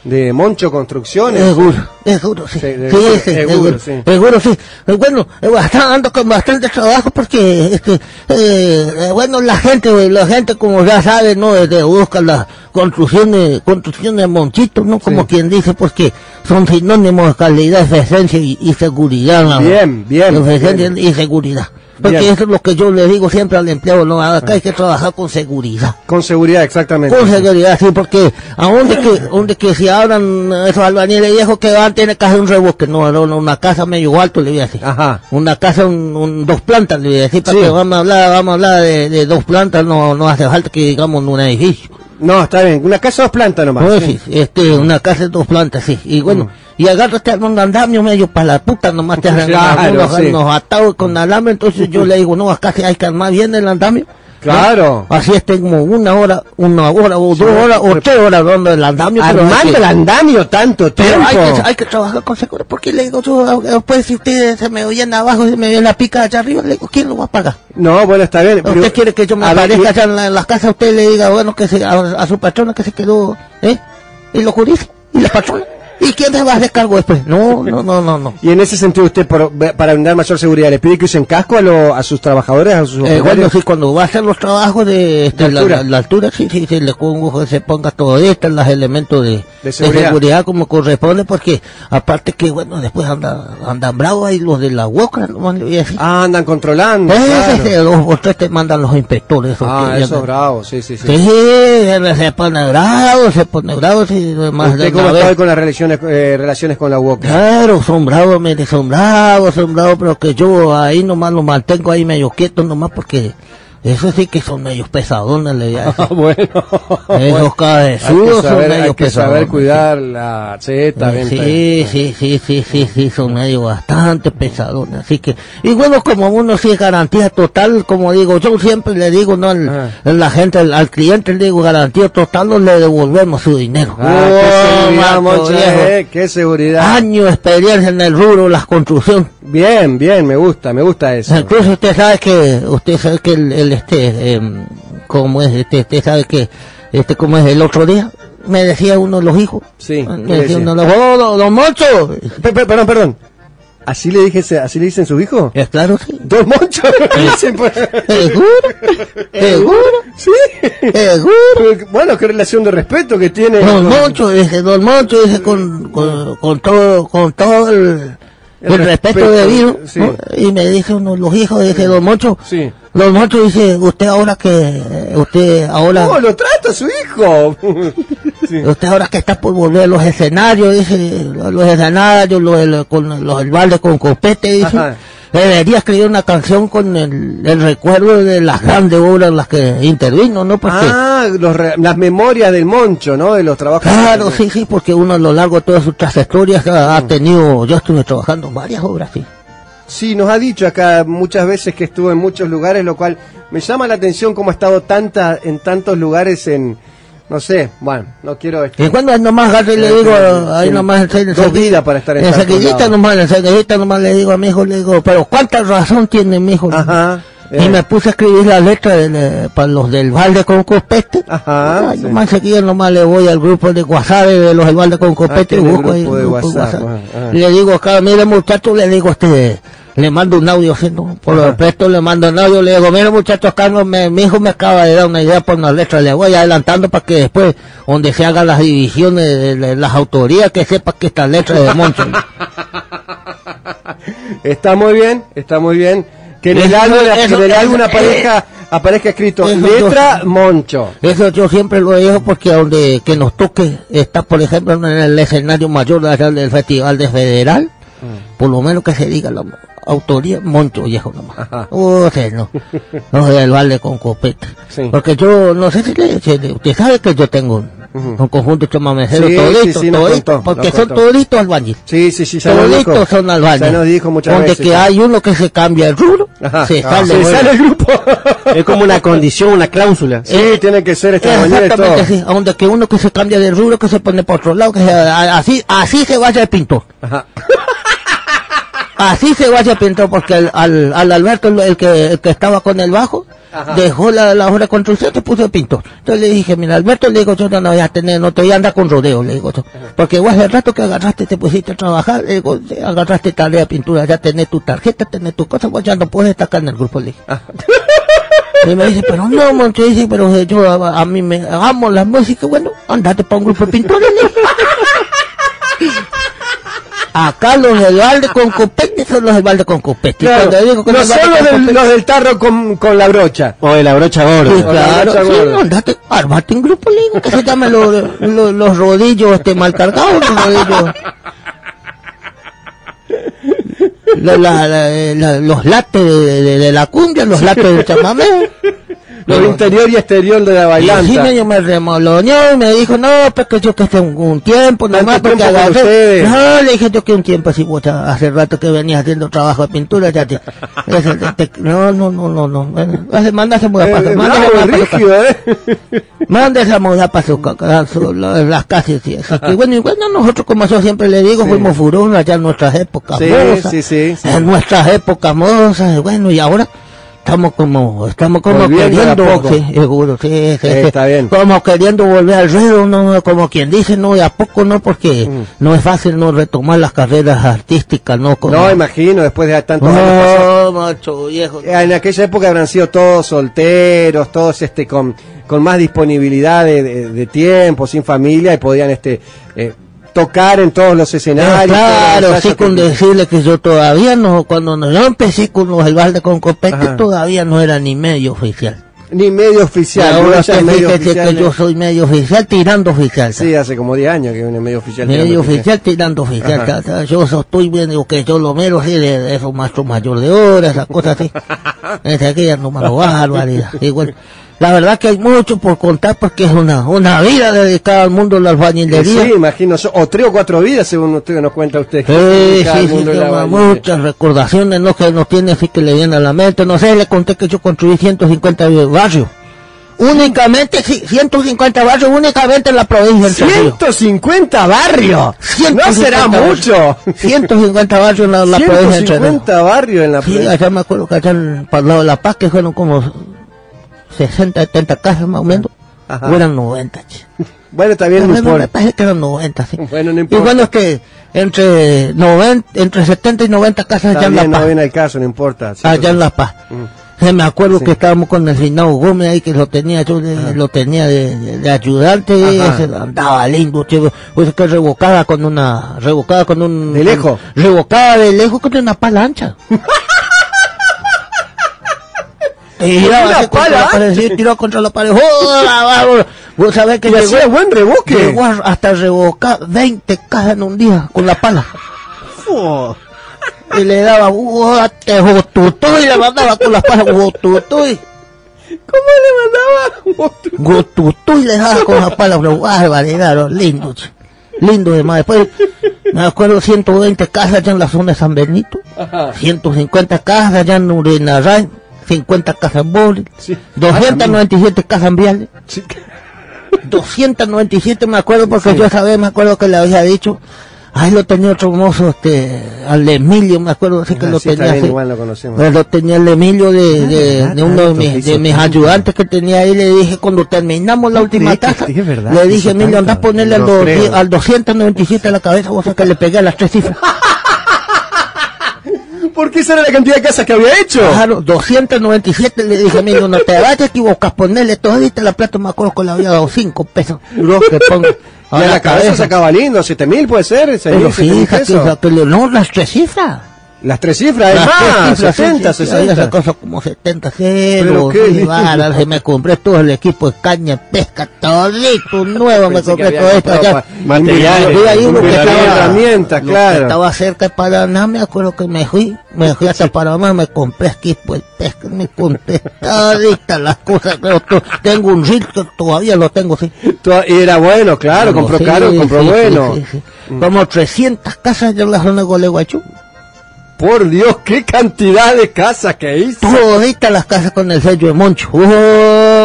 [SPEAKER 1] de Moncho Construcciones.
[SPEAKER 13] Seguro, seguro, sí.
[SPEAKER 1] De-
[SPEAKER 13] Sí, sí,
[SPEAKER 1] seguro,
[SPEAKER 13] seguro,
[SPEAKER 1] sí.
[SPEAKER 13] seguro, sí. Eh, Bueno, eh, ando con bastante trabajo porque, este, eh, eh, bueno, la gente, la gente como ya sabe, ¿no? Este, busca la construcción de, construcción de monchitos, ¿no? Como quien dice, porque son sinónimos de calidad, eficiencia y, y seguridad. ¿no?
[SPEAKER 1] Bien, bien, bien.
[SPEAKER 13] y seguridad. Porque
[SPEAKER 1] Bien.
[SPEAKER 13] eso es lo que yo le digo siempre al empleado, ¿no? Acá hay que trabajar con seguridad.
[SPEAKER 1] Con seguridad, exactamente.
[SPEAKER 13] Con seguridad, sí, porque aún de que, aún de que si abran esos albañiles viejos que van, tiene que hacer un reboque, no, no, no, una casa medio alto, le voy a decir.
[SPEAKER 1] Ajá.
[SPEAKER 13] Una casa, un, un- dos plantas, le voy a decir, para
[SPEAKER 1] Sí.
[SPEAKER 13] que vamos a hablar, vamos a hablar de, de dos plantas, no, no hace falta que digamos un edificio.
[SPEAKER 1] No, está bien. Una casa dos plantas nomás.
[SPEAKER 13] No,
[SPEAKER 1] sí.
[SPEAKER 13] sí, este, una casa de dos plantas, sí. Y bueno, y agárrate a un andamio medio para la puta, nomás te hacen
[SPEAKER 1] Claro,
[SPEAKER 13] unos,
[SPEAKER 1] sí.
[SPEAKER 13] unos atados con alambre, entonces yo le digo, no, acá hay que armar bien el andamio.
[SPEAKER 1] Claro.
[SPEAKER 13] Así es, tengo una hora, una hora, o dos horas, o tres horas dando el andamio. pero
[SPEAKER 1] Armando
[SPEAKER 13] que-
[SPEAKER 1] el andamio tanto
[SPEAKER 13] pero
[SPEAKER 1] tiempo.
[SPEAKER 13] hay que, hay que trabajar con seguridad, porque le digo yo, pues si usted se me oyen abajo, se me oye la pica allá arriba, le digo, ¿quién lo va a pagar?
[SPEAKER 1] No, bueno, está bien. pero-
[SPEAKER 13] ¿Usted quiere que yo me
[SPEAKER 1] a ver,
[SPEAKER 13] aparezca
[SPEAKER 1] y-
[SPEAKER 13] allá en la, en la casa? Usted le diga, bueno, que se, a, a su patrona que se quedó, ¿eh? Y lo jurice, y la patrona. ¿Y quién se va a hacer cargo después? No, no, no, no, no.
[SPEAKER 1] Y en ese sentido, usted, para brindar mayor seguridad, ¿le pide que usen casco a, lo- a sus trabajadores, a sus
[SPEAKER 13] Eh, bueno, sí, cuando va a hacer los trabajos de, este,
[SPEAKER 1] De
[SPEAKER 13] la,
[SPEAKER 1] altura.
[SPEAKER 13] la- la altura, sí, sí, sí, le pongo que se ponga todo esto, los elementos de, de
[SPEAKER 1] seguridad.
[SPEAKER 13] seguridad. como corresponde, porque aparte que, bueno, después anda, andan bravos ahí los de la UOCRA, no.
[SPEAKER 1] Ah, andan controlando.
[SPEAKER 13] Ese,
[SPEAKER 1] claro.
[SPEAKER 13] ese, dos o tres te mandan los inspectores. esos
[SPEAKER 1] Ah,
[SPEAKER 13] que
[SPEAKER 1] eso es
[SPEAKER 13] andan-
[SPEAKER 1] bravo, sí, sí, sí.
[SPEAKER 13] Sí, se pone bravo, se pone bravo, sí, más de
[SPEAKER 1] ¿Usted cómo está hoy con las relaciones, eh, relaciones con la UOC?
[SPEAKER 13] Claro, son bravos, mire, son pero que yo ahí nomás lo mantengo ahí medio quieto nomás porque eso sí que son medios pesadones, le voy a decir.
[SPEAKER 1] Ah, bueno.
[SPEAKER 13] Esos cabezudos son
[SPEAKER 1] saber,
[SPEAKER 13] medio
[SPEAKER 1] hay que saber
[SPEAKER 13] pesadones.
[SPEAKER 1] cuidar la... Bien.
[SPEAKER 13] Sí, sí, sí, sí, sí, sí, son medio bastante pesadones, así que, y bueno, como uno sí es garantía total, como digo, yo siempre le digo, no, al,
[SPEAKER 1] Ah.
[SPEAKER 13] a la gente, al, cliente le digo garantía total, no le devolvemos su dinero.
[SPEAKER 1] Ah, qué
[SPEAKER 13] Oh,
[SPEAKER 1] seguridad, eh, qué seguridad.
[SPEAKER 13] Años de experiencia en el rubro, la construcción.
[SPEAKER 1] Bien, bien, me gusta, me gusta eso.
[SPEAKER 13] Incluso usted sabe que, usted sabe que el este, em, como es, este, usted sabe que, este, como es el otro día, me decía uno de los hijos.
[SPEAKER 1] Sí,
[SPEAKER 13] Me
[SPEAKER 1] ¿qué
[SPEAKER 13] decía
[SPEAKER 1] decía?
[SPEAKER 13] uno de los, oh, don, don Moncho.
[SPEAKER 1] Pe- pe- perdón, perdón. ¿Así le, dije, ¿Así le dicen su hijo?
[SPEAKER 13] Es claro, sí.
[SPEAKER 1] Don Moncho. Dicen, pues.
[SPEAKER 13] ¿Seguro? ¿Seguro?
[SPEAKER 1] Sí.
[SPEAKER 13] ¿Seguro?
[SPEAKER 1] Bueno, qué relación de respeto que tiene.
[SPEAKER 13] Don Moncho, dice, don Moncho, dice, con, con, con todo, con todo el,
[SPEAKER 1] El
[SPEAKER 13] el respeto,
[SPEAKER 1] respeto,
[SPEAKER 13] debido.
[SPEAKER 1] sí.
[SPEAKER 13] ¿no? Y me dice uno de los hijos, dice, don Moncho,
[SPEAKER 1] Sí.
[SPEAKER 13] Don Moncho dice, usted ahora que, usted ahora...
[SPEAKER 1] ¿Cómo lo trata su hijo? Sí.
[SPEAKER 13] Usted ahora que está por volver a los escenarios, dice, los escenarios, los, del- con los balde con copete, dice,
[SPEAKER 1] Ajá.
[SPEAKER 13] debería escribir una canción con el, el recuerdo de las grandes obras en las que intervino, ¿no? Porque,
[SPEAKER 1] Ah, los re- las memorias del Moncho, ¿no? De los trabajos.
[SPEAKER 13] claro, sí, sí, porque uno a lo largo de todas sus trayectorias ha, ha tenido, yo estuve trabajando en varias obras, sí.
[SPEAKER 1] Sí, nos ha dicho acá muchas veces que estuvo en muchos lugares, lo cual me llama la atención cómo ha estado tanta, en tantos lugares en, no sé, bueno, no quiero... este,
[SPEAKER 13] Y cuando nomás agarro y le digo, ahí nomás,
[SPEAKER 1] Dos vidas para estar en lados.
[SPEAKER 13] nomás, enseguidita nomás le digo a mi hijo, le digo, pero ¿cuánta razón tiene mi hijo?
[SPEAKER 1] Ajá.
[SPEAKER 13] Y me puse a escribir la letra de, de- para los del Valde con Copete.
[SPEAKER 1] Ajá.
[SPEAKER 13] Ay,
[SPEAKER 1] sí.
[SPEAKER 13] nomás seguido nomás le voy al grupo de WhatsApp de los del Valde con Copete y
[SPEAKER 1] tiene
[SPEAKER 13] busco ahí
[SPEAKER 1] WhatsApp,
[SPEAKER 13] WhatsApp.
[SPEAKER 1] ah, ah.
[SPEAKER 13] Y le digo acá, mire muchacho, le digo este, le mando un audio, ¿sí, no? por lo presto le mando un audio, le digo, mire muchacho, acá no me, mi hijo me acaba de dar una idea por una letra, le voy adelantando para que después, donde se hagan las divisiones de, de las autorías, que sepa que esta letra es de Moncho.
[SPEAKER 1] Está muy bien, está muy bien. Que en el álbum,
[SPEAKER 13] eso-
[SPEAKER 1] en el álbum
[SPEAKER 13] eso-
[SPEAKER 1] aparezca, aparezca escrito
[SPEAKER 13] eso
[SPEAKER 1] letra
[SPEAKER 13] yo-
[SPEAKER 1] Moncho.
[SPEAKER 13] Eso yo siempre lo digo porque donde que nos toque está, por ejemplo, en el escenario mayor del Festival de Federal,
[SPEAKER 1] Mm.
[SPEAKER 13] por lo menos que se diga la autoría Moncho viejo nomás. Uh, sí, no. No del balde con copete.
[SPEAKER 1] Sí.
[SPEAKER 13] Porque yo, no sé si le, si le- usted sabe que yo tengo un, un conjunto de chamameceros
[SPEAKER 1] Sí,
[SPEAKER 13] toditos,
[SPEAKER 1] sí,
[SPEAKER 13] toditos,
[SPEAKER 1] contó,
[SPEAKER 13] porque son toditos albañiles.
[SPEAKER 1] Sí, sí, sí,
[SPEAKER 13] Toditos
[SPEAKER 1] dijo.
[SPEAKER 13] son albañiles.
[SPEAKER 1] Ya nos dijo muchas
[SPEAKER 13] Donde
[SPEAKER 1] veces.
[SPEAKER 13] que hay uno que se cambia el rubro,
[SPEAKER 1] Ajá.
[SPEAKER 13] se
[SPEAKER 1] Ah,
[SPEAKER 13] sale.
[SPEAKER 1] se el grupo.
[SPEAKER 2] Es como una condición, una cláusula.
[SPEAKER 1] Sí, tiene que ser esta mañana y todo.
[SPEAKER 13] Exactamente, sí. Donde que uno que se cambia de rubro, que se pone por otro lado, que se- a- así, así se vaya el pintor.
[SPEAKER 1] Ajá.
[SPEAKER 13] Así se vaya el pintor, porque al, al, al Alberto, el, que, el que estaba con el bajo, dejó la, la obra de construcción, se puso el pintor. Entonces le dije, mira, Alberto, le digo, yo no, no voy a tener, no te voy a andar con rodeo, le digo yo. Porque vos el rato que agarraste, te pusiste a trabajar, le digo, te agarraste tarea de pintura, ya tenés tu tarjeta, tenés tu cosa, vos ya no puedes destacar en el grupo, le dije. Y me dice, pero no, Moncho, dice, pero eh, yo a, a mí me amo la música, bueno, andate para un grupo de pintores. le dije. Acá los balde con copete son los balde con copete.
[SPEAKER 1] Claro,
[SPEAKER 13] cuando digo que
[SPEAKER 1] no
[SPEAKER 13] los del
[SPEAKER 1] son los
[SPEAKER 13] con
[SPEAKER 1] del,
[SPEAKER 13] copete-
[SPEAKER 1] los del tarro con, con la brocha.
[SPEAKER 2] O de la brocha gorda.
[SPEAKER 1] La
[SPEAKER 13] claro,
[SPEAKER 1] brocha
[SPEAKER 13] sí,
[SPEAKER 1] gorda.
[SPEAKER 13] andate, armate un grupo, le digo, que se llame los, los, los rodillos este, mal cargados, los rodillos. La- la- la- la- los lates de, de- de la cumbia, los lates del chamamé.
[SPEAKER 1] Los interior y exterior de la
[SPEAKER 13] Y
[SPEAKER 1] bailanta.
[SPEAKER 13] medio me remoloneó y me dijo, no, pues que yo que hace un, un tiempo nomás, porque agarré-. No, le dije yo que un tiempo así, vos hace rato que venía haciendo trabajo de pintura, ya te... te- te- no, no, no, no, no, bueno, esa muda para
[SPEAKER 1] Eh,
[SPEAKER 13] para su
[SPEAKER 1] rígido,
[SPEAKER 13] casa.
[SPEAKER 1] ¿eh?
[SPEAKER 13] Manda esa muda para su casa, su- la- las casas, sí. Así que bueno, y bueno, nosotros como yo siempre le digo, fuimos furón allá en nuestras épocas
[SPEAKER 1] Sí,
[SPEAKER 13] mozas,
[SPEAKER 1] sí,
[SPEAKER 13] en nuestras épocas mozas, y bueno, y ahora estamos como, estamos como
[SPEAKER 1] Volviendo
[SPEAKER 13] queriendo, sí, seguro, sí, sí,
[SPEAKER 1] Sí,
[SPEAKER 13] sí.
[SPEAKER 1] está bien.
[SPEAKER 13] como queriendo volver al ruedo, no, como quien dice, no, de a poco no, porque
[SPEAKER 1] Mm.
[SPEAKER 13] no es fácil no retomar las carreras artísticas, no, como,
[SPEAKER 1] No, imagino, después de tantos años
[SPEAKER 13] no, macho viejo,
[SPEAKER 1] En aquella época habrán sido todos solteros, todos este con, con más disponibilidad de, de- de tiempo, sin familia, y podían este eh, tocar en todos los
[SPEAKER 13] Eh,
[SPEAKER 1] escenarios.
[SPEAKER 13] claro, sí, con
[SPEAKER 1] que-
[SPEAKER 13] decirle que yo todavía no, cuando no- yo empecé con los balde con copete,
[SPEAKER 1] Ajá.
[SPEAKER 13] todavía no era ni medio oficial.
[SPEAKER 1] Ni medio oficial.
[SPEAKER 13] ahora
[SPEAKER 1] es medio oficial,
[SPEAKER 13] que
[SPEAKER 1] ¿no?
[SPEAKER 13] yo soy medio oficial tirando oficial.
[SPEAKER 1] Sí, hace como 10 años que viene medio oficial.
[SPEAKER 13] Medio
[SPEAKER 1] tirando
[SPEAKER 13] oficial tirando oficial. Yo so- estoy viendo que yo lo mero de esos maestros mayor de horas, esas cosas así. Es aquella no malo barbaridad. Bueno, la verdad que hay mucho por contar porque es una, una vida dedicada al mundo de la albañilería.
[SPEAKER 1] Sí, imagino. O tres o cuatro vidas, según usted nos cuenta usted.
[SPEAKER 13] Sí, sí, sí, muchas recordaciones, no que nos tiene así que le viene a la mente. No sé, le conté que yo construí 150 barrios. Únicamente, sí, 150 barrios, únicamente en la provincia del Chocó.
[SPEAKER 1] 150 barrios. No será
[SPEAKER 13] 150
[SPEAKER 1] mucho.
[SPEAKER 13] 150 barrios en la, la provincia del Chocó.
[SPEAKER 1] 150 barrios en la
[SPEAKER 13] Sí,
[SPEAKER 1] provincia.
[SPEAKER 13] allá me acuerdo que allá en, para el lado de La Paz, que fueron como 60, 70 casas más o menos,
[SPEAKER 1] Ajá.
[SPEAKER 13] o eran 90. che.
[SPEAKER 1] Bueno, está bien, no
[SPEAKER 13] me
[SPEAKER 1] importa.
[SPEAKER 13] parece que eran 90, sí.
[SPEAKER 1] Bueno, no
[SPEAKER 13] Y
[SPEAKER 1] importa.
[SPEAKER 13] bueno, es que entre 90, entre 70 y 90 casas
[SPEAKER 1] Está
[SPEAKER 13] allá en La
[SPEAKER 1] bien, no
[SPEAKER 13] Paz.
[SPEAKER 1] viene al caso, no importa. Sí,
[SPEAKER 13] allá en La Paz.
[SPEAKER 1] Mm.
[SPEAKER 13] Me acuerdo
[SPEAKER 1] Sí.
[SPEAKER 13] que estábamos con el Reinado Gómez ahí, que lo tenía yo, lo tenía de, de- de ayudante,
[SPEAKER 1] Ajá.
[SPEAKER 13] ese andaba lindo, chico. Pues que revocada con una, revocada con un...
[SPEAKER 1] ¿De lejos?
[SPEAKER 13] Revocada de lejos con una pala ancha. Tiraba
[SPEAKER 1] ¿Una
[SPEAKER 13] contra la pared, tiró contra la pared. ¡Joda, vamos! Vos sabés que
[SPEAKER 1] Y hacía buen revoque.
[SPEAKER 13] llegó hasta revocar 20 cajas en un día con la pala. Y le daba, ¡uh, te jotutu! Y le mandaba con las palas, ¡gotutu!
[SPEAKER 1] ¿Cómo le mandaba?
[SPEAKER 13] ¡gotutu! Y le daba con las palas, pero barbaridad, lindo, lindo de más. Después, me acuerdo 120 casas allá en la zona de San Benito,
[SPEAKER 1] Ajá.
[SPEAKER 13] 150 casas allá en Urinarray, 50 casas en Boli,
[SPEAKER 1] Sí.
[SPEAKER 13] 297 casas en Viales.
[SPEAKER 1] Sí.
[SPEAKER 13] 297 me acuerdo porque yo esa vez me acuerdo que le había dicho Ahí lo tenía otro mozo, este, al Emilio, me acuerdo así que
[SPEAKER 1] Ah,
[SPEAKER 13] lo
[SPEAKER 1] sí,
[SPEAKER 13] tenía así.
[SPEAKER 1] igual lo conocemos.
[SPEAKER 13] Lo tenía el Emilio de, de, de uno de mis, de mis ayudantes que tenía ahí, le dije, cuando terminamos la última taza,
[SPEAKER 1] sí,
[SPEAKER 13] le dije, Emilio, anda a ponerle al, do- al 297 a la cabeza, vos sabés que le pegué a las tres cifras.
[SPEAKER 1] Porque esa era la cantidad de casas que había hecho.
[SPEAKER 13] Claro, 297 le dije, Emilio, no te vayas a equivocar, ponerle todita la plata, me acuerdo que le había dado 5 pesos. Yo que pongo
[SPEAKER 1] Y a la cabeza sacaba lindo, 7 mil puede ser, 6
[SPEAKER 13] Pero
[SPEAKER 1] mil, 7 mil
[SPEAKER 13] fíjate, que no, las tres cifras.
[SPEAKER 1] Las tres cifras, es
[SPEAKER 13] Las
[SPEAKER 1] más,
[SPEAKER 13] cifras,
[SPEAKER 1] 60,
[SPEAKER 13] sí, sí, sí,
[SPEAKER 1] 60.
[SPEAKER 13] Esa cosa como 70
[SPEAKER 1] Pero
[SPEAKER 13] ceros. se me compré todo el equipo de caña, pesca, todito nuevo, me compré todo esto allá.
[SPEAKER 1] materiales, herramientas,
[SPEAKER 13] lo
[SPEAKER 1] claro.
[SPEAKER 13] que estaba cerca de Paraná, me acuerdo que me fui, me fui hasta Paraná, me compré equipo de pesca, me compré todita las cosas, pero tengo un que todavía lo tengo, sí.
[SPEAKER 1] Y era bueno, claro, compró
[SPEAKER 13] sí,
[SPEAKER 1] caro, compró
[SPEAKER 13] sí,
[SPEAKER 1] bueno.
[SPEAKER 13] sí, sí, sí. Como 300 casas yo en la zona de Gualeguaychú.
[SPEAKER 1] Por Dios, qué cantidad de casas que hizo.
[SPEAKER 13] Toditas las casas con el sello de Moncho. Oh,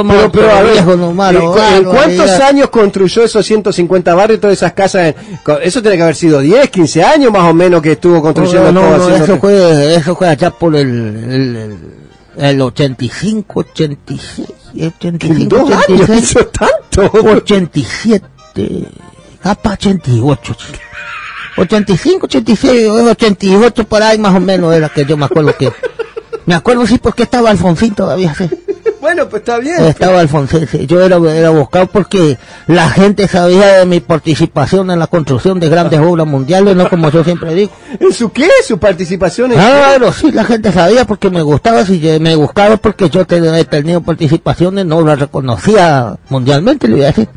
[SPEAKER 1] Pero, pero, a ver,
[SPEAKER 13] viejo nomás,
[SPEAKER 1] ¿en,
[SPEAKER 13] lo
[SPEAKER 1] cu- en cuántos años construyó esos 150 barrios, todas esas casas? en- eso tiene que haber sido 10, 15 años más o menos que estuvo construyendo
[SPEAKER 13] No, no, no, eso fue, eso fue allá por el, el, el, el 85, 86, 85,
[SPEAKER 1] ¿En dos años
[SPEAKER 13] 86,
[SPEAKER 1] hizo tanto?
[SPEAKER 13] 87, capaz 88. 85, 86, 88 por ahí más o menos era que yo me acuerdo que... Me acuerdo sí porque estaba Alfonsín todavía, sí.
[SPEAKER 1] Bueno, pues está bien.
[SPEAKER 13] Estaba Alfonsín, sí. yo era, era buscado porque la gente sabía de mi participación en la construcción de grandes obras mundiales, no como yo siempre digo.
[SPEAKER 1] ¿En su qué? ¿Su participación en
[SPEAKER 13] Claro, sí, la gente sabía porque me gustaba, si yo- me buscaba porque yo te- he tenido participación en obras reconocidas mundialmente, le voy a decir.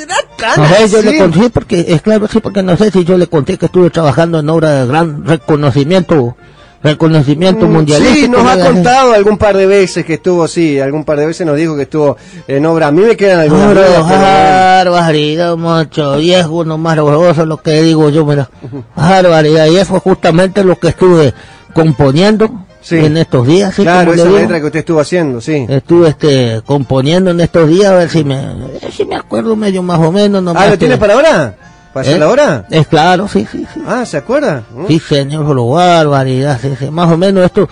[SPEAKER 1] ¿Será
[SPEAKER 13] No sé, yo le conté porque, es claro, sí, porque no sé si yo le conté que estuve trabajando en obras de gran reconocimiento, reconocimiento.
[SPEAKER 1] Mm, Sí, nos ha contado algún par de veces que estuvo, sí, algún par de veces nos dijo que estuvo en obra. A mí me quedan algunas
[SPEAKER 13] pero
[SPEAKER 1] bueno.
[SPEAKER 13] barbaridad, macho, viejo, nomás huevoso lo que digo yo, mira. Barbaridad, y eso es justamente lo que estuve componiendo en estos días, sí,
[SPEAKER 1] Claro, esa
[SPEAKER 13] digo.
[SPEAKER 1] letra que usted estuvo haciendo, sí.
[SPEAKER 13] Estuve este, componiendo en estos días, a ver si me, si me acuerdo medio más o menos. nomás
[SPEAKER 1] Ah, ¿lo
[SPEAKER 13] que-
[SPEAKER 1] tiene para ahora? ¿Para
[SPEAKER 13] ¿Eh?
[SPEAKER 1] la hora?
[SPEAKER 13] Es claro, sí, sí, sí.
[SPEAKER 1] Ah, ¿se acuerda? ¿Mm?
[SPEAKER 13] Sí, señor, solo barbaridad, sí, sí, más o menos esto,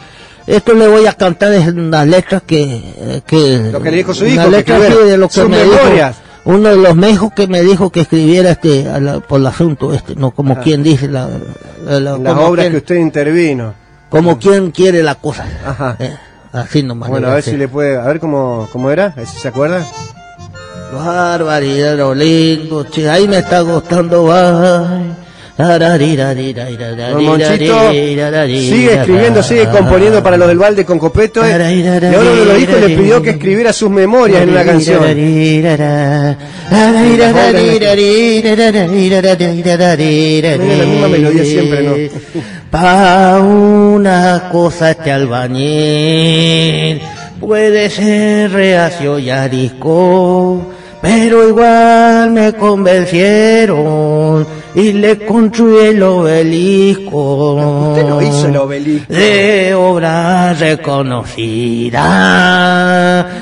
[SPEAKER 13] esto le voy a cantar es unas letras que, eh, que
[SPEAKER 1] Lo que le dijo su hijo, que
[SPEAKER 13] letras, sí, de lo que me
[SPEAKER 1] memorias.
[SPEAKER 13] dijo, uno de los mejos que me dijo que escribiera este, la- por el asunto este, no como
[SPEAKER 1] Ajá.
[SPEAKER 13] quien dice la, la-
[SPEAKER 1] las obras
[SPEAKER 13] quien-
[SPEAKER 1] que usted intervino.
[SPEAKER 13] Como quien quiere la cosa,
[SPEAKER 1] Ajá.
[SPEAKER 13] eh, así nomás.
[SPEAKER 1] Bueno, a ver si le puede, a ver cómo, cómo era, a ver si se acuerda.
[SPEAKER 13] Barbaridad, lo lindo, che, ahí me está gustando, ay.
[SPEAKER 1] Don Monchito sigue escribiendo, sigue componiendo para los del balde con copeto. Y ahora uno de los hijos le pidió que escribiera sus memorias en una canción.
[SPEAKER 13] la
[SPEAKER 1] misma melodía siempre, ¿no?
[SPEAKER 13] Pa' una cosa este albañil puede ser reacio y arisco, pero igual me convencieron y le construí el obelisco.
[SPEAKER 1] Usted no hizo el obelisco.
[SPEAKER 13] De obra reconocida,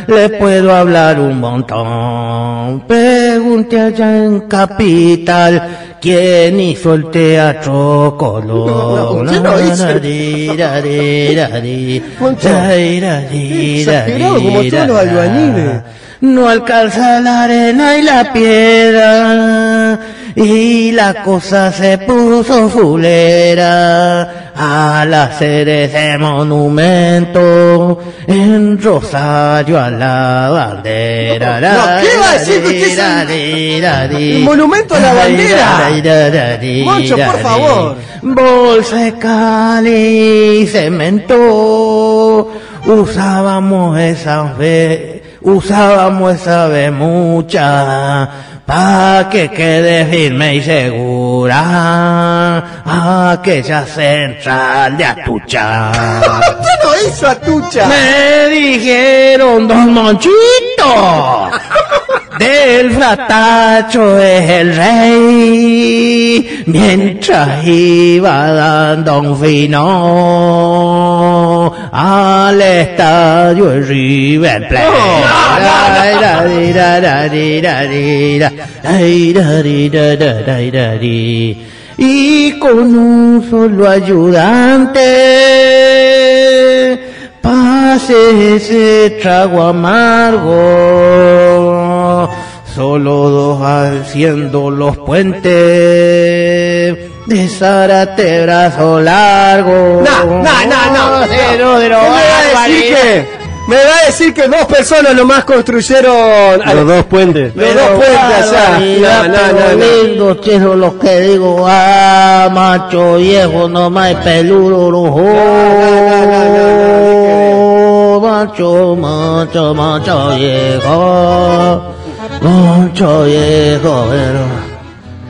[SPEAKER 13] le puedo hablar un montón. Pregunte allá en Capital, ¿quién hizo el teatro Colón?
[SPEAKER 1] usted no hizo como todos los albañiles.
[SPEAKER 13] No alcanza la arena y la piedra, y la cosa se puso fulera al hacer ese monumento en Rosario a la bandera.
[SPEAKER 1] No, ¿qué va a decir usted monumento a la bandera? Moncho, por favor.
[SPEAKER 13] Bolsa de cal y cemento, usábamos esa vez, usábamos esa vez mucha, pa' que quede firme y segura aquella central de Atucha.
[SPEAKER 1] ¿Qué no hizo Atucha?
[SPEAKER 13] Me dijeron, don Monchito, del fratacho es el rey, mientras iba dando un fino al estadio de River Plate. Y con un solo ayudante pase ese trago amargo. Solo dos haciendo los puentes de Zárate brazo largo.
[SPEAKER 1] No, no, no, no.
[SPEAKER 13] Cero de lo
[SPEAKER 1] ¿Qué me va a decir que? Me va a decir que dos personas nomás construyeron
[SPEAKER 2] Los dos puentes.
[SPEAKER 1] los dos puentes allá. No, no, no, no.
[SPEAKER 13] lindo, lo que digo. Ah, macho viejo, no más peludo, rojo. Macho, macho, macho viejo. Macho viejo, pero.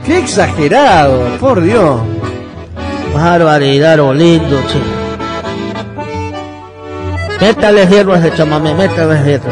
[SPEAKER 1] Qué exagerado, por Dios.
[SPEAKER 13] Barbaridad, lindo, che. Métale hierro a ese chamamé, métale hierro.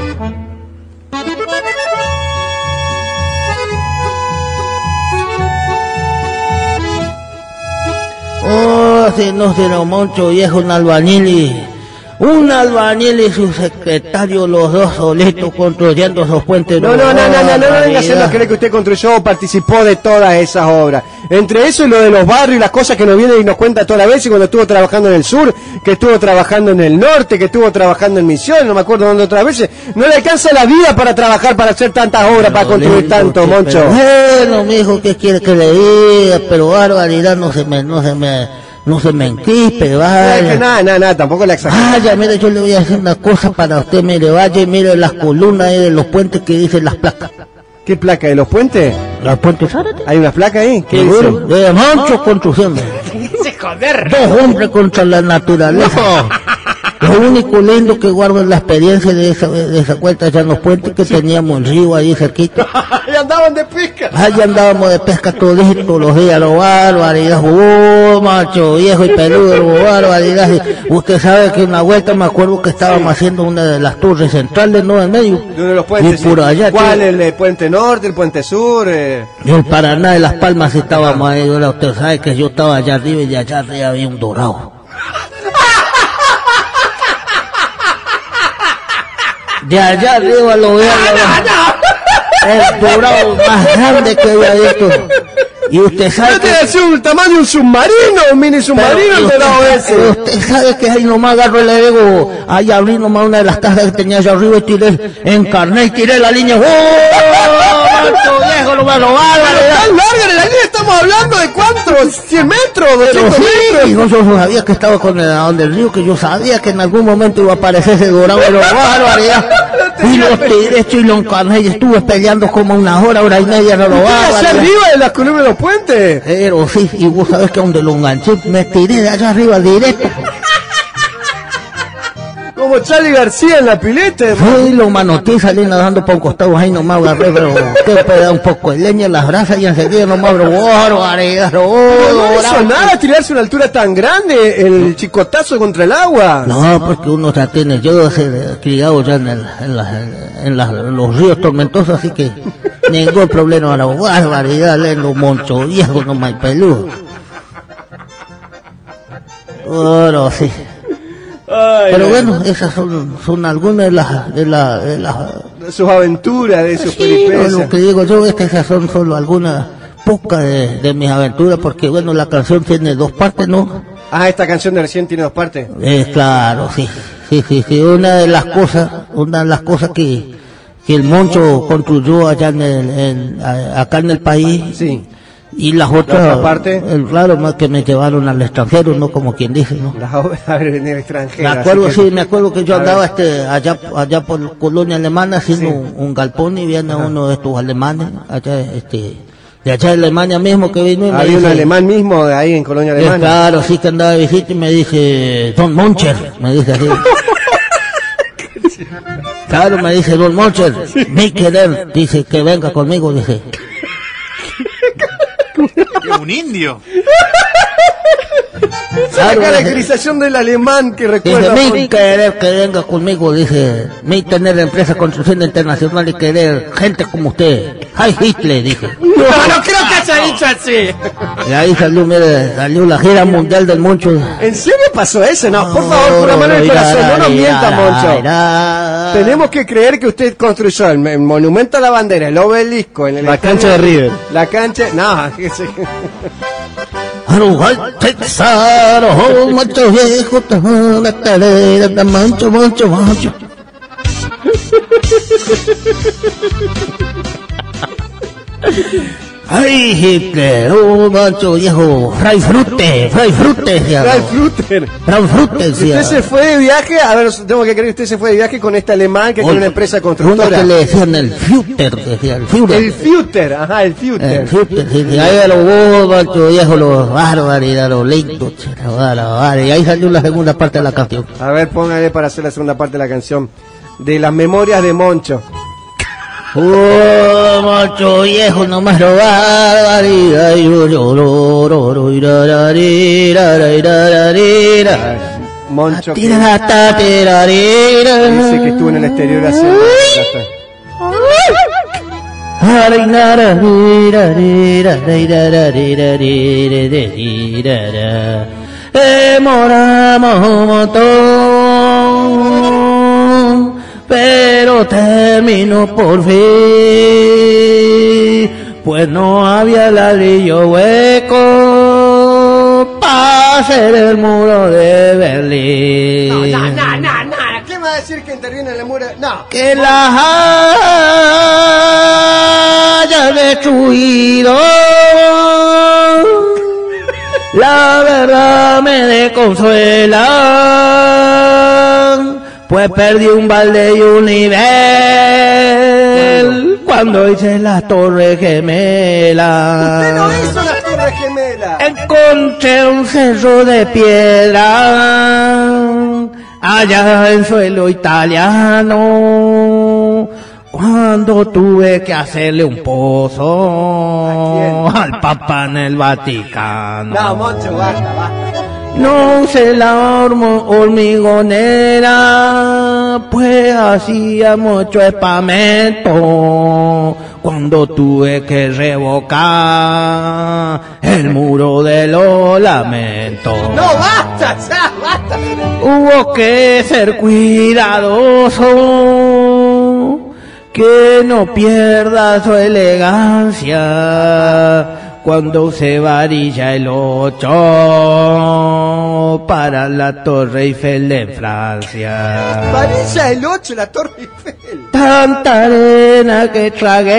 [SPEAKER 13] Oh, si no se lo moncho viejo, un albañil. Un albañil y su secretario, los dos solitos construyendo esos puentes.
[SPEAKER 1] No, no, no, no, no, no, no venga a hacernos creer que usted construyó o participó de todas esas obras. Entre eso y lo de los barrios y las cosas que nos viene y nos cuenta toda la vez, y cuando estuvo trabajando en el sur, que estuvo trabajando en el norte, que estuvo trabajando en Misión, no me acuerdo dónde otras veces, no le alcanza la vida para trabajar, para hacer tantas obras, para construir tanto, Moncho.
[SPEAKER 13] Bueno, mijo, ¿qué quiere que le diga? Pero barbaridad, no se me, no se me, no se me enquispe,
[SPEAKER 1] Es que
[SPEAKER 13] vaya.
[SPEAKER 1] nada, nada, nada, tampoco la exagero.
[SPEAKER 13] Vaya, mire, yo le voy a hacer una cosa para usted, mire, vaya y mire las columnas ahí de los puentes que dicen las placas.
[SPEAKER 1] ¿Qué placa de los puentes?
[SPEAKER 13] ¿Los puentes Zárate?
[SPEAKER 1] ¿Hay una placa ahí? ¿Qué
[SPEAKER 13] Seguro, de Mancho Construcción. Dos hombres contra la naturaleza. Lo único lindo que guardo es la experiencia de esa, de esa cuenta allá en los puentes que teníamos el río ahí cerquita.
[SPEAKER 1] y andaban de pesca.
[SPEAKER 13] Allí andábamos de pesca todos los días, lo barbaridad, oh, macho viejo y peludo, lo barbaridad. Usted sabe que una vuelta me acuerdo que estábamos haciendo una de las torres centrales, ¿no? En medio.
[SPEAKER 1] De uno de los puentes.
[SPEAKER 13] Y por allá,
[SPEAKER 1] ¿Cuál? El de Puente Norte, el Puente Sur. eh?
[SPEAKER 13] El Paraná de Las Palmas estábamos ahí, usted sabe que yo estaba allá arriba y de allá arriba había un dorado. De allá arriba lo veo. El dorado más grande que había visto. Y usted sabe
[SPEAKER 1] Este
[SPEAKER 13] que...
[SPEAKER 1] es un tamaño un submarino, un mini submarino el dorado ese.
[SPEAKER 13] usted sabe que ahí nomás agarró y le digo, ahí abrí nomás una de las cajas que tenía allá arriba y tiré, encarné y tiré la línea. ¡Oh! Macho viejo, lo va a robar,
[SPEAKER 1] Pero tan larga la línea, estamos hablando de cuántos, 100 metros,
[SPEAKER 13] Pero
[SPEAKER 1] 200
[SPEAKER 13] sí,
[SPEAKER 1] metros.
[SPEAKER 13] yo, yo sabía que estaba con el, donde el río, que yo sabía que en algún momento iba a aparecer ese dorado, pero barbaridad. Y lo tiré esto y estuve peleando como una hora, hora y media, no lo
[SPEAKER 1] ¿Usted
[SPEAKER 13] va
[SPEAKER 1] allá arriba de las columnas de los puentes?
[SPEAKER 13] Pero sí, y vos sabés que donde lo enganché, me tiré de allá arriba directo.
[SPEAKER 1] Como Charlie García en la pileta.
[SPEAKER 13] Fui, lo manoteé, salí nadando para un costado, ahí nomás agarré, pero te pega un poco de leña en las brasas y enseguida nomás barbaridad, oh,
[SPEAKER 1] No hizo
[SPEAKER 13] bravo.
[SPEAKER 1] nada tirarse una altura tan grande, el chicotazo contra el agua.
[SPEAKER 13] No, porque uno ya tiene, yo he criado ya en, el- en, las- en las- en los ríos tormentosos, así que ningún problema, la barbaridad, leen los monchos viejos, no más peludo. Bueno, sí. Pero bueno, esas son, son algunas de las, de la- de las
[SPEAKER 1] De sus aventuras, de sus
[SPEAKER 13] Sí,
[SPEAKER 1] peripecias.
[SPEAKER 13] lo que digo yo es que esas son solo algunas pocas de, de mis aventuras, porque bueno, la canción tiene dos partes, ¿no?
[SPEAKER 1] Ah, esta canción de recién tiene dos partes.
[SPEAKER 13] Eh, claro, sí, sí, sí, sí, una de las cosas, una de las cosas que, que el Moncho construyó allá en el, en- acá en el país,
[SPEAKER 1] sí.
[SPEAKER 13] Y las otras,
[SPEAKER 1] otra parte?
[SPEAKER 13] el, claro, más que me llevaron al extranjero, ¿no? Como quien dice, ¿no?
[SPEAKER 1] Las obras en el extranjero.
[SPEAKER 13] Me acuerdo,
[SPEAKER 1] que-
[SPEAKER 13] sí, me acuerdo que yo
[SPEAKER 1] ver.
[SPEAKER 13] andaba este, allá, allá por colonia alemana haciendo un, un galpón y viene uno de estos alemanes, allá, este, de allá de Alemania mismo que vino y me
[SPEAKER 1] Había un alemán mismo de ahí en Colonia
[SPEAKER 13] Eh,
[SPEAKER 1] Alemana.
[SPEAKER 13] claro, sí que andaba de visita y me dice, Don Moncher, me dice así. Claro, me dice Don Moncher, mi querer, dice que venga conmigo, dice.
[SPEAKER 3] Un indio.
[SPEAKER 1] Esa es la caracterización del alemán que
[SPEAKER 13] Dice,
[SPEAKER 1] recuerda.
[SPEAKER 13] mi querer que venga conmigo, dice, mi tener empresa construcción internacional y querer gente como usted. Ay, Hitler, dije.
[SPEAKER 1] No, no creo que haya dicho así.
[SPEAKER 13] Y ahí salió, mire, salió la gira mundial del Moncho.
[SPEAKER 1] ¿En serio pasó eso? No, por favor, por la mano del corazón, no nos mienta, Moncho. Tenemos que creer que usted construyó el, el monumento a la bandera, el obelisco, en el
[SPEAKER 2] La cancha de River.
[SPEAKER 1] La cancha, no, हर वक़्तु
[SPEAKER 13] सार हो मचो हे खुत हो लतड़े रत मंच मंच वाच Ha Ay, Hitler, oh, macho viejo, fray frute, fray frute, decía.
[SPEAKER 1] Fray Frutter.
[SPEAKER 13] Fray frute, decía.
[SPEAKER 1] Usted se fue de viaje, a ver, tengo que creer que usted se fue de viaje con este alemán que tiene una empresa
[SPEAKER 13] Uno
[SPEAKER 1] constructora.
[SPEAKER 13] que le decían el decía, el
[SPEAKER 1] Futer, ajá, el Futer.
[SPEAKER 13] El Führer, sí, sí, ahí a los vos, macho viejo, los barbaridad, los lentos. Y ahí salió la segunda parte de la canción.
[SPEAKER 1] A ver, póngale para hacer la segunda parte de la canción. De las memorias de Moncho.
[SPEAKER 13] Oh, macho viejo, no ra, ri, ra.
[SPEAKER 1] Moncho que dice que estuvo en el exterior
[SPEAKER 13] ra. Demoramos un montón, pero terminó por fin, pues no había ladrillo hueco para hacer el muro de Berlín.
[SPEAKER 1] No, no, no, no, no. ¿Qué va a decir que interviene en el muro? No.
[SPEAKER 13] que la haya destruido. La verdad me desconsuela, pues perdí un balde y un nivel cuando hice las torres gemelas.
[SPEAKER 1] Usted no hizo las torres gemelas.
[SPEAKER 13] Encontré un cerro de piedra allá en suelo italiano. Cuando tuve que hacerle un pozo al Papa en el Vaticano.
[SPEAKER 1] No, Moncho, basta, basta.
[SPEAKER 13] No usé la hormigonera, pues hacía mucho espamento. Cuando tuve que revocar el muro de los lamentos.
[SPEAKER 1] No, basta, ya, basta.
[SPEAKER 13] Hubo que ser cuidadoso, que no pierda su elegancia cuando se varilla el ocho para la Torre Eiffel de Francia.
[SPEAKER 1] Varilla el 8, la torre Eiffel.
[SPEAKER 13] Tanta arena que tragué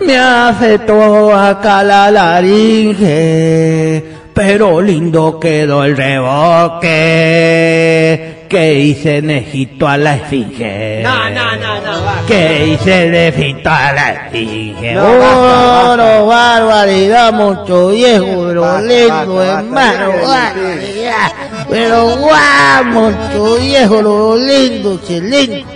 [SPEAKER 13] me afectó acá la laringe, pero lindo quedó el reboque que hice en Egipto a la esfinge.
[SPEAKER 1] No, no, no, no, basta.
[SPEAKER 13] Que hice en Egipto a la esfinge.
[SPEAKER 1] No, basta,
[SPEAKER 13] Oro, barbaridad, mucho viejo, pero
[SPEAKER 1] Basta,
[SPEAKER 13] lindo,
[SPEAKER 1] basta, basta,
[SPEAKER 13] hermano, barbaridad. Pero guau, mucho viejo, lo lindo, lindo.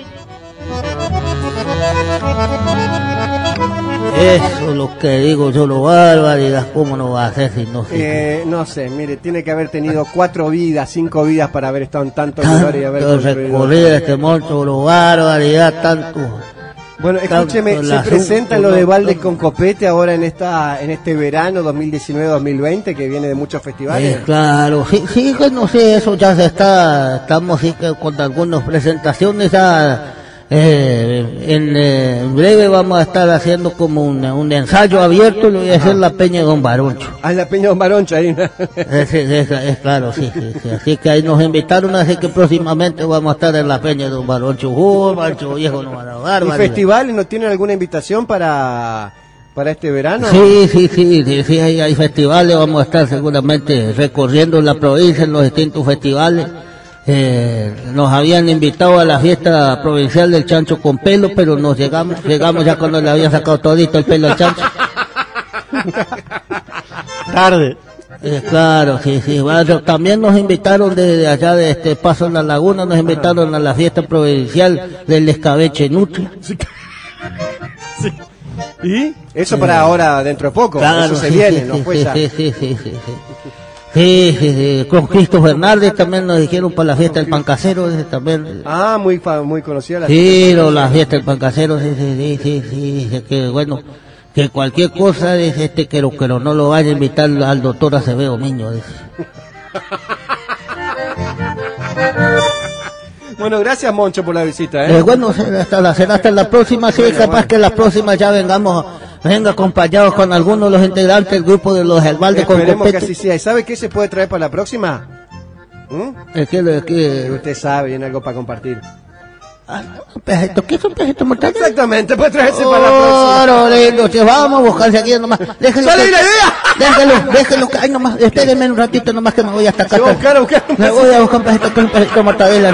[SPEAKER 13] Eso es lo que digo yo, lo barbaridad, ¿cómo no va a ser si no se...
[SPEAKER 1] Eh, no sé, mire, tiene que haber tenido cuatro vidas, cinco vidas para haber estado en tantos lugares y haber
[SPEAKER 13] Tanto recorrido este monstruo, lo barbaridad, tanto...
[SPEAKER 1] Bueno, escúcheme,
[SPEAKER 13] tanto
[SPEAKER 1] se
[SPEAKER 13] asunto,
[SPEAKER 1] presenta lo
[SPEAKER 13] ¿no?
[SPEAKER 1] de Valdes con Copete ahora en esta en este verano 2019-2020 que viene de muchos festivales.
[SPEAKER 13] Eh, claro, sí, sí, que no sé, eso ya se está, estamos sí con algunas presentaciones ya, eh, en, eh, en breve vamos a estar haciendo como un, un ensayo abierto, lo voy a hacer la Peña de Don Baroncho.
[SPEAKER 1] Ah, en la Peña Don Baroncho, ahí. una-
[SPEAKER 13] Es, es- es- es claro, sí, sí, sí, así que ahí nos invitaron, así que próximamente vamos a estar en la Peña de Don Baroncho. Oh, macho viejo, no va a dar
[SPEAKER 1] ¿Y festivales no tienen alguna invitación para, para este verano?
[SPEAKER 13] Sí, sí, sí, sí, sí, hay, hay festivales, vamos a estar seguramente recorriendo la provincia en los distintos festivales. Eh, nos habían invitado a la fiesta provincial del chancho con pelo, pero nos llegamos, llegamos ya cuando le había sacado todito el pelo al chancho.
[SPEAKER 2] Tarde.
[SPEAKER 13] Eh, claro, sí, sí. bueno, también nos invitaron desde allá de este Paso en la Laguna, nos invitaron a la fiesta provincial del escabeche nutria.
[SPEAKER 1] ¿Y? Eso para ahora, dentro de poco.
[SPEAKER 13] Claro,
[SPEAKER 1] Eso se
[SPEAKER 13] sí,
[SPEAKER 1] viene,
[SPEAKER 13] sí,
[SPEAKER 1] ¿no?
[SPEAKER 13] sí, sí,
[SPEAKER 1] ya.
[SPEAKER 13] sí, sí, sí, sí, sí. Sí. Con Cristo Fernández también nos dijeron para la fiesta del pan casero, también.
[SPEAKER 1] Ah, muy, muy conocida la
[SPEAKER 13] Sí, lo- la fiesta del pan casero, sí, sí, sí, sí, que bueno, que cualquier cosa, dice este, que, lo, que lo- no lo vaya a invitar al doctor Acevedo Miño, dice.
[SPEAKER 1] Bueno, gracias Moncho por la visita, ¿eh?
[SPEAKER 13] Eh, bueno, hasta la, será hasta la próxima, sí, capaz que la próxima ya vengamos, venga acompañados con algunos de los integrantes del grupo de los Herbalde con
[SPEAKER 1] Esperemos que así sea. ¿Y sabe qué se puede traer para la próxima? ¿Mm?
[SPEAKER 13] Es que, es que,
[SPEAKER 1] Usted sabe, tiene algo para compartir.
[SPEAKER 13] un pejito, ¿qué es un pejito mortal?
[SPEAKER 1] Exactamente, puede traerse para la próxima.
[SPEAKER 13] Oro, che, vamos a buscarse aquí nomás. Déjenlo,
[SPEAKER 1] ¡Sale la idea!
[SPEAKER 13] Déjenlo, déjenlo, que- ay, nomás, espérenme un ratito nomás que me voy hasta acá.
[SPEAKER 1] Se buscar, buscar
[SPEAKER 13] Me voy a buscar un pejito, un pejito mortadela.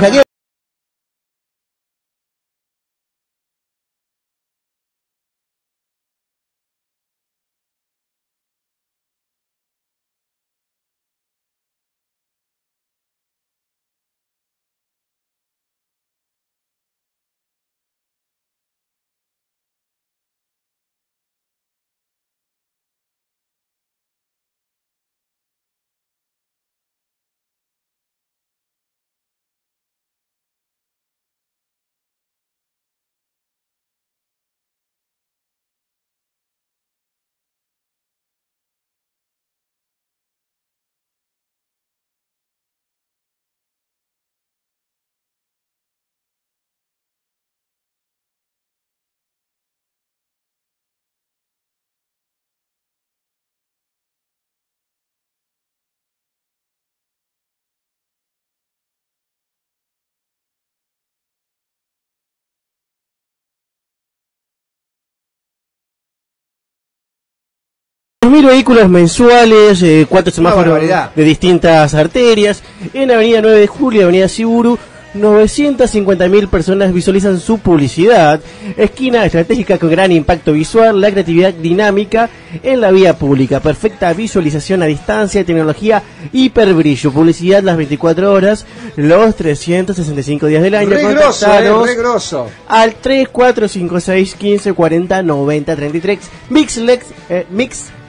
[SPEAKER 13] Aquí-
[SPEAKER 2] mil vehículos mensuales, eh, cuatro semáforos de distintas arterias. En Avenida 9 de Julio, Avenida Siburu, 950.000 personas visualizan su publicidad. Esquina estratégica con gran impacto visual, la creatividad dinámica en la vía pública. Perfecta visualización a distancia, tecnología hiperbrillo. Publicidad las 24 horas, los 365 días del año.
[SPEAKER 1] Re grosso, eh,
[SPEAKER 2] Contactanos
[SPEAKER 1] re grosso.
[SPEAKER 2] al 3456 15 40 90 33 Mixlex eh,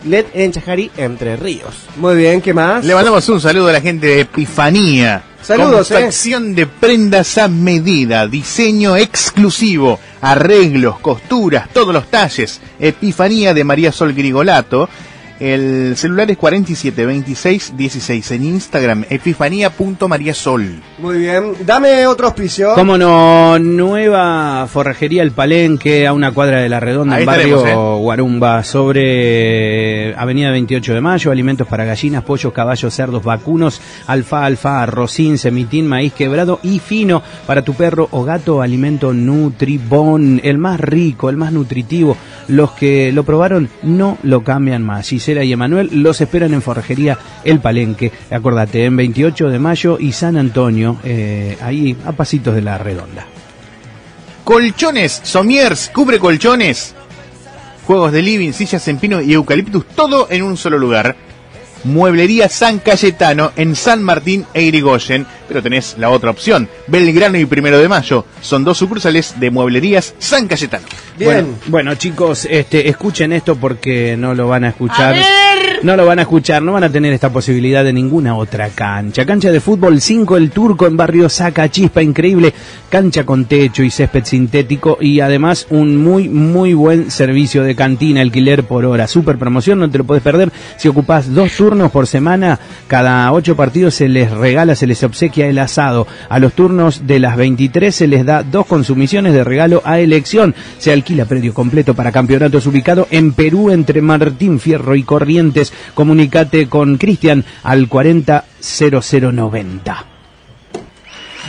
[SPEAKER 2] Mixlet en Chajari Entre Ríos.
[SPEAKER 1] Muy bien, ¿qué más?
[SPEAKER 3] Le mandamos un saludo a la gente de Epifanía.
[SPEAKER 1] Saludos, eh.
[SPEAKER 3] Confección de prendas a medida, diseño exclusivo, arreglos, costuras, todos los talles. Epifanía de María Sol Grigolato. El celular es 472616 en Instagram, epifanía.mariasol.
[SPEAKER 1] Muy bien. Dame otro auspicio.
[SPEAKER 4] Cómo no, nueva forrajería El Palenque a una cuadra de la Redonda
[SPEAKER 3] Ahí
[SPEAKER 4] en barrio
[SPEAKER 3] ¿eh?
[SPEAKER 4] Guarumba, sobre Avenida 28 de Mayo, alimentos para gallinas, pollos, caballos, cerdos, vacunos, alfa, rocín, semitín, maíz quebrado y fino para tu perro o gato, alimento Nutribón, el más rico, el más nutritivo. Los que lo probaron no lo cambian más. Y Emanuel los esperan en forrajería El Palenque. Acordate, en 28 de Mayo y San Antonio, eh, ahí a pasitos de la Redonda.
[SPEAKER 3] Colchones, somiers, cubre colchones, juegos de living, sillas en pino y eucaliptus, todo en un solo lugar. Mueblería San Cayetano en San Martín e Irigoyen, pero tenés la otra opción, Belgrano y Primero de Mayo. Son dos sucursales de Mueblerías San Cayetano.
[SPEAKER 4] Bueno, bueno, chicos, este, escuchen esto porque no lo van a escuchar. No lo van a escuchar, no van a tener esta posibilidad de ninguna otra cancha. Cancha de fútbol 5 El Turco en barrio Saca Chispa, increíble. Cancha con techo y césped sintético y además un muy, muy buen servicio de cantina, alquiler por hora. Super promoción, no te lo puedes perder. Si ocupas dos turnos por semana, cada ocho partidos se les regala, se les obsequia el asado. A los turnos de las 23 se les da dos consumiciones de regalo a elección. Se alquila predio completo para campeonatos ubicado en Perú entre Martín Fierro y Corrientes. Comunicate con Cristian al 400090.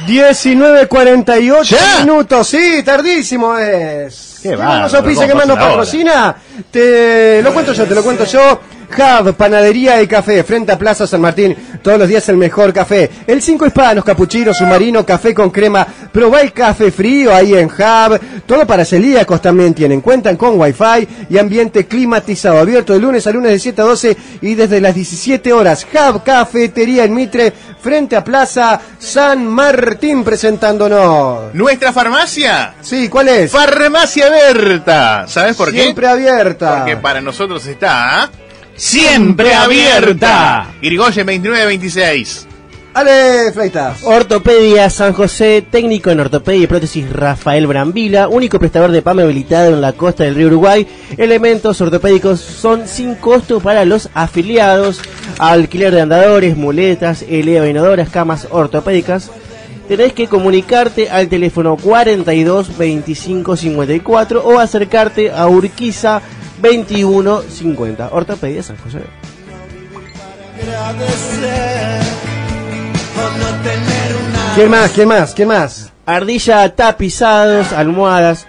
[SPEAKER 1] 19.48 minutos, sí, tardísimo es.
[SPEAKER 3] Qué
[SPEAKER 1] bueno, auspicia que
[SPEAKER 3] ¿cómo
[SPEAKER 1] más nos patrocina, te lo cuento yo, te lo cuento yo. Hub, panadería y café, frente a Plaza San Martín, todos los días el mejor café. El 5 hispanos, capuchino, submarino, café con crema. Probá el café frío ahí en Hub. Todo para celíacos también tienen. Cuentan con wifi y ambiente climatizado. Abierto de lunes a lunes de 7 a 12 y desde las 17 horas. Hub, cafetería en Mitre, frente a Plaza San Martín presentándonos.
[SPEAKER 3] ¿Nuestra farmacia?
[SPEAKER 1] Sí, ¿cuál es?
[SPEAKER 3] Farmacia Berta. ¿Sabes por qué?
[SPEAKER 1] Siempre abierta.
[SPEAKER 3] Porque para nosotros está
[SPEAKER 15] Siempre abierta.
[SPEAKER 3] Irigoyen 2926.
[SPEAKER 1] Ale, Fleitas.
[SPEAKER 2] Ortopedia San José, técnico en ortopedia y prótesis Rafael Brambila, único prestador de PAM habilitado en la costa del río Uruguay. Elementos ortopédicos son sin costo para los afiliados. Alquiler de andadores, muletas, eleva inadoras, camas ortopédicas. Tenés que comunicarte al teléfono 42 25 54 o acercarte a Urquiza 21 50. Ortopedia San José.
[SPEAKER 1] ¿Quién más? ¿Quién más? ¿Quién más?
[SPEAKER 2] Ardilla tapizados, almohadas,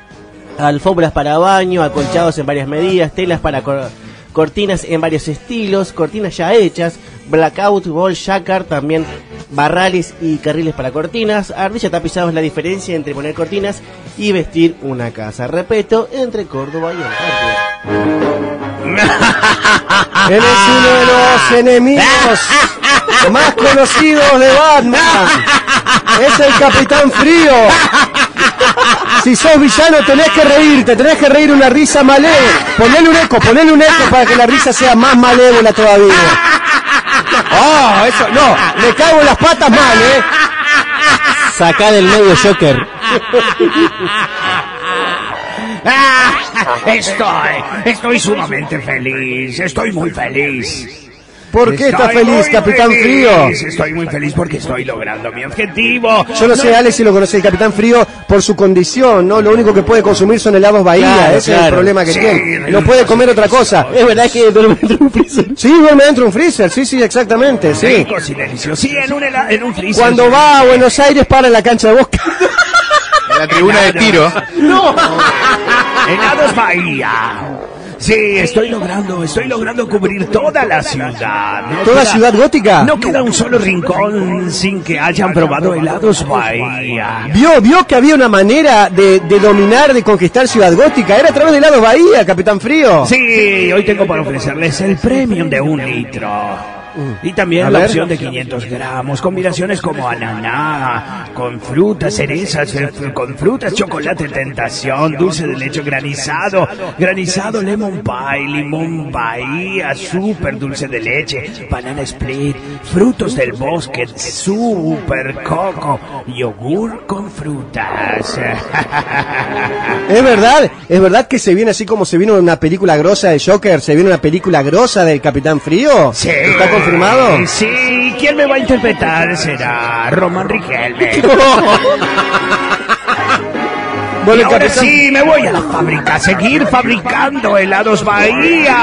[SPEAKER 2] alfombras para baño, acolchados en varias medidas, telas para cor- cortinas en varios estilos, cortinas ya hechas, blackout, ball, jacquard, también barrales y carriles para cortinas. Ardilla tapizados es la diferencia entre poner cortinas y vestir una casa. Repito, entre Córdoba y Antártida.
[SPEAKER 1] Él es uno de los enemigos más conocidos de Batman. Es el Capitán Frío. Si sos villano tenés que reírte, tenés que reír una risa malévola. Ponele un eco, ponele un eco para que la risa sea más malévola todavía. Oh, eso, no, le cago en las patas mal, eh.
[SPEAKER 2] Sacá del medio Joker.
[SPEAKER 4] Estoy, estoy sumamente feliz, estoy muy feliz.
[SPEAKER 1] ¿Por qué estás
[SPEAKER 4] Estoy
[SPEAKER 1] feliz, Capitán
[SPEAKER 4] feliz,
[SPEAKER 1] Frío?
[SPEAKER 4] Estoy muy feliz porque estoy logrando mi objetivo.
[SPEAKER 1] Yo no sé, Alex, si lo conoce el Capitán Frío por su condición, ¿no? Lo único que puede consumir son helados Bahía,
[SPEAKER 2] Claro,
[SPEAKER 1] ese es el problema que
[SPEAKER 2] Sí,
[SPEAKER 1] tiene. No puede comer otra cosa.
[SPEAKER 2] Es verdad que duerme dentro de un freezer.
[SPEAKER 1] Sí, duerme dentro de un freezer, sí, sí, exactamente, sí.
[SPEAKER 4] Sí, en un, en un freezer.
[SPEAKER 1] Cuando va a Buenos Aires para en la cancha de Bosca.
[SPEAKER 3] En la tribuna de tiro.
[SPEAKER 4] Helados Bahía. Sí, estoy logrando, estoy logrando cubrir toda la ciudad. No
[SPEAKER 1] ¿Toda
[SPEAKER 4] queda-
[SPEAKER 1] ciudad gótica?
[SPEAKER 4] No queda un solo rincón sin que hayan probado helados Bahía.
[SPEAKER 1] Vio, vio que había una manera de, de dominar, de conquistar Ciudad Gótica. Era a través del lado Bahía, Capitán Frío.
[SPEAKER 4] Sí, hoy tengo para ofrecerles el premium de un litro. Y también
[SPEAKER 1] A
[SPEAKER 4] la
[SPEAKER 1] ver.
[SPEAKER 4] opción de 500 gramos, combinaciones como ananá, con frutas, cerezas, eh, con frutas, chocolate tentación, dulce de leche granizado, granizado lemon pie, limón bahía, super dulce de leche, banana split, frutos del bosque, super coco, yogur con frutas.
[SPEAKER 1] Es verdad, es verdad que se viene así como se vino una película grosa de Joker, se viene una película grosa del Capitán Frío.
[SPEAKER 4] Sí.
[SPEAKER 1] ¿Está confirmado?
[SPEAKER 4] Sí, ¿quién me va a interpretar? Será Roman Riquelme.
[SPEAKER 1] Bueno,
[SPEAKER 4] y ahora
[SPEAKER 1] capitán-
[SPEAKER 4] sí, me voy a la fábrica a seguir fabricando helados Bahía.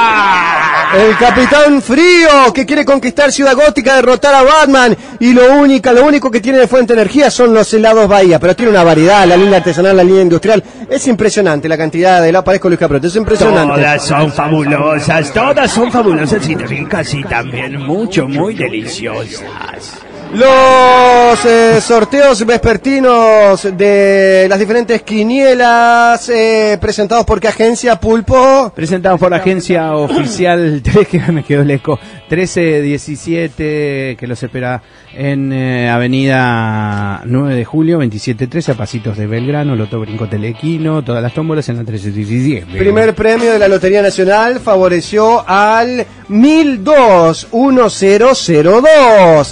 [SPEAKER 1] El Capitán Frío, que quiere conquistar Ciudad Gótica, derrotar a Batman. Y lo único, lo único que tiene de fuente de energía son los helados Bahía. Pero tiene una variedad, la línea artesanal, la línea industrial. Es impresionante la cantidad de helados. Parezco Luis Caprote, es impresionante.
[SPEAKER 4] Todas son fabulosas, todas son fabulosas y ricas y también mucho, muy deliciosas.
[SPEAKER 1] Los eh, sorteos vespertinos de las diferentes quinielas eh, presentados por qué agencia Pulpo.
[SPEAKER 15] Presentamos por la agencia oficial 3, que me quedó el eco, 1317, que los espera en eh, Avenida 9 de Julio, 2713, a pasitos de Belgrano, Loto Brinco Telequino, todas las tómbolas en la 1317.
[SPEAKER 1] Primer premio de la Lotería Nacional favoreció al 1002 1002.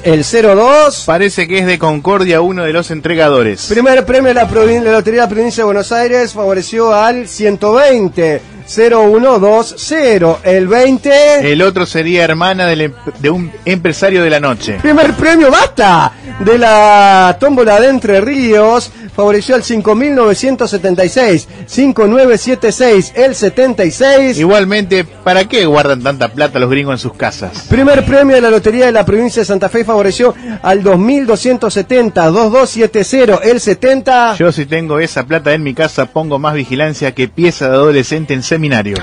[SPEAKER 1] El 02.
[SPEAKER 3] Parece que es de Concordia uno de los entregadores.
[SPEAKER 1] Primer premio de la, provin- de la Lotería de la Provincia de Buenos Aires favoreció al 120 0120. El 20.
[SPEAKER 3] El otro sería hermana del em- de un empresario de la noche.
[SPEAKER 1] Primer premio, basta, de la tómbola de Entre Ríos, favoreció al 5976, 5976, el 76.
[SPEAKER 3] Igualmente, ¿para qué guardan tanta plata los gringos en sus casas?
[SPEAKER 1] Primer premio de la Lotería de la Provincia de Santa Fe favoreció al 2270, 2270, el 70.
[SPEAKER 3] Yo si tengo esa plata en mi casa pongo más vigilancia que pieza de adolescente en seminario.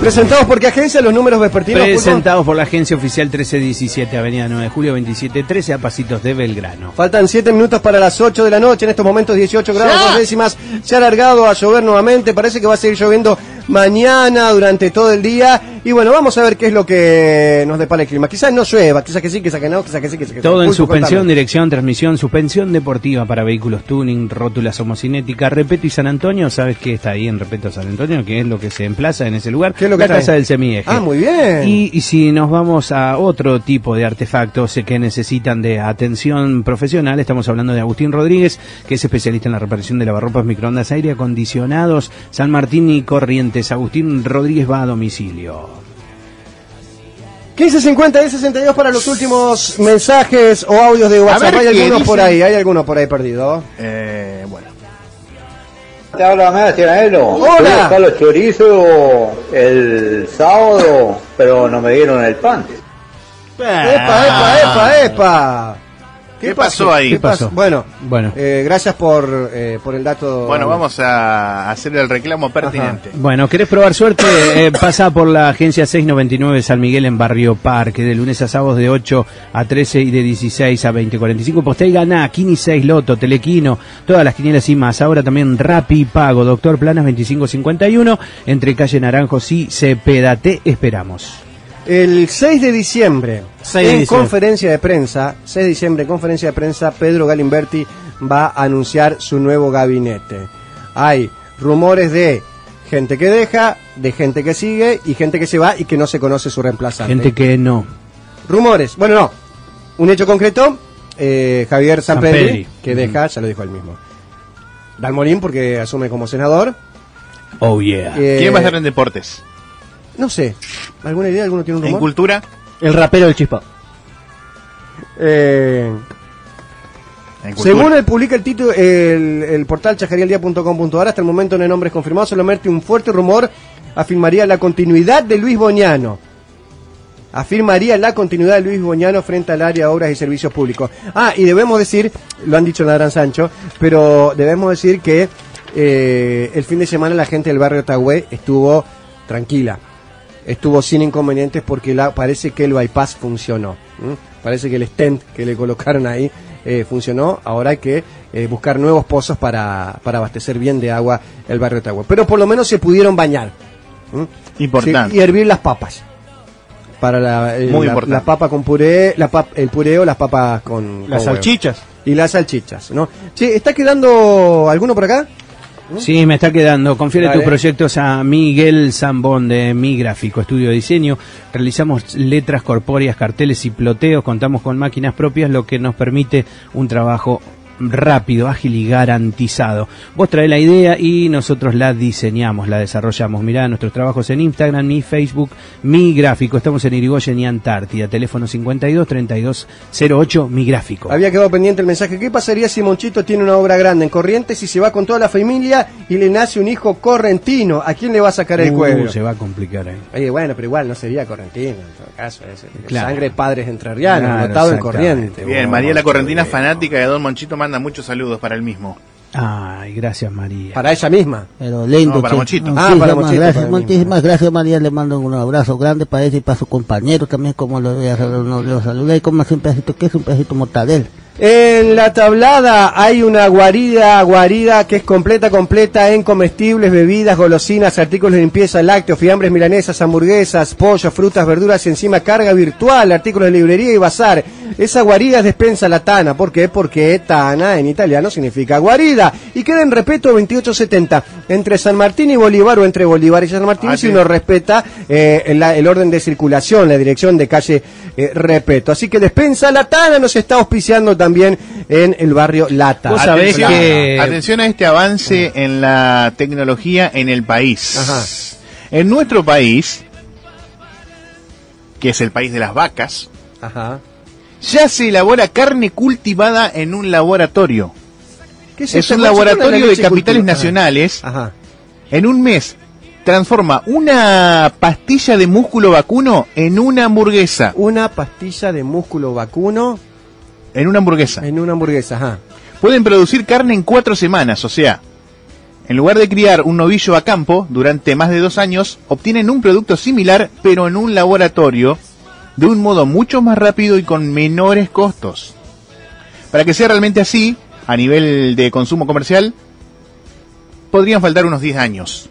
[SPEAKER 1] Presentados por qué agencia los números vespertinos. Pulpo?
[SPEAKER 4] Presentados por la agencia oficial 1317, Avenida 9 de Julio 2713, a pasitos de Belgrano.
[SPEAKER 1] Faltan 7 minutos para las 8 de la noche, en estos momentos 18 grados
[SPEAKER 4] ¡Ya!
[SPEAKER 1] dos décimas. Se ha alargado a llover nuevamente, parece que va a seguir lloviendo mañana durante todo el día. Y bueno, vamos a ver qué es lo que nos depara el clima. Quizás no llueva, quizás que sí, quizás que no, quizás que sí, quizás que
[SPEAKER 4] Todo en suspensión,
[SPEAKER 1] contame.
[SPEAKER 4] dirección, transmisión, suspensión deportiva para vehículos tuning, rótulas homocinéticas, Repeto y San Antonio. ¿Sabes qué está ahí en Repeto San Antonio? ¿Qué es lo que se emplaza en ese lugar?
[SPEAKER 1] ¿Qué es lo que
[SPEAKER 4] la
[SPEAKER 1] ahí?
[SPEAKER 4] casa del semieje.
[SPEAKER 1] Ah, muy bien.
[SPEAKER 4] Y, y si nos vamos a otro tipo de artefactos eh, que necesitan de atención profesional, estamos hablando de Agustín Rodríguez, que es especialista en la reparación de lavarropas, microondas, aire acondicionados, San Martín y Corrientes. Agustín Rodríguez va a domicilio.
[SPEAKER 1] 1550 y 62 para los últimos mensajes o audios de WhatsApp.
[SPEAKER 3] ver
[SPEAKER 1] Hay algunos por ahí, hay algunos por ahí perdido.
[SPEAKER 3] Eh, bueno.
[SPEAKER 16] Te habla Mera Cianelo.
[SPEAKER 1] Hola.
[SPEAKER 16] Fui a los chorizos el sábado, pero no me dieron el pan.
[SPEAKER 1] ¡Epa, epa, epa, epa!
[SPEAKER 3] ¿Qué pasó ahí?
[SPEAKER 1] ¿Qué
[SPEAKER 3] ¿Qué
[SPEAKER 1] pasó? Bueno,
[SPEAKER 4] Bueno.
[SPEAKER 1] eh, gracias por, eh, por el dato.
[SPEAKER 3] Bueno, vamos a hacer el reclamo pertinente.
[SPEAKER 4] Bueno, ¿querés probar suerte? Eh, pasa por la agencia 699 de San Miguel en Barrio Parque, de lunes a sábados de 8 a 13 y de 16 a 20.45. Posté y ganá, Kini 6, Loto, Telequino, todas las quinielas y más. Ahora también Rapi Pago, Doctor Planas 2551, entre calle Naranjos y Cepeda. Te esperamos.
[SPEAKER 1] El 6 de diciembre,
[SPEAKER 4] 6 de
[SPEAKER 1] en
[SPEAKER 4] diciembre.
[SPEAKER 1] conferencia de prensa, 6 de diciembre, en conferencia de prensa, Pedro Galimberti va a anunciar su nuevo gabinete. Hay rumores de gente que deja, de gente que sigue y gente que se va y que no se conoce su reemplazante.
[SPEAKER 4] Gente que no.
[SPEAKER 1] Rumores, bueno, no. Un hecho concreto, eh, Javier Sanpedri,
[SPEAKER 4] Sanpedri.
[SPEAKER 1] que deja, ya lo dijo él mismo. Dalmolín, porque asume como senador.
[SPEAKER 4] Oh, yeah.
[SPEAKER 1] Eh,
[SPEAKER 3] ¿Quién va a estar en deportes?
[SPEAKER 1] No sé. ¿Alguna idea? ¿Alguno tiene un
[SPEAKER 3] ¿En
[SPEAKER 1] rumor?
[SPEAKER 3] cultura?
[SPEAKER 2] El rapero del chispa.
[SPEAKER 1] Eh,
[SPEAKER 3] En
[SPEAKER 1] según el publica el título, el, el portal chajarialdía.com.ar, hasta el momento no hay nombres confirmados, solamente un fuerte rumor afirmaría la continuidad de Luis Boñano. Afirmaría la continuidad de Luis Boñano frente al área de obras y servicios públicos. Ah, y debemos decir, lo han dicho en la Gran Sancho, pero debemos decir que eh, el fin de semana la gente del barrio Tagüe estuvo tranquila, estuvo sin inconvenientes porque la, parece que el bypass funcionó. ¿m? Parece que el stent que le colocaron ahí eh, funcionó. Ahora hay que eh, buscar nuevos pozos para, para abastecer bien de agua el barrio Tagüe. Pero por lo menos se pudieron bañar. ¿m?
[SPEAKER 3] Importante.
[SPEAKER 1] Sí, y hervir las papas. Para la, eh,
[SPEAKER 3] Muy
[SPEAKER 1] la,
[SPEAKER 3] importante.
[SPEAKER 1] la papa con puré, la pap- el pureo, las papas con,
[SPEAKER 2] Las
[SPEAKER 1] con huevo.
[SPEAKER 2] salchichas.
[SPEAKER 1] Y las salchichas, ¿no? Che, ¿está quedando alguno por acá?
[SPEAKER 4] Sí, me está quedando. Confiere
[SPEAKER 1] Dale.
[SPEAKER 4] tus proyectos a Miguel Zambón de Mi Gráfico, estudio de diseño. Realizamos letras corpóreas, carteles y ploteos. Contamos con máquinas propias, lo que nos permite un trabajo rápido, ágil y garantizado. Vos trae la idea y nosotros la diseñamos, la desarrollamos. Mirá nuestros trabajos en Instagram y Facebook, Mi Gráfico. Estamos en Irigoyen y Antártida. Teléfono 52 32 08 Mi Gráfico.
[SPEAKER 1] Había quedado pendiente el mensaje. ¿Qué pasaría si Monchito tiene una obra grande en Corrientes y se va con toda la familia y le nace un hijo correntino? ¿A quién le va a sacar el
[SPEAKER 4] Uh,
[SPEAKER 1] cuello?
[SPEAKER 4] se va a complicar ahí.
[SPEAKER 1] Oye, bueno, pero igual no sería correntino en todo caso. Es
[SPEAKER 4] Claro.
[SPEAKER 1] Sangre de padres entrerrianos,
[SPEAKER 4] Claro,
[SPEAKER 1] notado en
[SPEAKER 4] exactamente.
[SPEAKER 1] corriente.
[SPEAKER 3] Bien, María la Correntina, fanática de Don Monchito, manda muchos saludos para el mismo.
[SPEAKER 4] Ay, gracias María.
[SPEAKER 1] Para ella misma.
[SPEAKER 17] Pero lindo,
[SPEAKER 3] No, para
[SPEAKER 17] che.
[SPEAKER 3] Monchito.
[SPEAKER 1] Ah, para
[SPEAKER 17] gracias,
[SPEAKER 1] mí.
[SPEAKER 17] muchísimas gracias María, le mando un abrazo grande para ella y para su compañero también, como lo, lo, lo saludé y como un pedacito que es un pedacito mortadel.
[SPEAKER 1] En la tablada hay una guarida, guarida que es completa, completa en comestibles, bebidas, golosinas, artículos de limpieza, lácteos, fiambres milanesas, hamburguesas, pollo, frutas, verduras y encima carga virtual, artículos de librería y bazar. Esa guarida es despensa la Tana. ¿Por qué? Porque Tana en italiano significa guarida. Y queda en Repeto 2870. Entre San Martín y Bolívar o entre Bolívar y San Martín
[SPEAKER 3] Ah,
[SPEAKER 1] si
[SPEAKER 3] sí.
[SPEAKER 1] uno respeta eh, el, el orden de circulación, la dirección de calle eh, Repeto. Así que Despensa La Tana nos está auspiciando también en el barrio Lata.
[SPEAKER 4] Vos sabés
[SPEAKER 3] Atención,
[SPEAKER 4] que-
[SPEAKER 3] atención a este avance en la tecnología en el país.
[SPEAKER 1] Ajá.
[SPEAKER 3] En nuestro país, que es el país de las vacas,
[SPEAKER 1] Ajá.
[SPEAKER 3] Ya se elabora carne cultivada en un laboratorio.
[SPEAKER 1] ¿Qué es,
[SPEAKER 3] Es un
[SPEAKER 1] ¿Cuál- cuál es la
[SPEAKER 3] laboratorio de capitales
[SPEAKER 1] cultiva?
[SPEAKER 3] nacionales.
[SPEAKER 1] Ajá.
[SPEAKER 3] En un mes transforma una pastilla de músculo vacuno en una hamburguesa.
[SPEAKER 1] Una pastilla de músculo vacuno
[SPEAKER 3] En una hamburguesa.
[SPEAKER 1] en una hamburguesa. Ajá.
[SPEAKER 3] Pueden producir carne en cuatro semanas, o sea, En lugar de criar un novillo a campo durante más de dos años, obtienen un producto similar, pero en un laboratorio, de un modo mucho más rápido y con menores costos. Para que sea realmente así, a nivel de consumo comercial, podrían faltar unos 10 años.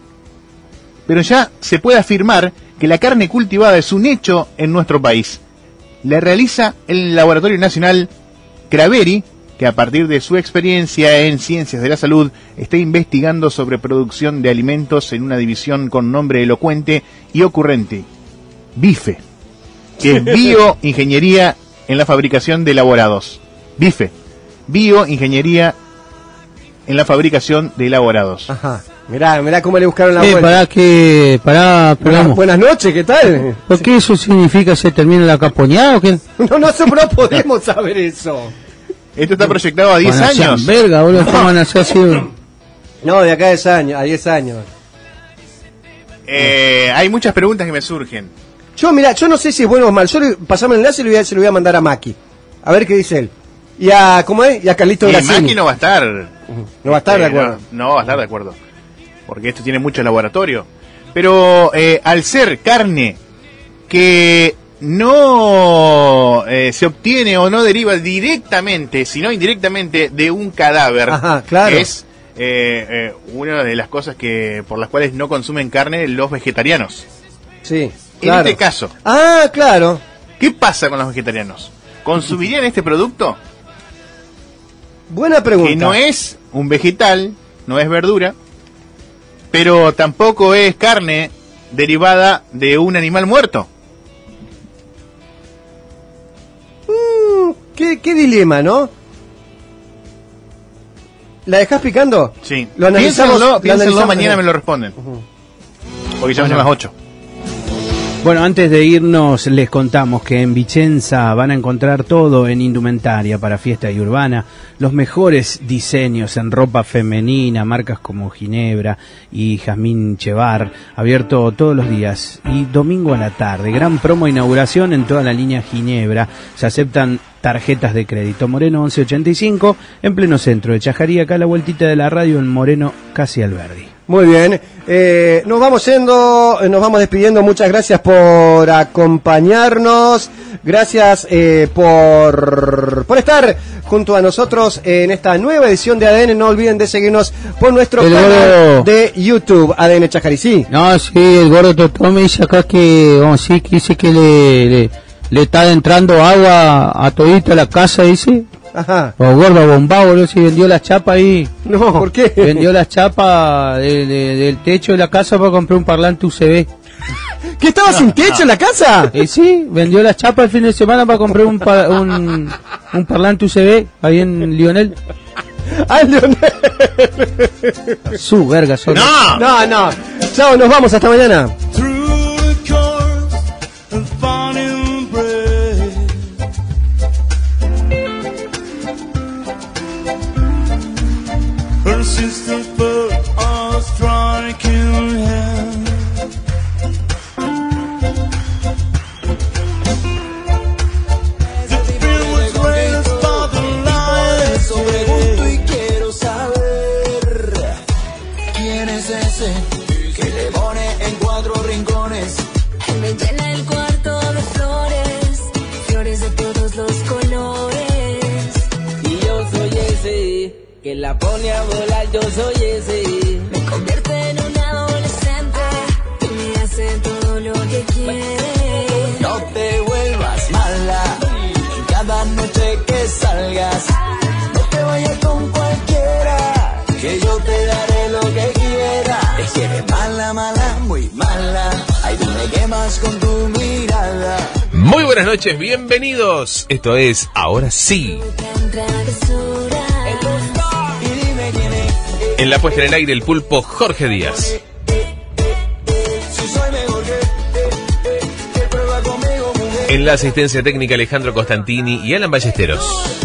[SPEAKER 3] Pero ya se puede afirmar que la carne cultivada es un hecho en nuestro país. La realiza el Laboratorio Nacional Craveri, que a partir de su experiencia en ciencias de la salud está investigando sobre producción de alimentos en una división con nombre elocuente y ocurrente, BIFE, que es bioingeniería en la fabricación de elaborados. BIFE, bioingeniería en la fabricación de elaborados.
[SPEAKER 1] Ajá. Mirá, mirá cómo le buscaron la
[SPEAKER 4] Eh,
[SPEAKER 1] vuelta.
[SPEAKER 4] para que, para,
[SPEAKER 1] Buenas, buenas noches, ¿qué tal?
[SPEAKER 4] ¿Por qué eso significa se termina la caponeada o qué?
[SPEAKER 1] No, no, no podemos saber eso.
[SPEAKER 3] Esto está proyectado a 10
[SPEAKER 4] Van a ser
[SPEAKER 3] años.
[SPEAKER 4] verga, boludo, ¿cómo van a ser así?
[SPEAKER 1] No, de acá a 10 años, a 10 años.
[SPEAKER 3] Eh, hay muchas preguntas que me surgen.
[SPEAKER 1] Yo, mira, yo no sé si es bueno o mal. Yo le, pasame el enlace y se lo voy a mandar a Maki. A ver qué dice él. Y a, ¿cómo es? Y a Carlito
[SPEAKER 3] Y
[SPEAKER 1] Grassini.
[SPEAKER 3] Maki no va a estar.
[SPEAKER 1] No va a estar de
[SPEAKER 3] Eh,
[SPEAKER 1] acuerdo.
[SPEAKER 3] No, no va a estar de acuerdo. Porque esto tiene mucho laboratorio. Pero eh, al ser carne que no eh, se obtiene o no deriva directamente, sino indirectamente de un cadáver,
[SPEAKER 1] Ajá, claro.
[SPEAKER 3] es eh, eh, una de las cosas que por las cuales no consumen carne los vegetarianos.
[SPEAKER 1] Sí,
[SPEAKER 3] En este caso,
[SPEAKER 1] Ah, claro.
[SPEAKER 3] ¿qué pasa con los vegetarianos? ¿Consumirían este producto?
[SPEAKER 1] Buena pregunta.
[SPEAKER 3] que no es un vegetal, no es verdura, pero tampoco es carne derivada de un animal muerto.
[SPEAKER 1] Mm, ¿qué, qué dilema, ¿no? ¿La dejás picando?
[SPEAKER 3] Sí.
[SPEAKER 1] Lo analizamos,
[SPEAKER 3] piénsenlo,
[SPEAKER 1] lo
[SPEAKER 3] piénsenlo,
[SPEAKER 1] analizamos
[SPEAKER 3] mañana me lo responden. Porque ya son las 8.
[SPEAKER 4] Bueno, antes de irnos les contamos que en Vicenza van a encontrar todo en indumentaria para fiesta y urbana, los mejores diseños en ropa femenina, marcas como Ginebra y Jazmín Chevar, abierto todos los días y domingo a la tarde, gran promo inauguración en toda la línea Ginebra, se aceptan tarjetas de crédito. Moreno 1185 en pleno centro de Chajarí, acá a la vueltita de la radio en Moreno casi Alberdi.
[SPEAKER 1] Muy bien. Eh, nos vamos yendo, eh, nos vamos despidiendo. Muchas gracias por acompañarnos. Gracias eh, por, por estar junto a nosotros en esta nueva edición de ADN. No olviden de seguirnos por nuestro
[SPEAKER 4] El
[SPEAKER 1] canal
[SPEAKER 4] gordo.
[SPEAKER 1] de YouTube, ADN Chajaricí.
[SPEAKER 4] No, sí, el gordo Totó me dice acá que, vamos, sí, que dice que le, le, le está entrando agua a todita la casa, dice.
[SPEAKER 1] Ajá.
[SPEAKER 4] O gordo bombado, boludo, si vendió las chapas ahí.
[SPEAKER 1] No, ¿por qué?
[SPEAKER 4] Vendió las chapas de- de- del techo de la casa para comprar un parlante UCB.
[SPEAKER 1] ¿Qué estaba sin techo en la casa?
[SPEAKER 4] Y sí, vendió las chapas el fin de semana para comprar un, pa- un, un parlante UCB ahí en Lionel.
[SPEAKER 1] ¡Ay, Leonel!
[SPEAKER 4] Su verga, son.
[SPEAKER 1] No, no. Chao, nos vamos. Hasta mañana.
[SPEAKER 18] La pone a volar, yo soy ese.
[SPEAKER 19] Me convierte en un adolescente y me hace todo lo que quiere.
[SPEAKER 18] No te vuelvas mala en cada noche que salgas. No te vayas con cualquiera, que yo te daré lo que quiera. Es que eres mala, mala, muy mala. Ay, tú me quemas con tu mirada.
[SPEAKER 20] Muy buenas noches, bienvenidos. Esto es Ahora sí. En la puesta en el aire el pulpo Jorge Díaz. En la asistencia técnica Alejandro Costantini y Alan Ballesteros.